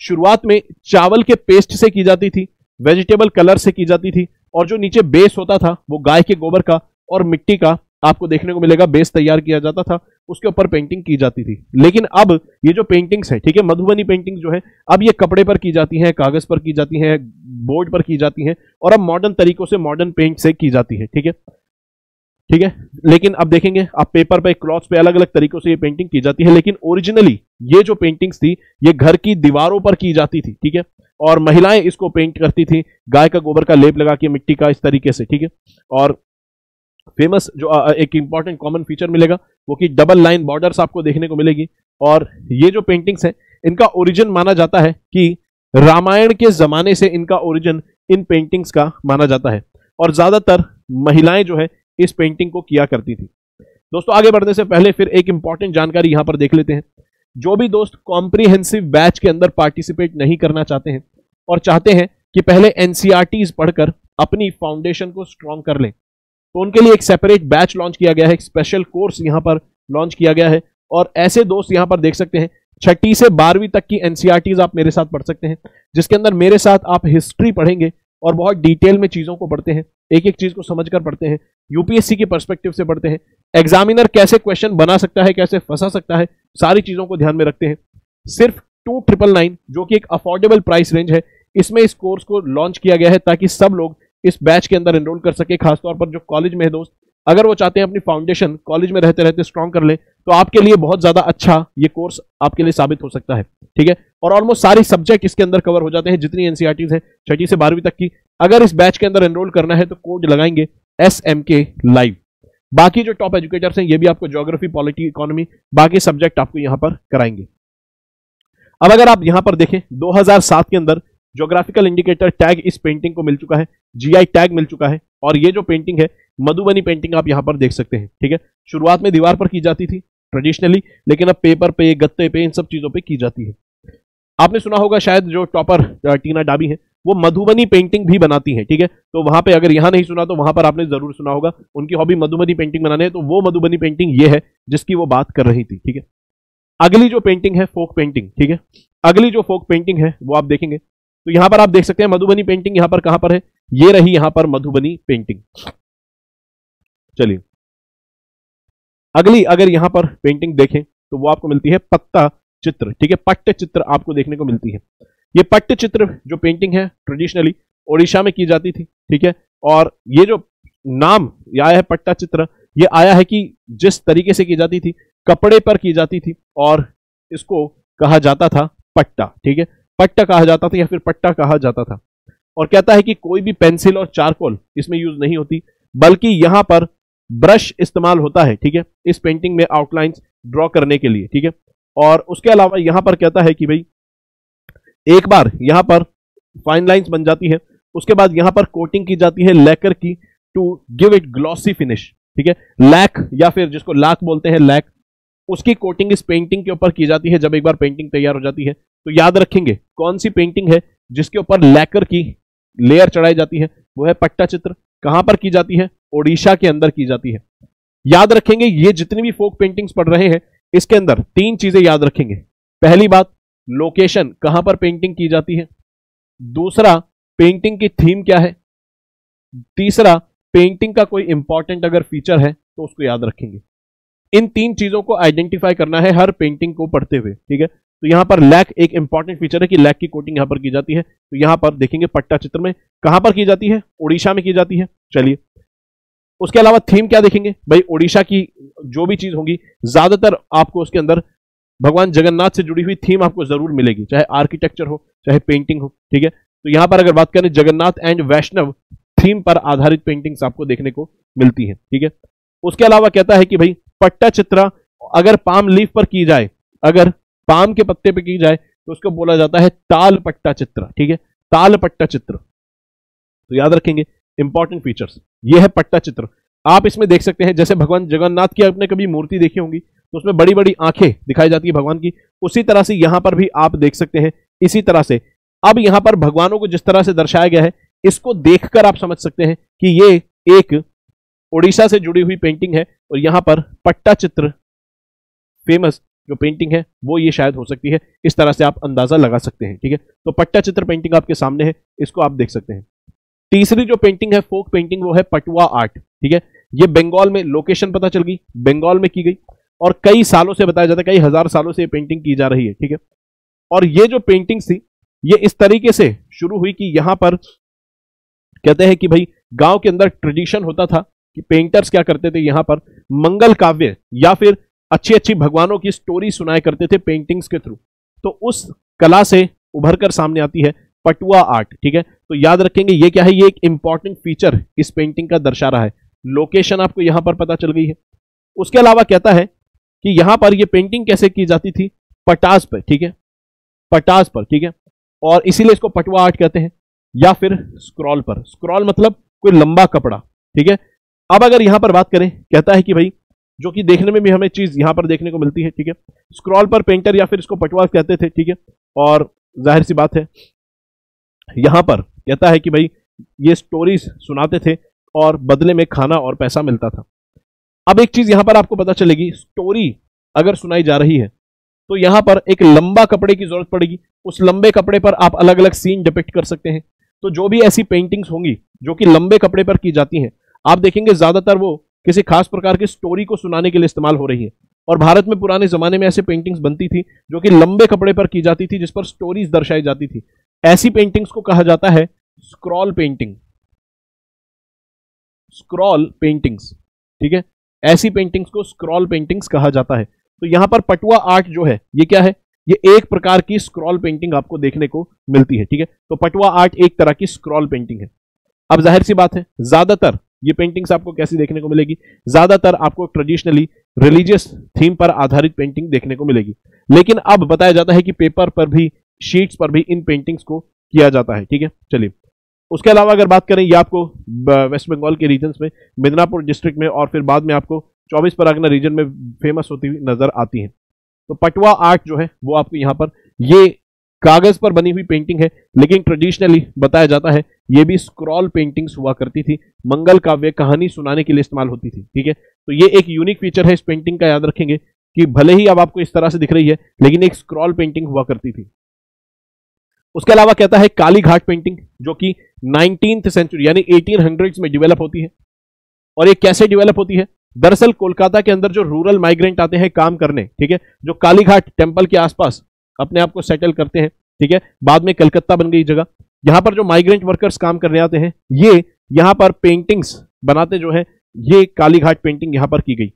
शुरुआत में चावल के पेस्ट से की जाती थी वेजिटेबल कलर से की जाती थी, और जो नीचे बेस होता था, वो गाय के गोबर का और मिट्टी का आपको देखने को मिलेगा बेस तैयार किया जाता था, उसके ऊपर पेंटिंग की जाती थी। लेकिन अब ये जो पेंटिंग्स है, ठीक है, मधुबनी पेंटिंग जो है, अब ये कपड़े पर की जाती है, कागज़ पर की जाती है बोर्ड पर की जाती है, और अब मॉडर्न तरीकों से मॉडर्न पेंट से की जाती है, ठीक है? ठीक है? लेकिन अब देखेंगे, आप पेपर पे क्लॉथ पे अलग अलग तरीकों से ये पेंटिंग की जाती है, लेकिन ओरिजिनली ये जो पेंटिंग्स थी, ये घर की दीवारों पर की जाती थी, ठीक है? और महिलाएँ इसको पेंट करती थी, गाय का गोबर का लेप लगा के मिट्टी का इस तरीके से, ठीक है? और फ़ेमस जो एक इंपॉर्टेंट कॉमन फीचर मिलेगा, वो कि डबल लाइन बॉर्डर्स आपको देखने को मिलेगी। और ये जो पेंटिंग्स है, इनका ओरिजिन माना जाता है कि रामायण के जमाने से इनका ओरिजिन इन पेंटिंग्स का माना जाता है। और ज़्यादातर महिलाएँ जो है, इस पेंटिंग को किया करती थी। दोस्तों, आगे बढ़ने से पहले फिर एक इंपॉर्टेंट जानकारी यहाँ पर देख लेते हैं। जो भी दोस्त कॉम्प्रीहेंसिव बैच के अंदर पार्टिसिपेट नहीं करना चाहते हैं, और चाहते हैं कि पहले एनसीआरटीज पढ़कर अपनी फाउंडेशन को स्ट्रॉन्ग कर लें तो उनके लिए एक सेपरेट बैच लॉन्च किया गया है, एक स्पेशल कोर्स यहाँ पर लॉन्च किया गया है। और ऐसे दोस्त यहाँ पर देख सकते हैं, छठी से बारहवीं तक की एनसीआरटीज आप मेरे साथ पढ़ सकते हैं, जिसके अंदर मेरे साथ आप हिस्ट्री पढ़ेंगे और बहुत डिटेल में चीज़ों को पढ़ते हैं एक एक चीज़ को समझकर पढ़ते हैं यूपीएससी के परस्पेक्टिव से पढ़ते हैं एग्जामिनर कैसे क्वेश्चन बना सकता है, कैसे फंसा सकता है, सारी चीज़ों को ध्यान में रखते हैं। सिर्फ़ टू ट्रिपल नाइन जो कि एक अफोर्डेबल प्राइस रेंज है, इसमें इस कोर्स को लॉन्च किया गया है ताकि सब लोग इस बैच के अंदर एनरोल कर सके, खासतौर पर जो कॉलेज में है दोस्त। अगर वो चाहते हैं अपनी फाउंडेशन कॉलेज में रहते रहते स्ट्रॉन्ग कर ले तो आपके लिए बहुत ज़्यादा अच्छा ये कोर्स आपके लिए साबित हो सकता है, ठीक है? और ऑलमोस्ट सारी सब्जेक्ट इसके अंदर कवर हो जाते हैं, जितनी एनसीआरटीज है, छठी से बारहवीं तक की। अगर इस बैच के अंदर एनरोल करना है तो कोड लगाएँगे एस एम के लाइव बाकी जो टॉप एजुकेटर्स हैं, ये भी आपको ज्योग्राफी पॉलिटी इकोनॉमी बाकी सब्जेक्ट आपको यहाँ पर कराएँगे। अब अगर आप यहाँ पर देखें 2007 के अंदर ज्योग्राफिकल इंडिकेटर टैग इस पेंटिंग को मिल चुका है जीआई टैग मिल चुका है, और ये जो पेंटिंग है, मधुबनी पेंटिंग आप यहाँ पर देख सकते हैं, ठीक है? शुरुआत में दीवार पर की जाती थी ट्रेडिशनली लेकिन अब पेपर पे, गत्ते पे, इन सब चीज़ों पे की जाती है। आपने सुना होगा शायद जो टॉपर टीना डाबी है, वो मधुबनी पेंटिंग भी बनाती है, ठीक है? तो वहाँ पे अगर यहाँ नहीं सुना तो वहाँ पर आपने ज़रूर सुना होगा, उनकी हॉबी मधुबनी पेंटिंग बनाने है तो वो मधुबनी पेंटिंग ये है, जिसकी वो बात कर रही थी, ठीक है? अगली जो पेंटिंग है फोक पेंटिंग ठीक है? अगली जो फोक पेंटिंग है, वो आप देखेंगे तो यहाँ पर आप देख सकते हैं मधुबनी पेंटिंग यहाँ पर कहाँ पर है? ये रही यहाँ पर मधुबनी पेंटिंग चलिए। अगली, अगर यहाँ पर पेंटिंग देखें तो वो आपको मिलती है पत्ता चित्र, ठीक है? पट्ट चित्र आपको देखने को मिलती है। ये पट्ट चित्र जो पेंटिंग है ट्रेडिशनली ओडिशा में की जाती थी, ठीक है? और ये जो नाम आया है पट्टा चित्र, ये आया है कि जिस तरीके से की जाती थी, कपड़े पर की जाती थी, और इसको कहा जाता था पट्टा, ठीक है? पट्टा कहा जाता था या फिर पट्टा कहा जाता था। और कहता है कि कोई भी पेंसिल और चारकोल इसमें यूज़ नहीं होती, बल्कि यहाँ पर ब्रश इस्तेमाल होता है, ठीक है? इस पेंटिंग में आउटलाइंस ड्रॉ करने के लिए, ठीक है? और उसके अलावा यहाँ पर कहता है कि भाई, एक बार यहाँ पर फाइन लाइंस बन जाती है, उसके बाद यहाँ पर कोटिंग की जाती है लेकर की to give it glossy finish ठीक है? लैक या फिर जिसको लाक बोलते हैं लैक उसकी कोटिंग इस पेंटिंग के ऊपर की जाती है, जब एक बार पेंटिंग तैयार हो जाती है। तो याद रखेंगे, कौन सी पेंटिंग है जिसके ऊपर लैकर की लेयर चढ़ाई जाती है? वो है पट्टा चित्र। कहाँ पर की जाती है? ओडिशा के अंदर की जाती है। याद रखेंगे, ये जितनी भी फोक पेंटिंग्स पढ़ रहे हैं, इसके अंदर तीन चीज़ें याद रखेंगे। पहली बात लोकेशन कहाँ पर पेंटिंग की जाती है? दूसरा पेंटिंग की थीम क्या है? तीसरा पेंटिंग का कोई इंपॉर्टेंट अगर फीचर है तो उसको याद रखेंगे। इन तीन चीज़ों को आइडेंटिफाई करना है हर पेंटिंग को पढ़ते हुए, ठीक है? तो यहाँ पर लैक एक इंपॉर्टेंट फीचर है कि लैक की कोटिंग यहाँ पर की जाती है। तो यहाँ पर देखेंगे पट्टा चित्र में कहाँ पर की जाती है? ओडिशा में की जाती है। चलिए। उसके अलावा थीम क्या देखेंगे? भाई, ओडिशा की जो भी चीज़ होगी, ज़्यादातर आपको उसके अंदर भगवान जगन्नाथ से जुड़ी हुई थीम आपको ज़रूर मिलेगी, चाहे आर्किटेक्चर हो, चाहे पेंटिंग हो, ठीक है? तो यहाँ पर अगर बात करें, जगन्नाथ एंड वैष्णव थीम पर आधारित पेंटिंग्स आपको देखने को मिलती है, ठीक है? उसके अलावा कहता है कि भाई, पट्टा चित्र अगर पाम लीफ पर की जाए, अगर पाम के पत्ते पर की जाए तो उसको बोला जाता है ताल पट्टा चित्र, ठीक है? ताल पट्टा चित्र। तो याद रखेंगे इंपॉर्टेंट फीचर्स ये है पट्टा चित्र। आप इसमें देख सकते हैं, जैसे भगवान जगन्नाथ की आपने कभी मूर्ति देखी होंगी तो उसमें बड़ी बड़ी आँखें दिखाई जाती है भगवान की। उसी तरह से यहाँ पर भी आप देख सकते हैं, इसी तरह से। अब यहाँ पर भगवानों को जिस तरह से दर्शाया गया है, इसको देखकर आप समझ सकते हैं कि ये एक ओडिशा से जुड़ी हुई पेंटिंग है, और यहाँ पर पट्टा चित्र फ़ेमस जो पेंटिंग है, वो ये शायद हो सकती है। इस तरह से आप अंदाज़ा लगा सकते हैं, ठीक है? तो पट्टा चित्र पेंटिंग आपके सामने है, इसको आप देख सकते हैं। तीसरी जो पेंटिंग है फोक पेंटिंग वो है पटुआ आर्ट ठीक है? ये बंगाल में लोकेशन पता चल गई, बंगाल में की गई, और कई सालों से बताया जाता है, कई हज़ार सालों से ये पेंटिंग की जा रही है, ठीक है? और ये जो पेंटिंग थी, ये इस तरीके से शुरू हुई कि यहाँ पर कहते हैं कि भाई, गाँव के अंदर ट्रेडिशन होता था कि पेंटर्स क्या करते थे यहाँ पर? मंगल काव्य या फिर अच्छी अच्छी भगवानों की स्टोरी सुनाया करते थे पेंटिंग्स के थ्रू तो उस कला से उभर कर सामने आती है पटुआ आर्ट ठीक है? तो याद रखेंगे, ये क्या है? ये एक इंपॉर्टेंट फीचर इस पेंटिंग का दर्शा रहा है। लोकेशन आपको यहाँ पर पता चल गई है। उसके अलावा कहता है कि यहाँ पर ये पेंटिंग कैसे की जाती थी? पटास पर, ठीक है? पटास पर, ठीक है? और इसीलिए इसको पटुआ आर्ट कहते हैं। या फिर स्क्रॉल पर। स्क्रॉल मतलब कोई लंबा कपड़ा, ठीक है? अब अगर यहाँ पर बात करें, कहता है कि भाई जो कि देखने में भी हमें चीज़ यहाँ पर देखने को मिलती है, ठीक है? स्क्रॉल पर पेंटर या फिर इसको पटवा कहते थे, ठीक है? और ज़ाहिर सी बात है, यहाँ पर कहता है कि भाई, ये स्टोरीज सुनाते थे और बदले में खाना और पैसा मिलता था। अब एक चीज़ यहाँ पर आपको पता चलेगी स्टोरी अगर सुनाई जा रही है तो यहाँ पर एक लंबा कपड़े की ज़रूरत पड़ेगी। उस लंबे कपड़े पर आप अलग अलग सीन डिपिक्ट कर सकते हैं। तो जो भी ऐसी पेंटिंग्स होंगी, जो कि लंबे कपड़े पर की जाती हैं, आप देखेंगे ज़्यादातर वो किसी खास प्रकार की स्टोरी को सुनाने के लिए इस्तेमाल हो रही है। और भारत में पुराने जमाने में ऐसे पेंटिंग्स बनती थी जो कि लंबे कपड़े पर की जाती थी, जिस पर स्टोरीज दर्शाई जाती थी। ऐसी पेंटिंग्स को कहा जाता है स्क्रॉल पेंटिंग स्क्रॉल पेंटिंग्स ठीक है? ऐसी पेंटिंग्स को स्क्रॉल पेंटिंग्स कहा जाता है। तो यहाँ पर पटुआ आर्ट जो है, ये क्या है? ये एक प्रकार की स्क्रॉल पेंटिंग आपको देखने को मिलती है, ठीक है? तो पटुआ आर्ट एक तरह की स्क्रॉल पेंटिंग है। अब ज़ाहिर सी बात है, ज़्यादातर ये पेंटिंग्स आपको कैसी देखने को मिलेगी? ज़्यादातर आपको ट्रेडिशनली रिलीजियस थीम पर आधारित पेंटिंग देखने को मिलेगी। लेकिन अब बताया जाता है कि पेपर पर भी शीट्स पर भी इन पेंटिंग्स को किया जाता है, ठीक है? चलिए। उसके अलावा अगर बात करें, ये आपको वेस्ट बंगाल के रीजन में मिदनापुर डिस्ट्रिक्ट में और फिर बाद में आपको चौबीस परगना रीजन में फ़ेमस होती हुई नज़र आती है। तो पटवा आर्ट जो है, वो आपको यहाँ पर, ये कागज़ पर बनी हुई पेंटिंग है, लेकिन ट्रेडिशनली बताया जाता है ये भी स्क्रॉल पेंटिंग्स हुआ करती थी। मंगल काव्य कहानी सुनाने के लिए इस्तेमाल होती थी, ठीक है? तो ये एक यूनिक फीचर है इस पेंटिंग का, याद रखेंगे कि भले ही अब आपको इस तरह से दिख रही है, लेकिन एक स्क्रॉल पेंटिंग हुआ करती थी। उसके अलावा कहता है काली घाट पेंटिंग जो कि नाइनटीन सेंचुरी यानी एटीन में डिवेलप होती है। और ये कैसे डिवेलप होती है? दरअसल कोलकाता के अंदर जो रूरल माइग्रेंट आते हैं काम करने, ठीक है? जो कालीघाट टेंपल के आसपास अपने आप को सेटल करते हैं, ठीक है? बाद में कलकत्ता बन गई जगह। यहाँ पर जो माइग्रेंट वर्कर्स काम करने आते हैं, ये यहाँ पर पेंटिंग्स बनाते जो है, ये कालीघाट पेंटिंग यहाँ पर की गई।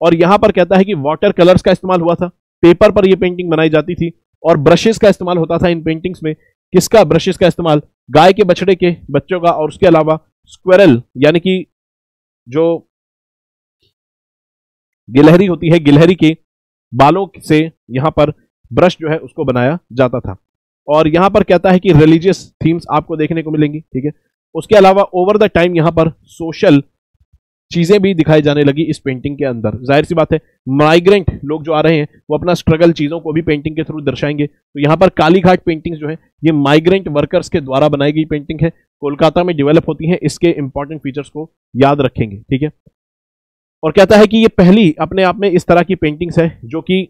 और यहाँ पर कहता है कि वाटर कलर्स का इस्तेमाल हुआ था। पेपर पर यह पेंटिंग बनाई जाती थी और ब्रशेस का इस्तेमाल होता था इन पेंटिंग्स में। किसका ब्रशेस का इस्तेमाल? गाय के बछड़े के बच्चों का और उसके अलावा स्क्वेरल यानी कि जो गिलहरी होती है, गिलहरी के बालों से यहाँ पर ब्रश जो है उसको बनाया जाता था। और यहाँ पर कहता है कि रिलीजियस थीम्स आपको देखने को मिलेंगी, ठीक है? उसके अलावा ओवर द टाइम यहाँ पर सोशल चीज़ें भी दिखाई जाने लगी इस पेंटिंग के अंदर। ज़ाहिर सी बात है माइग्रेंट लोग जो आ रहे हैं, वो अपना स्ट्रगल चीज़ों को भी पेंटिंग के थ्रू दर्शाएँगे। तो यहाँ पर कालीघाट पेंटिंग जो है, ये माइग्रेंट वर्कर्स के द्वारा बनाई गई पेंटिंग है। कोलकाता में डेवलप होती है, इसके इंपॉर्टेंट फीचर्स को याद रखेंगे, ठीक है? और कहता है कि ये पहली अपने आप में इस तरह की पेंटिंग्स है, जो कि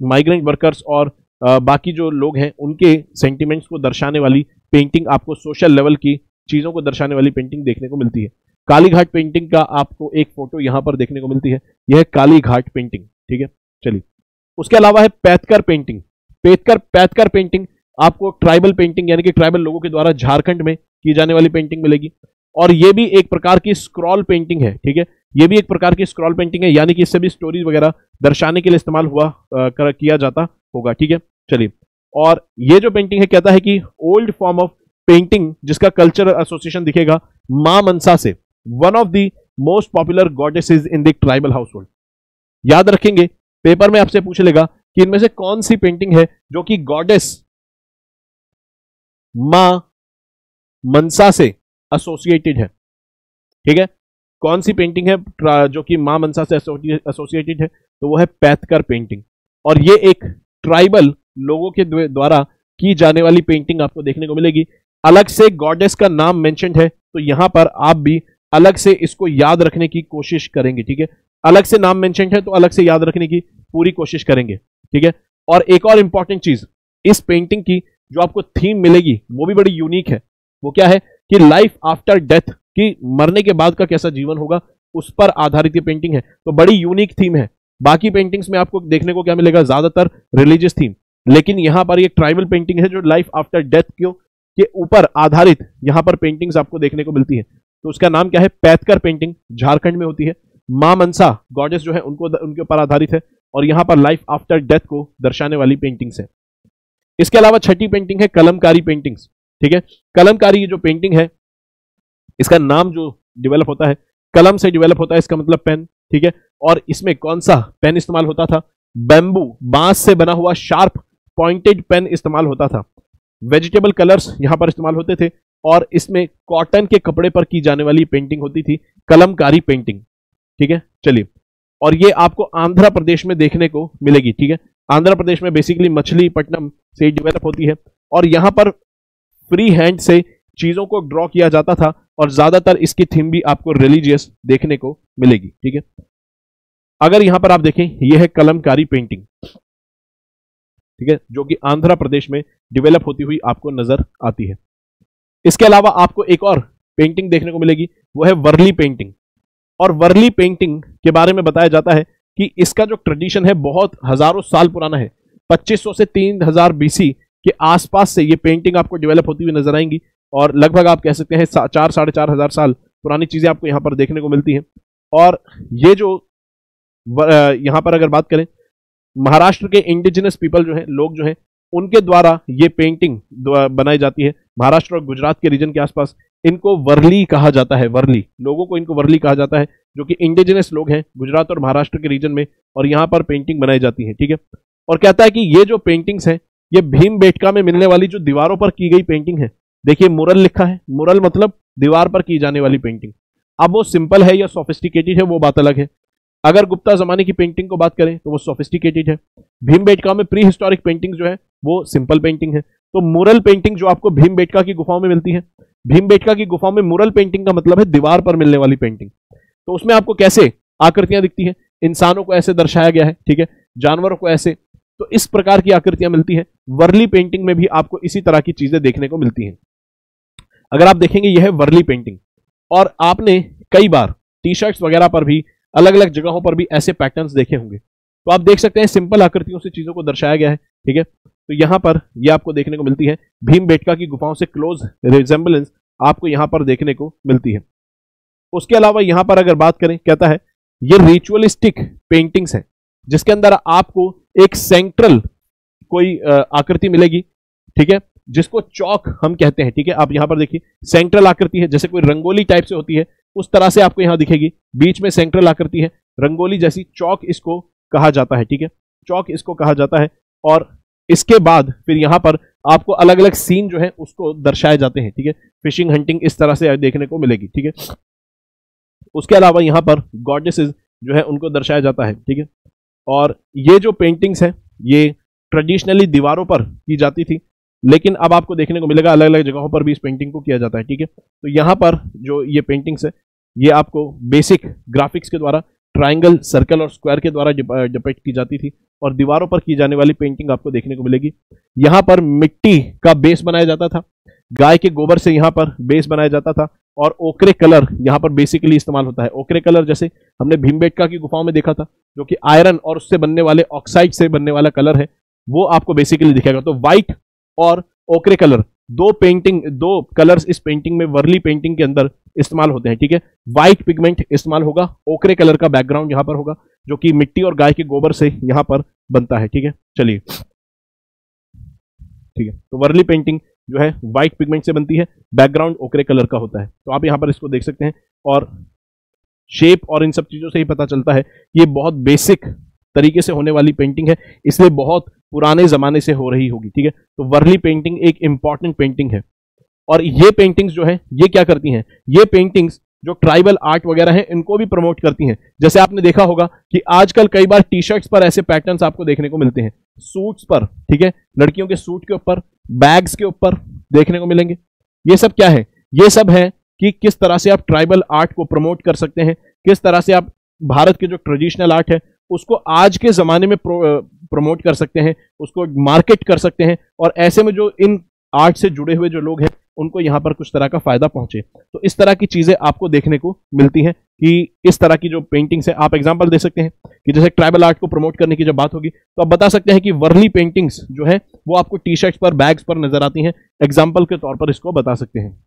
माइग्रेंट वर्कर्स और बाकी जो लोग हैं उनके सेंटिमेंट्स को दर्शाने वाली पेंटिंग आपको सोशल लेवल की चीज़ों को दर्शाने वाली पेंटिंग देखने को मिलती है। कालीघाट पेंटिंग का आपको एक फ़ोटो यहाँ पर देखने को मिलती है। यह कालीघाट पेंटिंग ठीक है? चलिए। उसके अलावा है पैथकर पेंटिंग पैथकर पैथकर पेंटिंग आपको ट्राइबल पेंटिंग यानी कि ट्राइबल लोगों के द्वारा झारखंड में की जाने वाली पेंटिंग मिलेगी। और ये भी एक प्रकार की स्क्रॉल पेंटिंग है ठीक है? ये भी एक प्रकार की स्क्रॉल पेंटिंग है यानी कि इससे भी स्टोरीज वगैरह दर्शाने के लिए इस्तेमाल हुआ आ, कर, किया जाता होगा ठीक है? चलिए। और ये जो पेंटिंग है, कहता है कि ओल्ड फॉर्म ऑफ़ पेंटिंग जिसका कल्चरल एसोसिएशन दिखेगा माँ मनसा से one of the most popular goddesses in the tribal household याद रखेंगे पेपर में आपसे पूछ लेगा कि इनमें से कौन सी पेंटिंग है जो कि गॉडेस माँ मनसा से एसोसिएटेड है। ठीक है? कौन सी पेंटिंग है जो कि माँ मनसा से एसोसिएटेड है? तो वो है पैथकर पेंटिंग और ये एक ट्राइबल लोगों के द्वारा की जाने वाली पेंटिंग आपको देखने को मिलेगी। अलग से गॉडेस का नाम मेंशनड है तो यहाँ पर आप भी अलग से इसको याद रखने की कोशिश करेंगे, ठीक है? अलग से नाम मेंशन है तो अलग से याद रखने की पूरी कोशिश करेंगे, ठीक है? और एक और इंपॉर्टेंट चीज़, इस पेंटिंग की जो आपको थीम मिलेगी, वो भी बड़ी यूनिक है। वो क्या है कि लाइफ आफ्टर डेथ कि मरने के बाद का कैसा जीवन होगा, उस पर आधारित ये पेंटिंग है। तो बड़ी यूनिक थीम है। बाकी पेंटिंग्स में आपको देखने को क्या मिलेगा? ज़्यादातर रिलीजियस थीम लेकिन यहाँ पर एक ट्राइबल पेंटिंग है जो लाइफ आफ्टर डेथ क्यों? के ऊपर आधारित यहाँ पर पेंटिंग्स आपको देखने को मिलती है। तो उसका नाम क्या है? पैथकर पेंटिंग झारखंड में होती है। माँ मनसा गॉडेस जो है, उनको उनके ऊपर आधारित है और यहाँ पर लाइफ आफ्टर डेथ को दर्शाने वाली पेंटिंग्स है। इसके अलावा छठी पेंटिंग है कलमकारी पेंटिंग्स ठीक है? कलमकारी जो पेंटिंग है, इसका नाम जो डिवेलप होता है, कलम से डिवेलप होता है, इसका मतलब पेन ठीक है? और इसमें कौन सा पेन इस्तेमाल होता था? बैम्बू बाँस से बना हुआ शार्प पॉइंटेड पेन इस्तेमाल होता था। वेजिटेबल कलर्स यहाँ पर इस्तेमाल होते थे और इसमें कॉटन के कपड़े पर की जाने वाली पेंटिंग होती थी, कलमकारी पेंटिंग ठीक है? चलिए। और ये आपको आंध्र प्रदेश में देखने को मिलेगी, ठीक है? आंध्र प्रदेश में बेसिकली मछली मछलीपट्टनम से डेवलप होती है और यहाँ पर फ्री हैंड से चीज़ों को ड्रॉ किया जाता था और ज़्यादातर इसकी थीम भी आपको रिलीजियस देखने को मिलेगी, ठीक है? अगर यहाँ पर आप देखें यह है कलमकारी पेंटिंग ठीक है, जो कि आंध्र प्रदेश में डेवलप होती हुई आपको नज़र आती है। इसके अलावा आपको एक और पेंटिंग देखने को मिलेगी, वो है वर्ली पेंटिंग और वर्ली पेंटिंग के बारे में बताया जाता है कि इसका जो ट्रेडिशन है, बहुत हज़ारों साल पुराना है। 2500 से 3000 बीसी के आसपास से ये पेंटिंग आपको डेवलप होती हुई नज़र आएँगी और लगभग आप कह सकते हैं चार, साढ़े चार हज़ार साल पुरानी चीज़ें आपको यहाँ पर देखने को मिलती हैं। और ये जो यहाँ पर अगर बात करें महाराष्ट्र के इंडिजिनस पीपल जो है, लोग जो हैं, उनके द्वारा ये पेंटिंग बनाई जाती है। महाराष्ट्र और गुजरात के रीजन के आसपास इनको वर्ली कहा जाता है, वर्ली। लोगों को इनको वर्ली कहा जाता है, जो कि इंडिजिनस लोग हैं, गुजरात और महाराष्ट्र के रीजन में, और यहाँ पर पेंटिंग बनाई जाती है, ठीक है? और कहता है कि ये जो पेंटिंग्स हैं, ये भीम बेटका में मिलने वाली जो दीवारों पर की गई पेंटिंग है, देखिए मुरल लिखा है। मुरल मतलब दीवार पर की जाने वाली पेंटिंग अब वो सिंपल है या सोफिस्टिकेटेड है, वो बात अलग है। अगर गुप्ता जमाने की पेंटिंग को बात करें तो वो सोफिस्टिकेटेड है। भीम बेटका में प्री हिस्टोरिक पेंटिंग जो है, वो सिंपल पेंटिंग है। तो मुरल पेंटिंग जो आपको भीम बेटका की गुफाओं में मिलती है, भीम बेटका की गुफाओं में मुरल पेंटिंग का मतलब है दीवार पर मिलने वाली पेंटिंग तो उसमें आपको कैसे आकृतियाँ दिखती है? इंसानों को ऐसे दर्शाया गया है, ठीक है? जानवरों को ऐसे। तो इस प्रकार की आकृतियाँ मिलती हैं। वर्ली पेंटिंग में भी आपको इसी तरह की चीज़ें देखने को मिलती हैं। अगर आप देखेंगे, यह है वर्ली पेंटिंग और आपने कई बार टी शर्ट्स वगैरह पर भी अलग अलग जगहों पर भी ऐसे पैटर्न देखे होंगे। तो आप देख सकते हैं सिंपल आकृतियों से चीज़ों को दर्शाया गया है, ठीक है? तो यहाँ पर यह आपको देखने को मिलती है। भीम बेटका की गुफाओं से क्लोज रिजेंबलेंस आपको यहाँ पर देखने को मिलती है। उसके अलावा यहाँ पर अगर बात करें, कहता है, ये रिचुअलिस्टिक पेंटिंग्स हैं, जिसके अंदर आपको एक सेंट्रल कोई आकृति मिलेगी, ठीक है? जिसको चौक हम कहते हैं, ठीक है? आप यहाँ पर देखिए सेंट्रल आकृति है, जैसे कोई रंगोली टाइप से होती है उस तरह से आपको यहाँ दिखेगी। बीच में सेंट्रल आकृति है। रंगोली जैसी चौक इसको कहा जाता है, ठीक है? चौक इसको कहा जाता है और इसके बाद फिर यहाँ पर आपको अलग अलग सीन जो है उसको दर्शाए जाते हैं, ठीक है? फिशिंग हंटिंग इस तरह से देखने को मिलेगी, ठीक है? उसके अलावा यहाँ पर गॉडेसेस जो है उनको दर्शाया जाता है, ठीक है? और ये जो पेंटिंग्स है, ये ट्रेडिशनली दीवारों पर की जाती थी लेकिन अब आपको देखने को मिलेगा अलग अलग जगहों पर भी इस पेंटिंग को किया जाता है, ठीक है? तो यहाँ पर जो ये पेंटिंग्स है, ये आपको बेसिक ग्राफिक्स के द्वारा ट्राइंगल सर्कल और स्क्वायर के द्वारा डिपेक्ट की जाती थी और दीवारों पर की जाने वाली पेंटिंग आपको देखने को मिलेगी। यहाँ पर मिट्टी का बेस बनाया जाता था, गाय के गोबर से यहाँ पर बेस बनाया जाता था और ओकरे कलर यहाँ पर बेसिकली इस्तेमाल होता है। ओकरे कलर जैसे हमने भीमबेटका की गुफाओं में देखा था, जो कि आयरन और उससे बनने वाले ऑक्साइड से बनने वाला कलर है, वो आपको बेसिकली दिखेगा। तो व्हाइट और ओकरे कलर। दो पेंटिंग दो कलर्स इस पेंटिंग में, वर्ली पेंटिंग के अंदर इस्तेमाल होते हैं, ठीक है? व्हाइट पिगमेंट इस्तेमाल होगा, ओकरे कलर का बैकग्राउंड यहाँ पर होगा, जो कि मिट्टी और गाय के गोबर से यहाँ पर बनता है, ठीक है? चलिए। ठीक है तो वर्ली पेंटिंग जो है व्हाइट पिगमेंट से बनती है बैकग्राउंड ओकरे कलर का होता है। तो आप यहाँ पर इसको देख सकते हैं, और शेप और इन सब चीज़ों से ही पता चलता है ये बहुत बेसिक तरीके से होने वाली पेंटिंग है। इसलिए बहुत पुराने जमाने से हो रही होगी, ठीक है? तो वर्ली पेंटिंग एक इंपॉर्टेंट पेंटिंग है। और ये पेंटिंग्स जो है, ये क्या करती हैं? ये पेंटिंग्स जो ट्राइबल आर्ट वगैरह है, इनको भी प्रमोट करती हैं। जैसे आपने देखा होगा कि आजकल कई बार टी शर्ट्स पर ऐसे पैटर्न्स आपको देखने को मिलते हैं। सूट्स पर, ठीक है? लड़कियों के सूट के ऊपर बैग्स के ऊपर देखने को मिलेंगे। ये सब क्या है? ये सब है कि किस तरह से आप ट्राइबल आर्ट को प्रमोट कर सकते हैं, किस तरह से आप भारत के जो ट्रेडिशनल आर्ट है उसको आज के ज़माने में प्रो, प्रमोट कर सकते हैं उसको मार्केट कर सकते हैं और ऐसे में जो इन आर्ट से जुड़े हुए जो लोग हैं उनको यहाँ पर कुछ तरह का फ़ायदा पहुँचे। तो इस तरह की चीज़ें आपको देखने को मिलती हैं कि इस तरह की जो पेंटिंग्स है आप एग्ज़ाम्पल दे सकते हैं कि जैसे ट्राइबल आर्ट को प्रमोट करने की जब बात होगी तो आप बता सकते हैं कि वर्ली पेंटिंग्स जो है वो आपको टी शर्ट्स पर बैग्स पर नज़र आती हैं। एग्ज़ाम्पल के तौर पर इसको बता सकते हैं।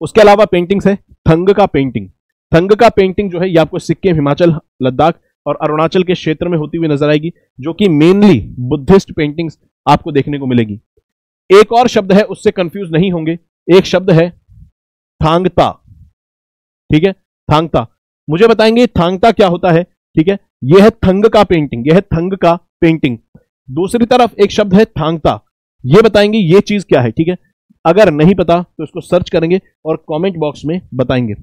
उसके अलावा पेंटिंग्स है थंग का पेंटिंग थंग का पेंटिंग जो है ये आपको सिक्किम हिमाचल लद्दाख और अरुणाचल के क्षेत्र में होती हुई नज़र आएगी, जो कि मेनली बुद्धिस्ट पेंटिंग्स आपको देखने को मिलेगी। एक और शब्द है, उससे कंफ्यूज नहीं होंगे। एक शब्द है, थांगता। ठीक है? थांगता। मुझे बताएँगे, थांगता क्या होता है? ठीक है? यह है थंग का पेंटिंग यह है थंग का पेंटिंग दूसरी तरफ़ एक शब्द है, थांगता। यह बताएँगे, ये चीज़ क्या है? ठीक है? अगर नहीं पता तो इसको सर्च करेंगे और कमेंट बॉक्स में बताएँगे।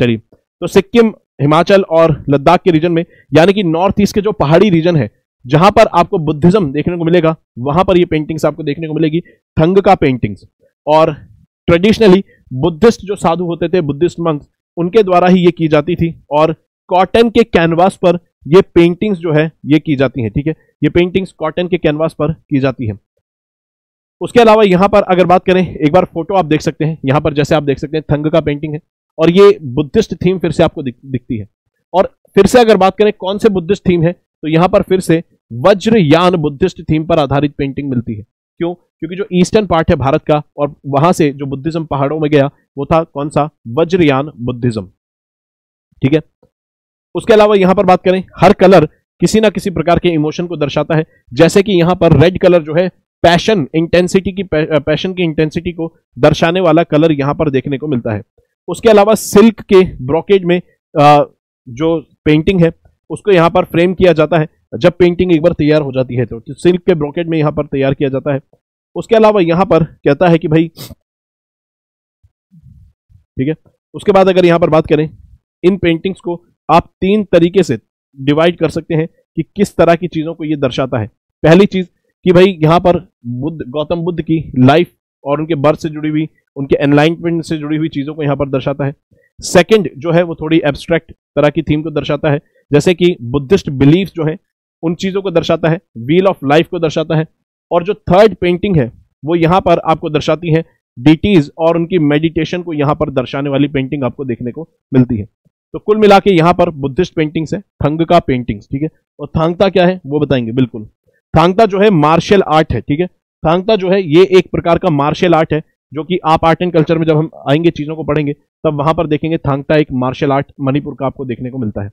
चलिए तो सिक्किम हिमाचल और लद्दाख के रीजन में, यानी कि नॉर्थ ईस्ट के जो पहाड़ी रीजन है, जहाँ पर आपको बुद्धिज्म देखने को मिलेगा, वहाँ पर ये पेंटिंग्स आपको देखने को मिलेगी, थंग का पेंटिंग्स और ट्रेडिशनली बुद्धिस्ट जो साधु होते थे, बुद्धिस्ट मंक्स उनके द्वारा ही ये की जाती थी, और कॉटन के कैनवास पर ये पेंटिंग्स जो है, ये की जाती हैं, ठीक है? ये पेंटिंग्स कॉटन के कैनवास पर की जाती है। उसके अलावा यहाँ पर अगर बात करें, एक बार फ़ोटो आप देख सकते हैं, यहाँ पर जैसे आप देख सकते हैं, थंग का पेंटिंग है। और ये बुद्धिस्ट थीम फिर से आपको दिख, दिखती है। और फिर से अगर बात करें कौन से बुद्धिस्ट थीम है तो यहाँ पर फिर से वज्रयान बुद्धिस्ट थीम पर आधारित पेंटिंग मिलती है। क्यों? क्योंकि जो ईस्टर्न पार्ट है भारत का और वहाँ से जो बुद्धिज्म पहाड़ों में गया वो था कौन सा? वज्रयान बुद्धिज्म। ठीक है? उसके अलावा यहाँ पर बात करें हर कलर किसी ना किसी प्रकार के इमोशन को दर्शाता है। जैसे कि यहाँ पर रेड कलर जो है पैशन इंटेंसिटी की पैशन की इंटेंसिटी को दर्शाने वाला कलर यहाँ पर देखने को मिलता है। उसके अलावा सिल्क के ब्रोकेज में जो पेंटिंग है, उसको यहाँ पर फ्रेम किया जाता है। जब पेंटिंग एक बार तैयार हो जाती है तो सिल्क के ब्रोकेट में यहाँ पर तैयार किया जाता है। उसके अलावा यहाँ पर कहता है कि भाई, ठीक है? उसके बाद अगर यहाँ पर बात करें, इन पेंटिंग्स को आप तीन तरीके से डिवाइड कर सकते हैं कि किस तरह की चीज़ों को ये दर्शाता है। पहली चीज़ कि भाई, यहाँ पर बुद्ध, गौतम बुद्ध की लाइफ और उनके बर्थ से जुड़ी हुई उनके एनलाइनमेंट से जुड़ी हुई चीज़ों को यहाँ पर दर्शाता है। सेकंड जो है वो थोड़ी एब्स्ट्रैक्ट तरह की थीम को दर्शाता है। जैसे कि बुद्धिस्ट बिलीफ जो है, उन चीज़ों को दर्शाता है। व्हील ऑफ़ लाइफ को दर्शाता है। और जो थर्ड पेंटिंग है, वो यहाँ पर आपको दर्शाती है। डिटीज और उनकी मेडिटेशन को यहाँ पर दर्शाने वाली पेंटिंग आपको देखने को मिलती है। तो कुल मिला के यहाँ पर बुद्धिस्ट पेंटिंग्स है थंग का पेंटिंग्स ठीक है? और थांगता क्या है, वो बताएँगे, बिल्कुल। थांगता जो है मार्शल आर्ट है, ठीक है? थांगता जो है, ये एक प्रकार का मार्शल आर्ट है। जो कि आप आर्ट एंड कल्चर में जब हम आएँगे, चीज़ों को पढ़ेंगे, तब वहाँ पर देखेंगे थांगता एक मार्शल आर्ट मणिपुर का आपको देखने को मिलता है।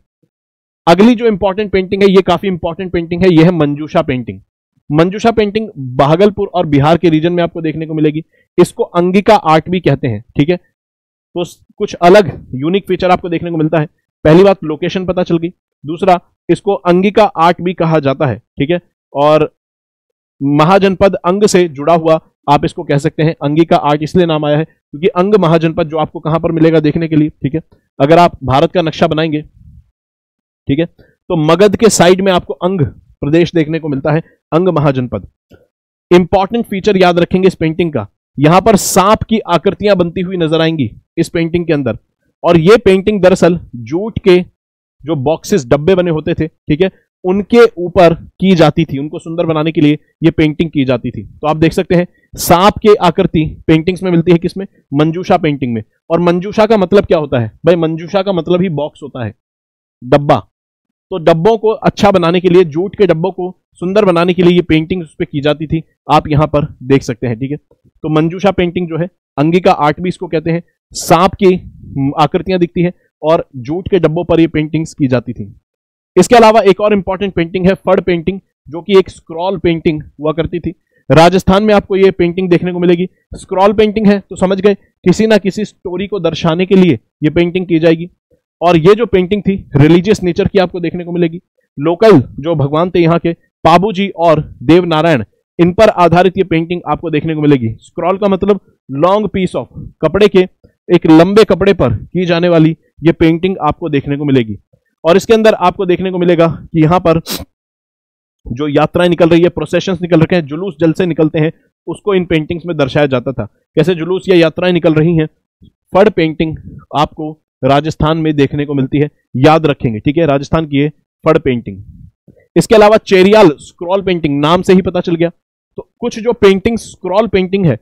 अगली जो इंपॉर्टेंट पेंटिंग है, ये काफ़ी इंपॉर्टेंट पेंटिंग है, ये है मंजूषा पेंटिंग मंजूषा पेंटिंग भागलपुर और बिहार के रीजन में आपको देखने को मिलेगी। इसको अंगिका आर्ट भी कहते हैं, ठीक है? तो कुछ अलग यूनिक फीचर आपको देखने को मिलता है। पहली बात लोकेशन पता चल गई। दूसरा, इसको अंगिका आर्ट भी कहा जाता है, ठीक है? और महाजनपद अंग से जुड़ा हुआ आप इसको कह सकते हैं। अंगी का आर्ट इसलिए नाम आया है क्योंकि अंग महाजनपद जो आपको कहाँ पर मिलेगा देखने के लिए, ठीक है? अगर आप भारत का नक्शा बनाएँगे, ठीक है? तो मगध के साइड में आपको अंग प्रदेश देखने को मिलता है, अंग महाजनपद। इंपॉर्टेंट फीचर याद रखेंगे इस पेंटिंग का। यहाँ पर सांप की आकृतियाँ बनती हुई नज़र आएँगी इस पेंटिंग के अंदर। और ये पेंटिंग दरअसल जूट के जो बॉक्सेस डब्बे बने होते थे, ठीक है? उनके ऊपर की जाती थी, उनको सुंदर बनाने के लिए ये पेंटिंग की जाती थी। तो आप देख सकते हैं, सांप के आकृति पेंटिंग्स में मिलती है किसमें? मंजूषा पेंटिंग में। और मंजूषा का मतलब क्या होता है? भाई, मंजूषा का मतलब ही बॉक्स होता है, डब्बा। तो डब्बों को अच्छा बनाने के लिए, जूट के डब्बों को सुंदर बनाने के लिए ये पेंटिंग उस पर की जाती थी। आप यहाँ पर देख सकते हैं, ठीक है? तो मंजूषा पेंटिंग जो है, अंगिका आर्ट भी इसको कहते हैं। सांप की आकृतियाँ दिखती है और जूट के डब्बों पर ये पेंटिंग्स की जाती थी। इसके अलावा एक और इंपॉर्टेंट पेंटिंग है, फड़ पेंटिंग जो कि एक स्क्रॉल पेंटिंग हुआ करती थी। राजस्थान में आपको ये पेंटिंग देखने को मिलेगी। स्क्रॉल पेंटिंग है तो समझ गए, किसी ना किसी स्टोरी को दर्शाने के लिए ये पेंटिंग की जाएगी। और ये जो पेंटिंग थी रिलीजियस नेचर की आपको देखने को मिलेगी। लोकल जो भगवान थे यहाँ के पाबू जी और देव नारायण इन पर आधारित ये पेंटिंग आपको देखने को मिलेगी। स्क्रॉल का मतलब लॉन्ग पीस ऑफ़ कपड़े के, एक लंबे कपड़े पर की जाने वाली ये पेंटिंग आपको देखने को मिलेगी। और इसके अंदर आपको देखने को मिलेगा कि यहाँ पर जो यात्राएँ निकल रही है प्रोसेशन निकल रखे हैं, जुलूस जल से निकलते हैं, उसको इन पेंटिंग्स में दर्शाया जाता था। कैसे जुलूस या यात्राएँ निकल रही हैं? फड़ पेंटिंग आपको राजस्थान में देखने को मिलती है, याद रखेंगे, ठीक है? राजस्थान की है फड़ पेंटिंग इसके अलावा चेरियाल स्क्रॉल पेंटिंग नाम से ही पता चल गया। तो कुछ जो पेंटिंग स्क्रॉल पेंटिंग है,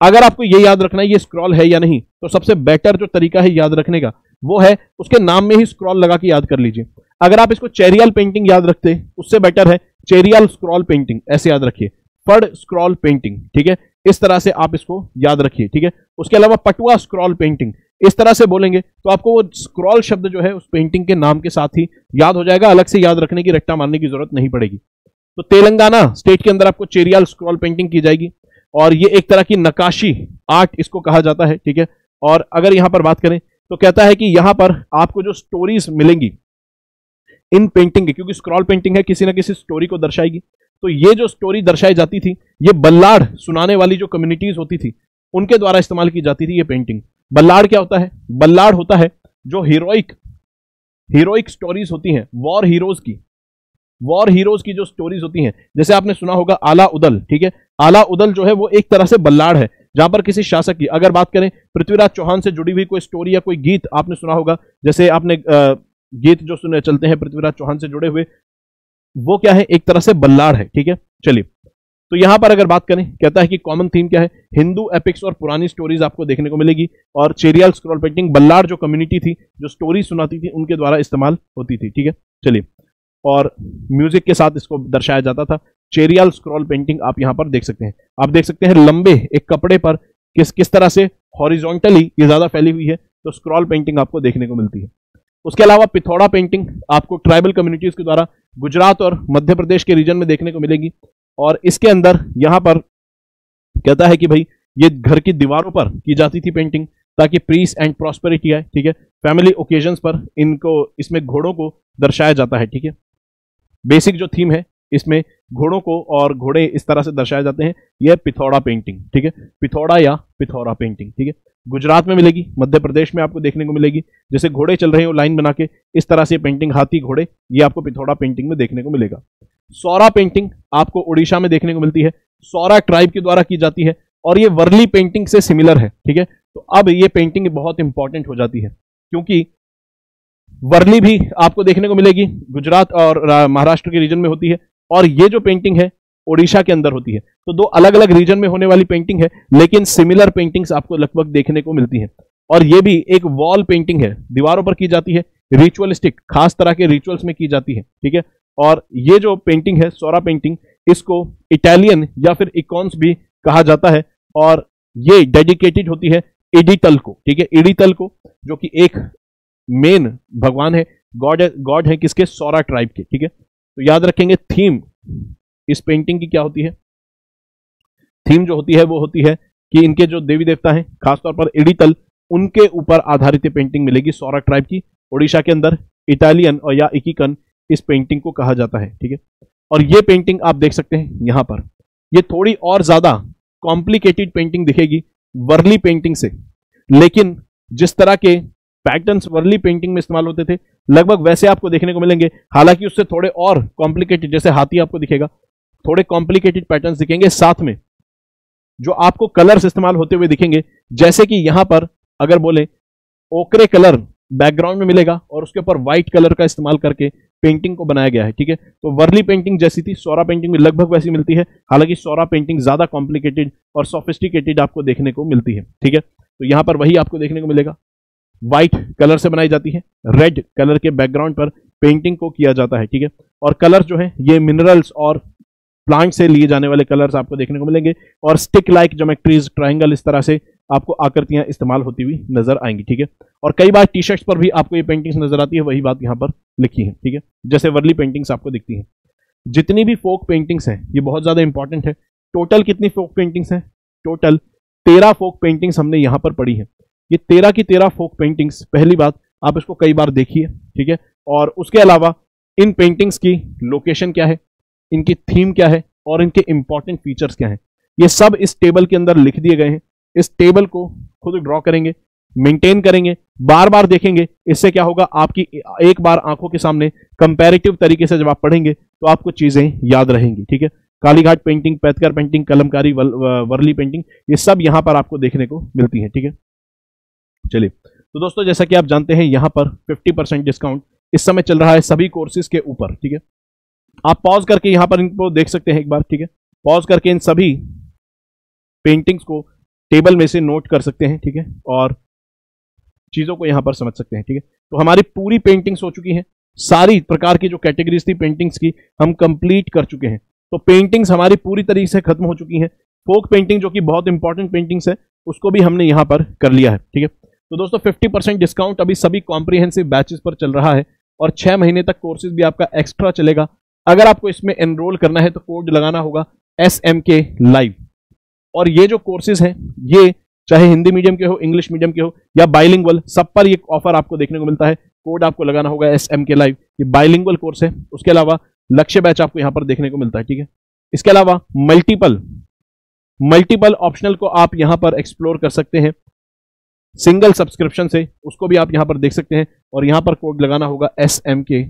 अगर आपको ये याद रखना है, ये स्क्रॉल है या नहीं तो सबसे बेटर जो तरीका है याद रखने का वो है, उसके नाम में ही स्क्रॉल लगा के याद कर लीजिए। अगर आप इसको चेरियल पेंटिंग याद रखते उससे बेटर है चेरियल स्क्रॉल पेंटिंग ऐसे याद रखिए। फड स्क्रॉल पेंटिंग ठीक है? इस तरह से आप इसको याद रखिए, ठीक है? उसके अलावा पटुआ स्क्रॉल पेंटिंग इस तरह से बोलेंगे तो आपको वो स्क्रॉल शब्द जो है, उस पेंटिंग के नाम के साथ ही याद हो जाएगा, अलग से याद रखने की, रट्टा मारने की ज़रूरत नहीं पड़ेगी। तो तेलंगाना स्टेट के अंदर आपको चेरियल स्क्रॉल पेंटिंग की जाएगी, और ये एक तरह की नकाशी आर्ट इसको कहा जाता है, ठीक है? और अगर यहाँ पर बात करें तो कहता है कि यहाँ पर आपको जो स्टोरीज मिलेंगी इन पेंटिंग की, क्योंकि स्क्रॉल पेंटिंग है, किसी ना किसी स्टोरी को दर्शाएगी। तो ये जो स्टोरी दर्शाई जाती थी, ये बल्लाड़ सुनाने वाली जो कम्युनिटीज होती थी, उनके द्वारा इस्तेमाल की जाती थी ये पेंटिंग बल्लाड़ क्या होता है? बल्लाड़ होता है जो हीरोइक हीरोइक स्टोरीज होती हैं वॉर हीरोज की। वॉर हीरोज की जो स्टोरीज होती हैं, जैसे आपने सुना होगा आला उदल, ठीक है? आला उदल जो है, वो एक तरह से बल्लाड़ है। जहाँ पर किसी शासक की, अगर बात करें, पृथ्वीराज चौहान से जुड़ी हुई कोई स्टोरी या कोई गीत आपने सुना होगा? जैसे आपने गीत जो सुने, चलते हैं पृथ्वीराज चौहान से जुड़े हुए, वो क्या है? एक तरह से बल्लाड़ है, ठीक है? चलिए तो यहाँ पर अगर बात करें, कहता है कि कॉमन थीम क्या है? हिंदू एपिक्स और पुरानी स्टोरीज आपको देखने को मिलेगी, और चेरियल स्क्रॉल पेंटिंग बल्लाड़ जो कम्युनिटी थी, जो स्टोरी सुनाती थी, उनके द्वारा इस्तेमाल होती थी, ठीक है? चलिए, और म्यूज़िक के साथ इसको दर्शाया जाता था। चेरियल स्क्रॉल पेंटिंग आप यहाँ पर देख सकते हैं। आप देख सकते हैं लंबे एक कपड़े पर किस किस तरह से हॉरिजॉन्टली ये ज़्यादा फैली हुई है तो स्क्रॉल पेंटिंग आपको देखने को मिलती है। उसके अलावा पिथौड़ा पेंटिंग आपको ट्राइबल कम्युनिटीज के द्वारा गुजरात और मध्य प्रदेश के रीजन में देखने को मिलेगी, और इसके अंदर यहाँ पर कहता है कि भाई, ये घर की दीवारों पर की जाती थी पेंटिंग, ताकि पीस एंड प्रॉस्पेरिटी आए, ठीक है? फैमिली ओकेजन्स पर इनको, इसमें घोड़ों को दर्शाया जाता है, ठीक है? बेसिक जो थीम है इसमें घोड़ों को और घोड़े इस तरह से दर्शाए जाते हैं। यह पिथौड़ा पेंटिंग ठीक है? पिथौड़ा या पिथौरा पेंटिंग ठीक है? गुजरात में मिलेगी, मध्य प्रदेश में आपको देखने को मिलेगी। जैसे घोड़े चल रहे हैं वो लाइन बना के, इस तरह से पेंटिंग हाथी, घोड़े, ये आपको पिथौड़ा पेंटिंग में देखने को मिलेगा। सौरा पेंटिंग आपको उड़ीसा में देखने को मिलती है। सौरा ट्राइब के द्वारा की जाती है और ये वर्ली पेंटिंग से सिमिलर है, ठीक है? तो अब ये पेंटिंग बहुत इंपॉर्टेंट हो जाती है, क्योंकि वर्ली भी आपको देखने को मिलेगी। गुजरात और महाराष्ट्र के रीजन में होती है। और ये जो पेंटिंग है, ओडिशा के अंदर होती है। तो दो अलग अलग रीजन में होने वाली पेंटिंग है, लेकिन सिमिलर पेंटिंग्स आपको लगभग देखने को मिलती है। और ये भी एक वॉल पेंटिंग है, दीवारों पर की जाती है रिचुअलिस्टिक खास तरह के रिचुअल्स में की जाती है, ठीक है? और ये जो पेंटिंग है सोरा पेंटिंग इसको इटालियन या फिर इकॉन्स भी कहा जाता है, और ये डेडिकेटेड होती है इडिटल को, ठीक है? इडिटल को, जो कि एक मेन भगवान है गॉड गॉड है किसके? सौरा ट्राइब के, ठीक है? तो याद रखेंगे थीम इस पेंटिंग की क्या होती है? थीम जो होती है, वो होती है कि इनके जो देवी देवता हैं, खासतौर पर इडितल उनके ऊपर आधारित पेंटिंग मिलेगी सौरा ट्राइब की, ओडिशा के अंदर इटालियन और या इकिकन इस पेंटिंग को कहा जाता है, ठीक है? और ये पेंटिंग आप देख सकते हैं यहाँ पर। ये थोड़ी और ज़्यादा कॉम्प्लिकेटेड पेंटिंग दिखेगी वर्ली पेंटिंग से। लेकिन जिस तरह के पैटर्न्स वर्ली पेंटिंग में इस्तेमाल होते थे। लगभग वैसे आपको देखने को मिलेंगे। हालाँकि उससे थोड़े और कॉम्प्लिकेटेड जैसे हाथी आपको दिखेगा, थोड़े कॉम्प्लिकेटेड पैटर्न्स दिखेंगे साथ में, जो आपको कलर्स इस्तेमाल होते हुए दिखेंगे। जैसे कि यहाँ पर अगर बोले, ओकरे कलर बैकग्राउंड में मिलेगा और उसके ऊपर व्हाइट कलर का इस्तेमाल करके पेंटिंग को बनाया गया है, ठीक है? तो वर्ली पेंटिंग जैसी थी, सौरा पेंटिंग में लगभग वैसी मिलती है। हालाँकि सौरा पेंटिंग ज़्यादा कॉम्प्लिकेटेड और सोफिस्टिकेटेड आपको देखने को मिलती है, ठीक है? तो यहाँ पर वही आपको देखने को मिलेगा। व्हाइट कलर से बनाई जाती है रेड कलर के बैकग्राउंड पर पेंटिंग को किया जाता है, ठीक है? और कलर जो है, ये मिनरल्स और प्लांट से लिए जाने वाले कलर्स आपको देखने को मिलेंगे और स्टिक लाइक जोमेट्रीज ट्राइंगल इस तरह से आपको आकृतियाँ इस्तेमाल होती हुई नज़र आएँगी, ठीक है? और कई बार टी शर्ट्स पर भी आपको ये पेंटिंग्स नज़र आती है, वही बात यहाँ पर लिखी है, ठीक है? जैसे वर्ली पेंटिंग्स आपको दिखती हैं। जितनी भी फोक पेंटिंग्स हैं, ये बहुत ज़्यादा इंपॉर्टेंट है। टोटल कितनी फोक पेंटिंग्स हैं? टोटल तेरह फोक पेंटिंग्स हमने यहाँ पर पढ़ी है। ये तेरह की तेरह फोक पेंटिंग्स पहली बात, आप इसको कई बार देखिए, ठीक है? और उसके अलावा, इन पेंटिंग्स की लोकेशन क्या है? इनकी थीम क्या है? और इनके इंपॉर्टेंट फीचर्स क्या हैं? ये सब इस टेबल के अंदर लिख दिए गए हैं। इस टेबल को खुद ड्रॉ करेंगे मेंटेन करेंगे बार बार देखेंगे, इससे क्या होगा? आपकी एक बार आँखों के सामने कंपैरेटिव तरीके से जब आप पढ़ेंगे तो आपको चीज़ें याद रहेंगी, ठीक है? Kalighat painting Paitkar painting Kalamkari Warli painting ये सब यहाँ पर आपको देखने को मिलती है, ठीक है? चलिए। तो दोस्तों, जैसा कि आप जानते हैं, यहाँ पर 50 परसेंट डिस्काउंट इस समय चल रहा है सभी कोर्सेज के ऊपर, ठीक है? आप पॉज करके यहाँ पर इनको देख सकते हैं एक बार, ठीक है? पॉज करके इन सभी पेंटिंग्स को टेबल में से नोट कर सकते हैं, ठीक है? और चीज़ों को यहाँ पर समझ सकते हैं, ठीक है? तो हमारी पूरी पेंटिंग्स हो चुकी हैं। सारी प्रकार की जो कैटेगरीज थी पेंटिंग्स की, हम कंप्लीट कर चुके हैं। तो पेंटिंग्स हमारी पूरी तरीके से खत्म हो चुकी हैं। फोक पेंटिंग जो कि बहुत इंपॉर्टेंट पेंटिंग्स है, उसको भी हमने यहाँ पर कर लिया है, ठीक है? तो दोस्तों 50 परसेंट डिस्काउंट अभी सभी कॉम्प्रिहेंसिव बैचेस पर चल रहा है और छह महीने तक कोर्सेज भी आपका एक्स्ट्रा चलेगा। अगर आपको इसमें एनरोल करना है तो कोड लगाना होगा एस एम के लाइव और ये जो कोर्सेज हैं, ये चाहे हिंदी मीडियम के हो इंग्लिश मीडियम के हो, या बाइलिंगवल सब पर ये ऑफ़र आपको देखने को मिलता है। कोड आपको लगाना होगा एस एम के लाइव ये बाइलिंगवल कोर्स है। उसके अलावा लक्ष्य बैच आपको यहाँ पर देखने को मिलता है, ठीक है? इसके अलावा मल्टीपल मल्टीपल ऑप्शनल को आप यहाँ पर एक्सप्लोर कर सकते हैं। सिंगल सब्सक्रिप्शन से, उसको भी आप यहाँ पर देख सकते हैं और यहाँ पर कोड लगाना होगा एस एम के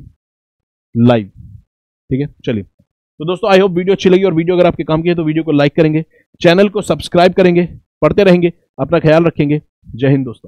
लाइव ठीक है? चलिए। तो दोस्तों आई होप वीडियो अच्छी लगी और वीडियो अगर आपके काम की है तो वीडियो को लाइक करेंगे, चैनल को सब्सक्राइब करेंगे, पढ़ते रहेंगे, अपना ख्याल रखेंगे। जय हिंद दोस्तों।